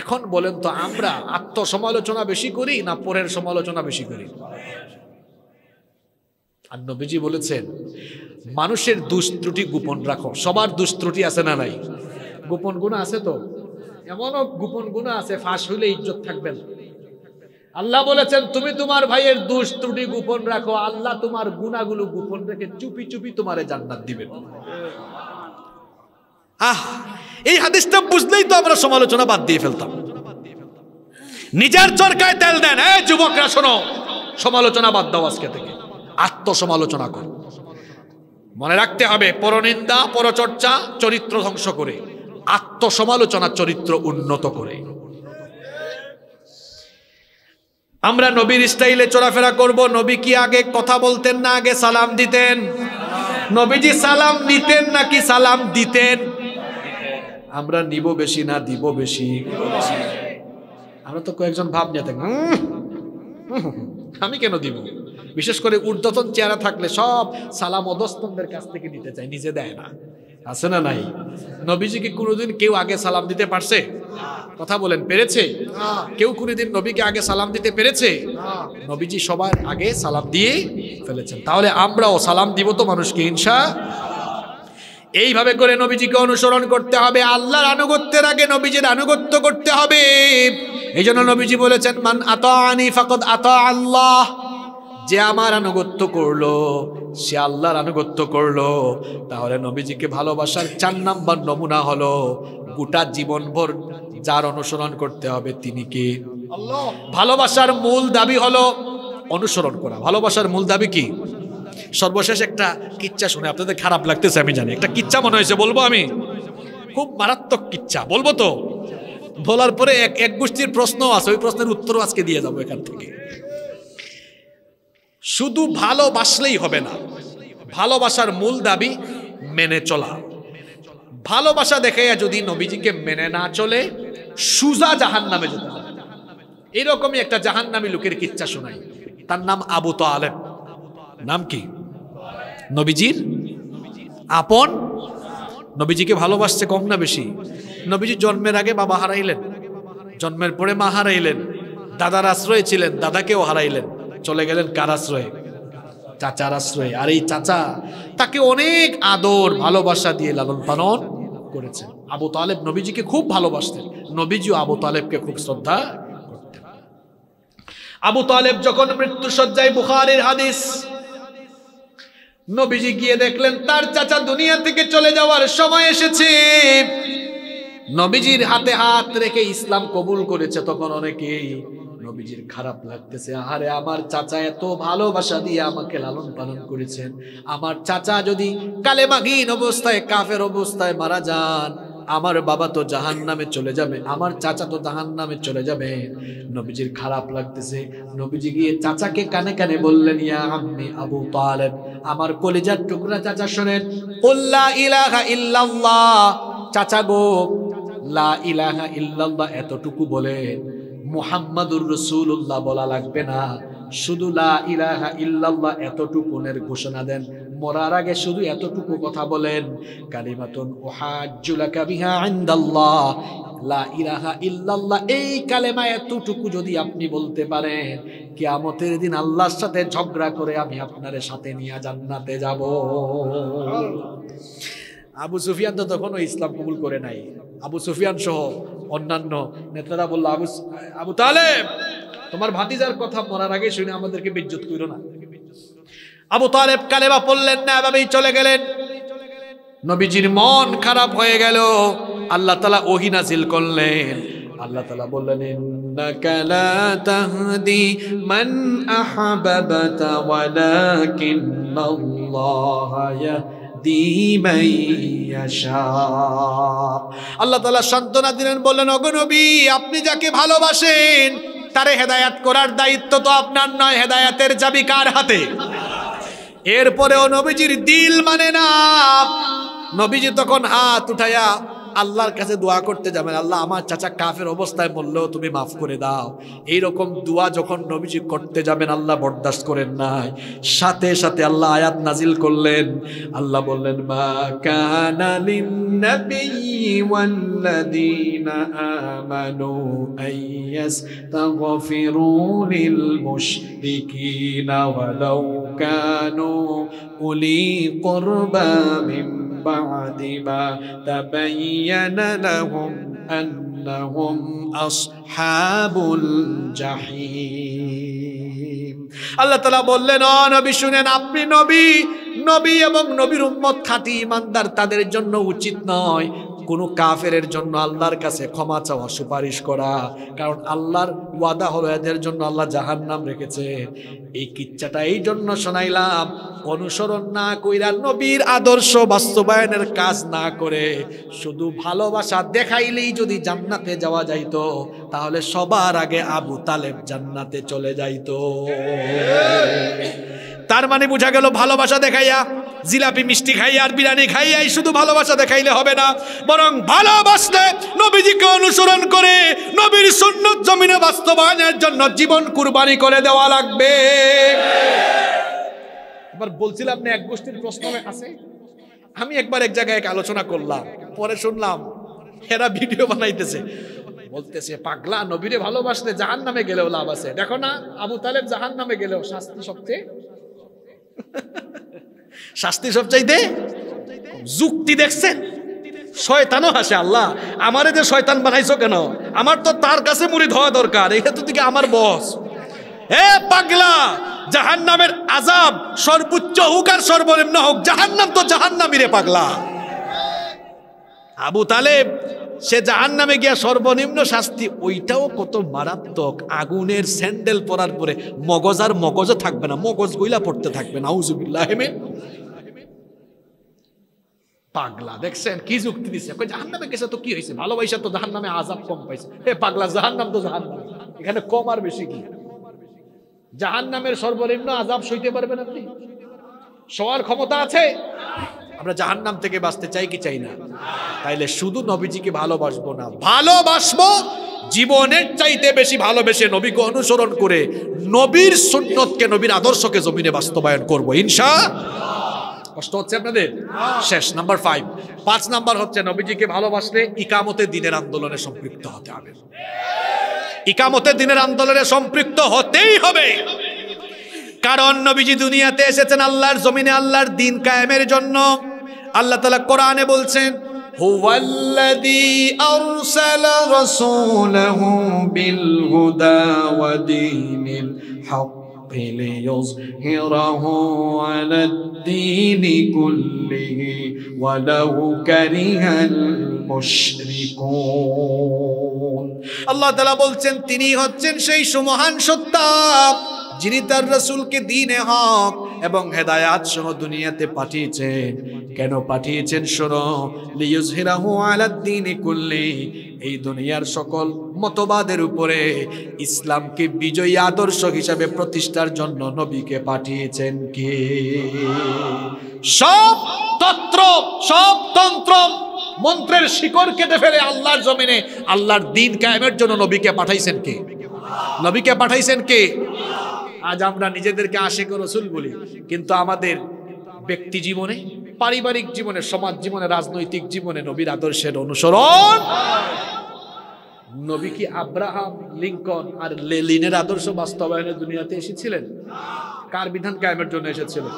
এখন বলেন তো আমরা আত্মসমালোচনা বেশি করি না পরের সমালোচনা বেশি করি? আর নবীজি বলেছেন, মানুষের দুষ্ত্রুটি গোপন রাখো। সবার দুষ্ত্রুটি আছে না নাই? গোপন গুণা আছে তো? এমনও গোপন গুণা আছে, ফাঁস হইলে ইজ্জত থাকবে না আল্লাহ বলেছেন, তুমি তোমার ভাইয়ের দোষ ত্রুটি গোপন রাখো। আল্লাহ তোমার গুণাগুলো গোপন রেখে চুপি চুপি তোমারে জান্নাত দিবেন। আহ, এই হাদিসটা বুঝলেই তো আমরা সমালোচনা বাদ দিয়ে ফেলতাম। নিজের চরকায় তেল দেন। এই যুবকরা, শোনো, সমালোচনা বাদ দাও আজকে থেকে। আত্মসমালোচনা করো। মনে রাখতে হবে, পরনিন্দা, পরচর্চা, চরিত্র ধ্বংস করে, আত্মসমালোচনা চরিত্র উন্নত করে। আমরা নবীর স্টাইলে চলাফেরা করব। নবী কি আগে কথা বলতেন না আগে সালাম দিতেন? নবীজি সালাম নিতেন নাকি সালাম দিতেন? আমরা নিব বেশি না দিব বেশি। আমরা তো কয়েকজন ভাব নিয়ে থাকি "উম, উম, আমি কেন দিব? বিশেষ করে ঊর্ধ্বতন চেহারা থাকলে সব সালাম অধস্তনদের কাছ থেকে নিতে চায় নিজে দেয় না। আছে না নাই? নবীজিকে কোনোদিন কেউ আগে সালাম দিতে পারছে? কথা বলেন পেরেছে? কেউ কোনোদিন নবীকে আগে সালাম দিতে পেরেছে? নবীজি সবার আগে সালাম দিয়ে ফেলেছেন। তাহলে আমরাও সালাম দিব তো মানুষকে ইনশা এইভাবে করে নবীজিকে অনুসরণ করতে হবে। আল্লাহর আনুগত্যের আগে নবীজির আনুগত্য করতে হবে। এই জন্য নবীজি বলেছেন মান আত আনি ফাকদ আতা আল্লাহ। যে আমার আনুগত্য করল সে আল্লাহর আনুগত্য করল তাহলে নবীজিকে ভালোবাসার চার নাম্বার নমুনা হলো গোটা জীবনভর যার অনুসরণ করতে হবে তিনি কে? ভালোবাসার মূল দাবি হলো অনুসরণ করা। ভালোবাসার মূল দাবি কি? সর্বশেষ একটা কিচ্ছা শুনে আপনাদের খারাপ লাগতেছে, আমি জানি। একটা কিচ্ছা মনে হয়েছে, বলব আমি? খুব মারাত্মক কিচ্ছা, বলব তো? বলার পরে এক এক গোষ্ঠীর প্রশ্ন আছে, ওই প্রশ্নের উত্তরও আজকে দিয়ে যাব এখান থেকে। শুধু ভালোবাসলেই হবে না, ভালোবাসার মূল দাবি মেনে চলা। ভালোবাসা দেখে যদি নবীজিকে মেনে না চলে, সুজা জাহান নামে যেতে হবে। এরকমই একটা জাহান নামী লোকের কিচ্ছা শোনাই। তার নাম আবু আলেম নাম কি? নবীজির আপন? নবীজিকে ভালোবাসছে কম না বেশি? নবীজি জন্মের আগে বাবা হারাইলেন। জন্মের পরে মা হারাইলেন। দাদার আশ্রয়ে ছিলেন, দাদাকেও হারাইলেন। চলে গেলেন কার আশ্রয়ে? চাচার আশ্রয়ে। আর এই চাচা তাকে অনেক আদর, ভালোবাসা দিয়ে লালন পালন করেছেন। আবু তালেব নবীজিকে খুব ভালোবাসতেন। নবীজিও আবু তালেবকে খুব শ্রদ্ধা করতেন। আবু তালেব যখন মৃত্যু সজ্জায় বুখারের হাদিস নবীজি গিয়ে দেখলেন, তার চাচা দুনিয়া থেকে চলে যাওয়ার সময় এসেছে। নবীজির হাতে হাত রেখে ইসলাম কবুল করেছে তখন অনেকেই। নবীজির খারাপ লাগতেছে আরে আমার চাচা এত ভালোবাসা দিয়ে আমাকে লালন পালন করেছেন। আমার চাচা যদি কালেমাগিন অবস্থায়, কাফের অবস্থায় মারা যান আমার বাবা তো জাহান নামে চলে যাবে, আমার চাচা তো জাহান নামে চলে যাবে। নবীজির খারাপ লাগতেছে। নবীজি গিয়ে চাচাকে কানে কানে বললেন, ইয়া আম্মি আবু তালেব, আমার কলিজার টুকরা চাচা শোনেন। উল্লা ইলাহা ইল্লাল্লাহ। চাচা গো, লা ইলাহা ইল্লাল্লাহ এতটুকু বলে মুহাম্মাদুর রসুল্লাহ বলা লাগবে না। শুধু লা ইলাহা ইল্লাল্লাহ এতটুকুনের ঘোষণা দেন। মরার আগে শুধু এতটুকু কথা বলেন, কালিমাতুন উহাজ্জুলাকা বিহা ইনদাল্লাহ। লা ইলাহা ইল্লাল্লাহ, এই কালেমা এতটুকু যদি আপনি বলতে পারেন, কিয়ামতের দিন আল্লাহর সাথে ঝগড়া করে আমি আপনার সাথে নিয়ে জান্নাতে যাব। আবু সুফিয়ান তো তখনও ইসলাম কবুল করে নাই। আবু সুফিয়ান সহ অন্যান্য নেতারা বলল, আবু আবু তালেব তোমার ভাতিজার কথা মরার আগে শুনে আমাদেরকে বিদ্যুৎ করো না। আবু তালেব কালেবা পড়লেন না, এভাবেই চলে গেলেন। নবীজির মন খারাপ হয়ে গেল। আল্লাহ তালা ওহি নাজিল করলেন। আল্লাহ তালা বললেন মান আল্লাহ তালা সান্ত্বনা দিলেন, বললেন অগনবী আপনি যাকে ভালোবাসেন তারে হেদায়াত করার দায়িত্ব তো আপনার নয়, হেদায়াতের চাবি কার হাতে? এরপরেও নবীজির দিল মানে না। নবীজি তখন হাত উঠাইয়া আল্লাহর কাছে দোয়া করতে যাবেন, আল্লাহ আমার চাচা কাফের অবস্থায় বললেও তুমি মাফ করে দাও। এইরকম দোয়া যখন নবীজি করতে যাবেন, আল্লাহ বরদাস্ত করেন নাই। সাথে সাথে আল্লাহ আয়াত নাজিল করলেন। আল্লাহ বললেন, মা কানা লিন্নাবিয়্যি ওয়াল্লাযীনা আমানু আইয়াস্তাগফিরু লিল মুশরিকিনা ওয়ালাউ কানু উলি কুরবা মিন বাদি ما تبين لهم أنهم أصحاب الجحيم. الله تعالى বললেন, ও নবী, শুনেন, আপনি নবী নবী এবং নবীর উম্মত খাঁটি ইমানদার তাদের জন্য উচিত নয়। কোন কাফেরের জন্য আল্লাহর কাছে ক্ষমা চাওয়া সুপারিশ করা। কারণ আল্লাহর ওয়াদা হলো এদের জন্য আল্লাহ জাহান নাম রেখেছে। এই কিচ্ছাটা এই জন্য শোনাইলাম, অনুসরণ না কইরা নবীর আদর্শ বাস্তবায়নের কাজ না করে, শুধু ভালোবাসা দেখাইলেই যদি জান্নাতে যাওয়া যাইতো, তাহলে সবার আগে আবু তালেব জান্নাতে চলে যাইতো। তার মানে বোঝা গেল ভালোবাসা দেখাইয়া জিলাপি মিষ্টি খাইয়া আর বিরিয়ানি খাইয়াই শুধু ভালোবাসা দেখাইলে হবে না, বরং ভালোবাসলে নবীজিকে অনুসরণ করে নবীর সুন্নত জমিনে বাস্তবায়নের জন্য জীবন কুরবানি করে দেওয়া লাগবে। এবার বলছিলাম না, এক গোষ্ঠীর প্রশ্ন আছে? আমি একবার এক জায়গায় এক আলোচনা করলাম, পরে শুনলাম এরা ভিডিও বানাইতেছে। বলতেছে, পাগলা, নবীরে ভালোবাসলে জাহান নামে গেলেও লাভ আছে। দেখো না, আবু তালেব জাহান নামে গেলেও শাস্তি সবচেয়ে। শাস্তি সব সবচাইতে যুক্তি দেখছেন। শয়তানও হাসে, আল্লাহ, আমারে যে শয়তান বানাইছো কেন? আমার তো তার কাছে মুড়ি ধোয়া দরকার এই হেতু থেকে আমার বস। এ পাগলা জাহান নামের আজাব সর্বোচ্চ হোক আর সর্বনিম্ন হোক জাহান নাম তো জাহান নামি রে পাগলা। আবু তালেব, সে জাহান নামে গিয়া সর্বনিম্ন শাস্তি, ওইটাও কত মারাত্মক, আগুনের স্যান্ডেল পরার পরে মগজ আর মগজও থাকবে না, মগজ গইলা পড়তে থাকবে না আউজুবিল্লাহ হেমে পাগলা। দেখছেন? কি যুক্তি দিছে? জাহান নামে গেছে তো কি হয়েছে ভালোবাসা তো জাহান নামে আজাব কম পাইছে। হে পাগলা জাহান নাম তো জাহান নাম এখানে কম আর বেশি কি? জাহান নামের সর্বনিম্ন আজাব সইতে পারবেন আপনি? সবার ক্ষমতা আছে? আমরা জাহান নাম থেকে বাঁচতে চাই কি চাই না? তাইলে শুধু নবীজিকে ভালোবাসবো না, ভালোবাসবো জীবনের চাইতে বেশি ভালোবেসে নবীকে অনুসরণ করে নবীর সুন্নতকে, নবীর আদর্শকে জমিনে বাস্তবায়ন করব, ইনশা কষ্ট হচ্ছে আপনাদের শেষ নাম্বার ফাইভ পাঁচ নাম্বার হচ্ছে নবীজিকে ভালোবাসলে ইকামতে দিনের আন্দোলনে সম্পৃক্ত হতে হবে ইকামতে দিনের আন্দোলনে সম্পৃক্ত হতেই হবে কারণ নবীজি দুনিয়াতে এসেছেন আল্লাহর জমিনে আল্লাহর দিন কায়েমের জন্য আল্লাহ তালা কোরআনে বলছেন هو الذي أرسل رسوله بالهدى ودين الحق ليظهره على الدين كله ولو كره المشركون আল্লাহ তালা বলছেন তিনি হচ্ছেন সেই সুমহান সত্তা যিনি তার রসুলকে দিনে হক এবং হেদায়াত সহ দুনিয়াতে পাঠিয়েছেন। কেন পাঠিয়েছেন শোনো লিউজহিরাহু আলাদ্দিনে কুল্লি, এই দুনিয়ার সকল মতবাদের উপরে ইসলামকে বিজয়ী আদর্শ হিসাবে প্রতিষ্ঠার জন্য নবীকে পাঠিয়েছেন কে? সব তন্ত্র সব তন্ত্র মন্ত্রের শিকড় কেটে ফেলে আল্লাহর জমিনে, আল্লাহর দিন কায়েমের জন্য নবীকে পাঠাইছেন কে? নবীকে পাঠাইছেন কে? আজ আমরা নিজেদেরকে আশেক রসুল বলি। কিন্তু আমাদের ব্যক্তি জীবনে, পারিবারিক জীবনে, সমাজ জীবনে, রাজনৈতিক জীবনে নবীর আদর্শের অনুসরণ। নবী কি আব্রাহাম লিঙ্কন আর লেলিনের আদর্শ বাস্তবায়নে দুনিয়াতে এসেছিলেন? কার বিধান কায়েমের জন্য এসেছিলেন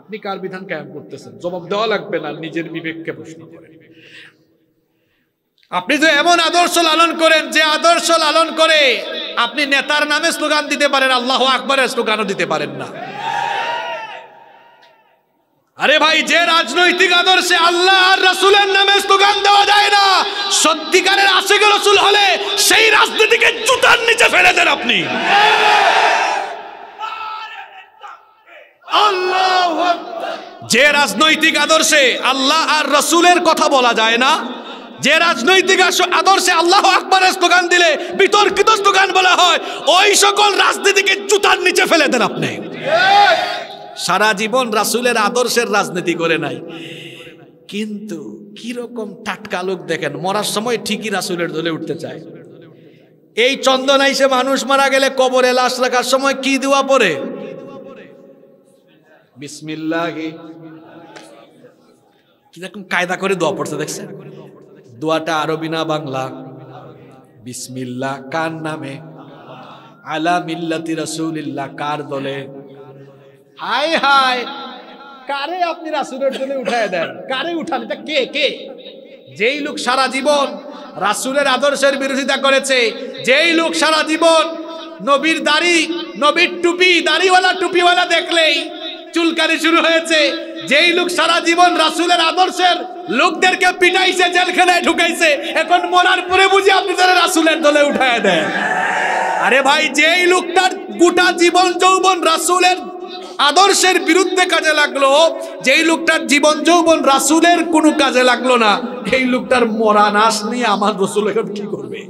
আপনি কার বিধান কায়েম করতেছেন? জবাব দেওয়া লাগবে না, নিজের বিবেককে প্রশ্ন করেন আপনি যে এমন আদর্শ লালন করেন, যে আদর্শ লালন করে আপনি নেতার নামে স্লোগান দিতে পারেন, আল্লাহ আকবরের স্লোগানও দিতে পারেন না। আরে ভাই, যে রাজনৈতিক আদর্শে আল্লাহ আর রসুলের নামে স্লোগান দেওয়া যায় না, সত্যিকারের আশেখ রসুল হলে সেই রাজনীতিকে জুতার নিচে ফেলে দেন আপনি। যে রাজনৈতিক আদর্শে আল্লাহ আর রসুলের কথা বলা যায় না যে রাজনৈতিক আদর্শে আল্লাহ আকবরের স্লোগান দিলে বিতর্কিত স্লোগান বলা হয়, ওই সকল রাজনীতিকে জুতার নিচে ফেলে দেন আপনি। সারা জীবন রাসুলের আদর্শের রাজনীতি করে নাই। কিন্তু কীরকম টাটকা লোক দেখেন, মরার সময় ঠিকই রাসুলের দলে উঠতে চায়। এই চন্দন আইসে মানুষ মারা গেলে কবরে লাশ রাখার সময় কি দেওয়া পরে বিসমিল্লাহি। কীরকম কায়দা করে দোয়া পড়ছে দেখছেন? দোয়াটা আরবি না বাংলা? বিসমিল্লা কার নামে? আলা মিল্লাতি রাসূলিল্লাহ, কার দলে? হাই হাই কারে আপনি রাসূলের দলে উঠায় দেন? কারে উঠান? এটা কে কে? যেই লোক সারা জীবন রাসূলের আদর্শের বিরোধিতা করেছে, যেই লোক সারা জীবন নবীর দাড়ি, নবীর টুপি, দাড়িওয়ালা, টুপিওয়ালা দেখলেই চুলকানি শুরু হয়েছে যেই লোক সারা জীবন রাসূলের আদর্শের লোকদেরকে পিটাইছে, জেলখানায় ঢুকাইছে, এখন মরার পরে বুঝি আপনি তারা রাসূলের দলে উঠায় দেন। আরে ভাই, যেই লোকটার গোটা জীবন যৌবন রাসূলের আদর্শের বিরুদ্ধে কাজে লাগল, যেই লোকটার জীবন যৌবন রাসূলের কোনো কাজে লাগল না, এই লোকটার মরা নাশ নিয়ে আমার রসুল এখন কি করবে?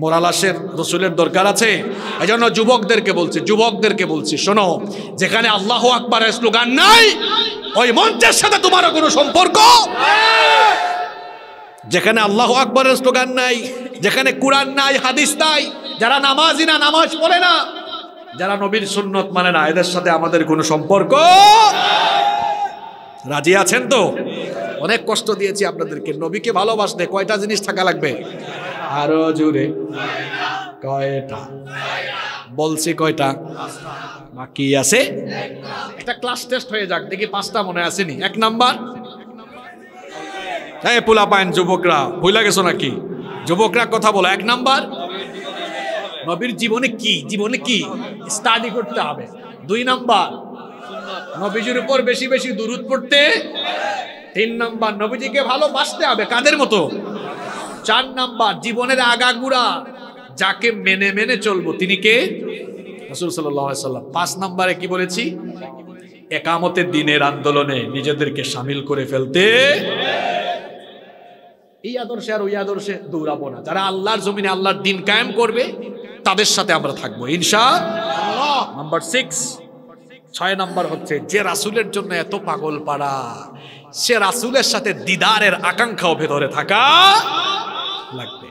মোরা লাশের রসুলের দরকার আছে? এই জন্য যুবকদেরকে বলছি যুবকদেরকে বলছি, শোনো, যেখানে আল্লাহ আকবরের স্লোগান নাই, ওই মঞ্চের সাথে তোমারও কোনো সম্পর্ক? যেখানে আল্লাহ আকবরের স্লোগান নাই, যেখানে কোরআন নাই, হাদিস নাই, যারা নামাজি না, নামাজ পড়ে না, যারা নবীর সুন্নত মানে না, এদের সাথে আমাদের কোনো সম্পর্ক? রাজি আছেন তো? অনেক কষ্ট দিয়েছি আপনাদেরকে। নবীকে ভালোবাসতে কয়টা জিনিস থাকা লাগবে? আরও জোরে। কয়টা? বলছি কয়টা? বাকি আছে? একটা ক্লাস টেস্ট হয়ে যাক দেখি পাঁচটা মনে আসেনি। এক নাম্বার। হ্যাঁ পোলা পায়ন যুবকরা ভুলা গেছো নাকি? যুবকরা কথা বলো। এক নাম্বার। নবীর জীবনে কি? জীবনে কি? স্টাডি করতে হবে। দুই নাম্বার। নবীজির উপর বেশি বেশি দূরত পড়তে। তিন নাম্বার নবীজিকে ভালোবাসতে হবে কাদের মতো? চার নাম্বার, জীবনের আগাগুড়া। যাকে মেনে মেনে চলবো, তিনি কে? রসুল সাল্লাম। পাঁচ নাম্বারে কি বলেছি? একামতের দিনের আন্দোলনে নিজেদেরকে সামিল করে ফেলতে। এই আদর্শে আর ওই আদর্শে দৌড়াবো না। যারা আল্লাহর জমিনে আল্লাহর দিন কায়েম করবে, তাদের সাথে আমরা থাকব ইনশা নাম্বার সিক্স, ছয় নাম্বার হচ্ছে, যে রাসুলের জন্য এত পাগল পাড়া, সে রাসুলের সাথে দিদারের আকাঙ্ক্ষাও ভেতরে থাকা লাগবে।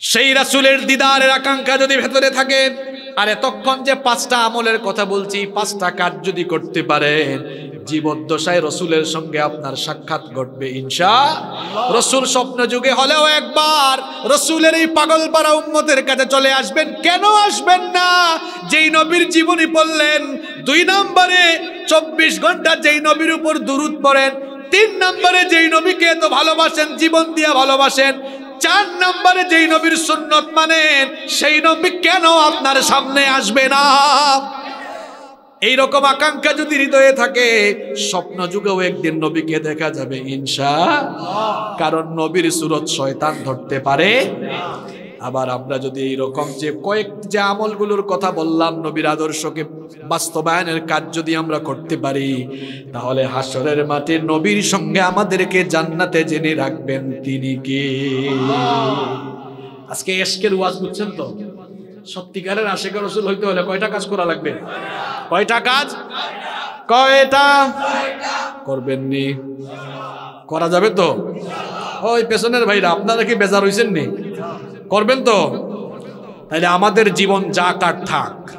সেই রাসুলের দিদারের আকাঙ্ক্ষা যদি ভেতরে থাকে, আর এতক্ষণ যে পাঁচটা আমলের কথা বলছি, পাঁচটা কাজ যদি করতে পারেন জীবদ্দশায় রসুলের সঙ্গে আপনার সাক্ষাৎ ঘটবে ইনশা রসুল স্বপ্ন যুগে হলেও একবার রসুলের এই পাগল পাড়া উম্মতের কাছে চলে আসবেন। কেন আসবেন না? যেই নবীর জীবনী পড়লেন, দুই নম্বরে চব্বিশ ঘণ্টা যেই নবীর উপর দুরুদ পড়েন তিন নম্বরে যেই নবীকে এত ভালোবাসেন, জীবন দিয়ে ভালোবাসেন, চার নম্বরে যেই নবীর সুন্নত মানেন, সেই নবী কেন আপনার সামনে আসবে না? এইরকম আকাঙ্ক্ষা যদি হৃদয়ে থাকে, স্বপ্ন যুগেও একদিন নবীকে দেখা যাবে, ইনশা কারণ নবীর সুরত শয়তান ধরতে পারে আবার আমরা যদি এইরকম যে কয়েক যে আমলগুলোর কথা বললাম নবীর আদর্শকে বাস্তবায়নের কাজ যদি আমরা করতে পারি, তাহলে হাসরের মাঠে নবীর সঙ্গে আমাদেরকে জান্নাতে জেনে রাখবেন তিনি কে। আজকে এসকের ওয়াজ বুঝছেন তো? সত্যিকারের আশেকের রসুল হইতে হলে কয়টা কাজ করা লাগবে? কয়টা কাজ? কয়টা? করবেননি। করা যাবে তো? ওই পেছনের ভাইরা, আপনারা কি বেজার হইছেন নি? করবেন তো? তাহলে আমাদের জীবন যা কার থাক।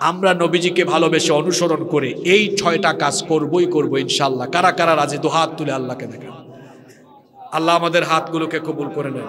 আমরা নবীজিকে ভালোবেসে অনুসরণ করে এই ছয়টা কাজ করবই করব ইনশাল্লাহ কারা কারা রাজি? তো হাত তুলে আল্লাহকে দেখান। আল্লাহ আমাদের হাতগুলোকে কবুল করে নেন।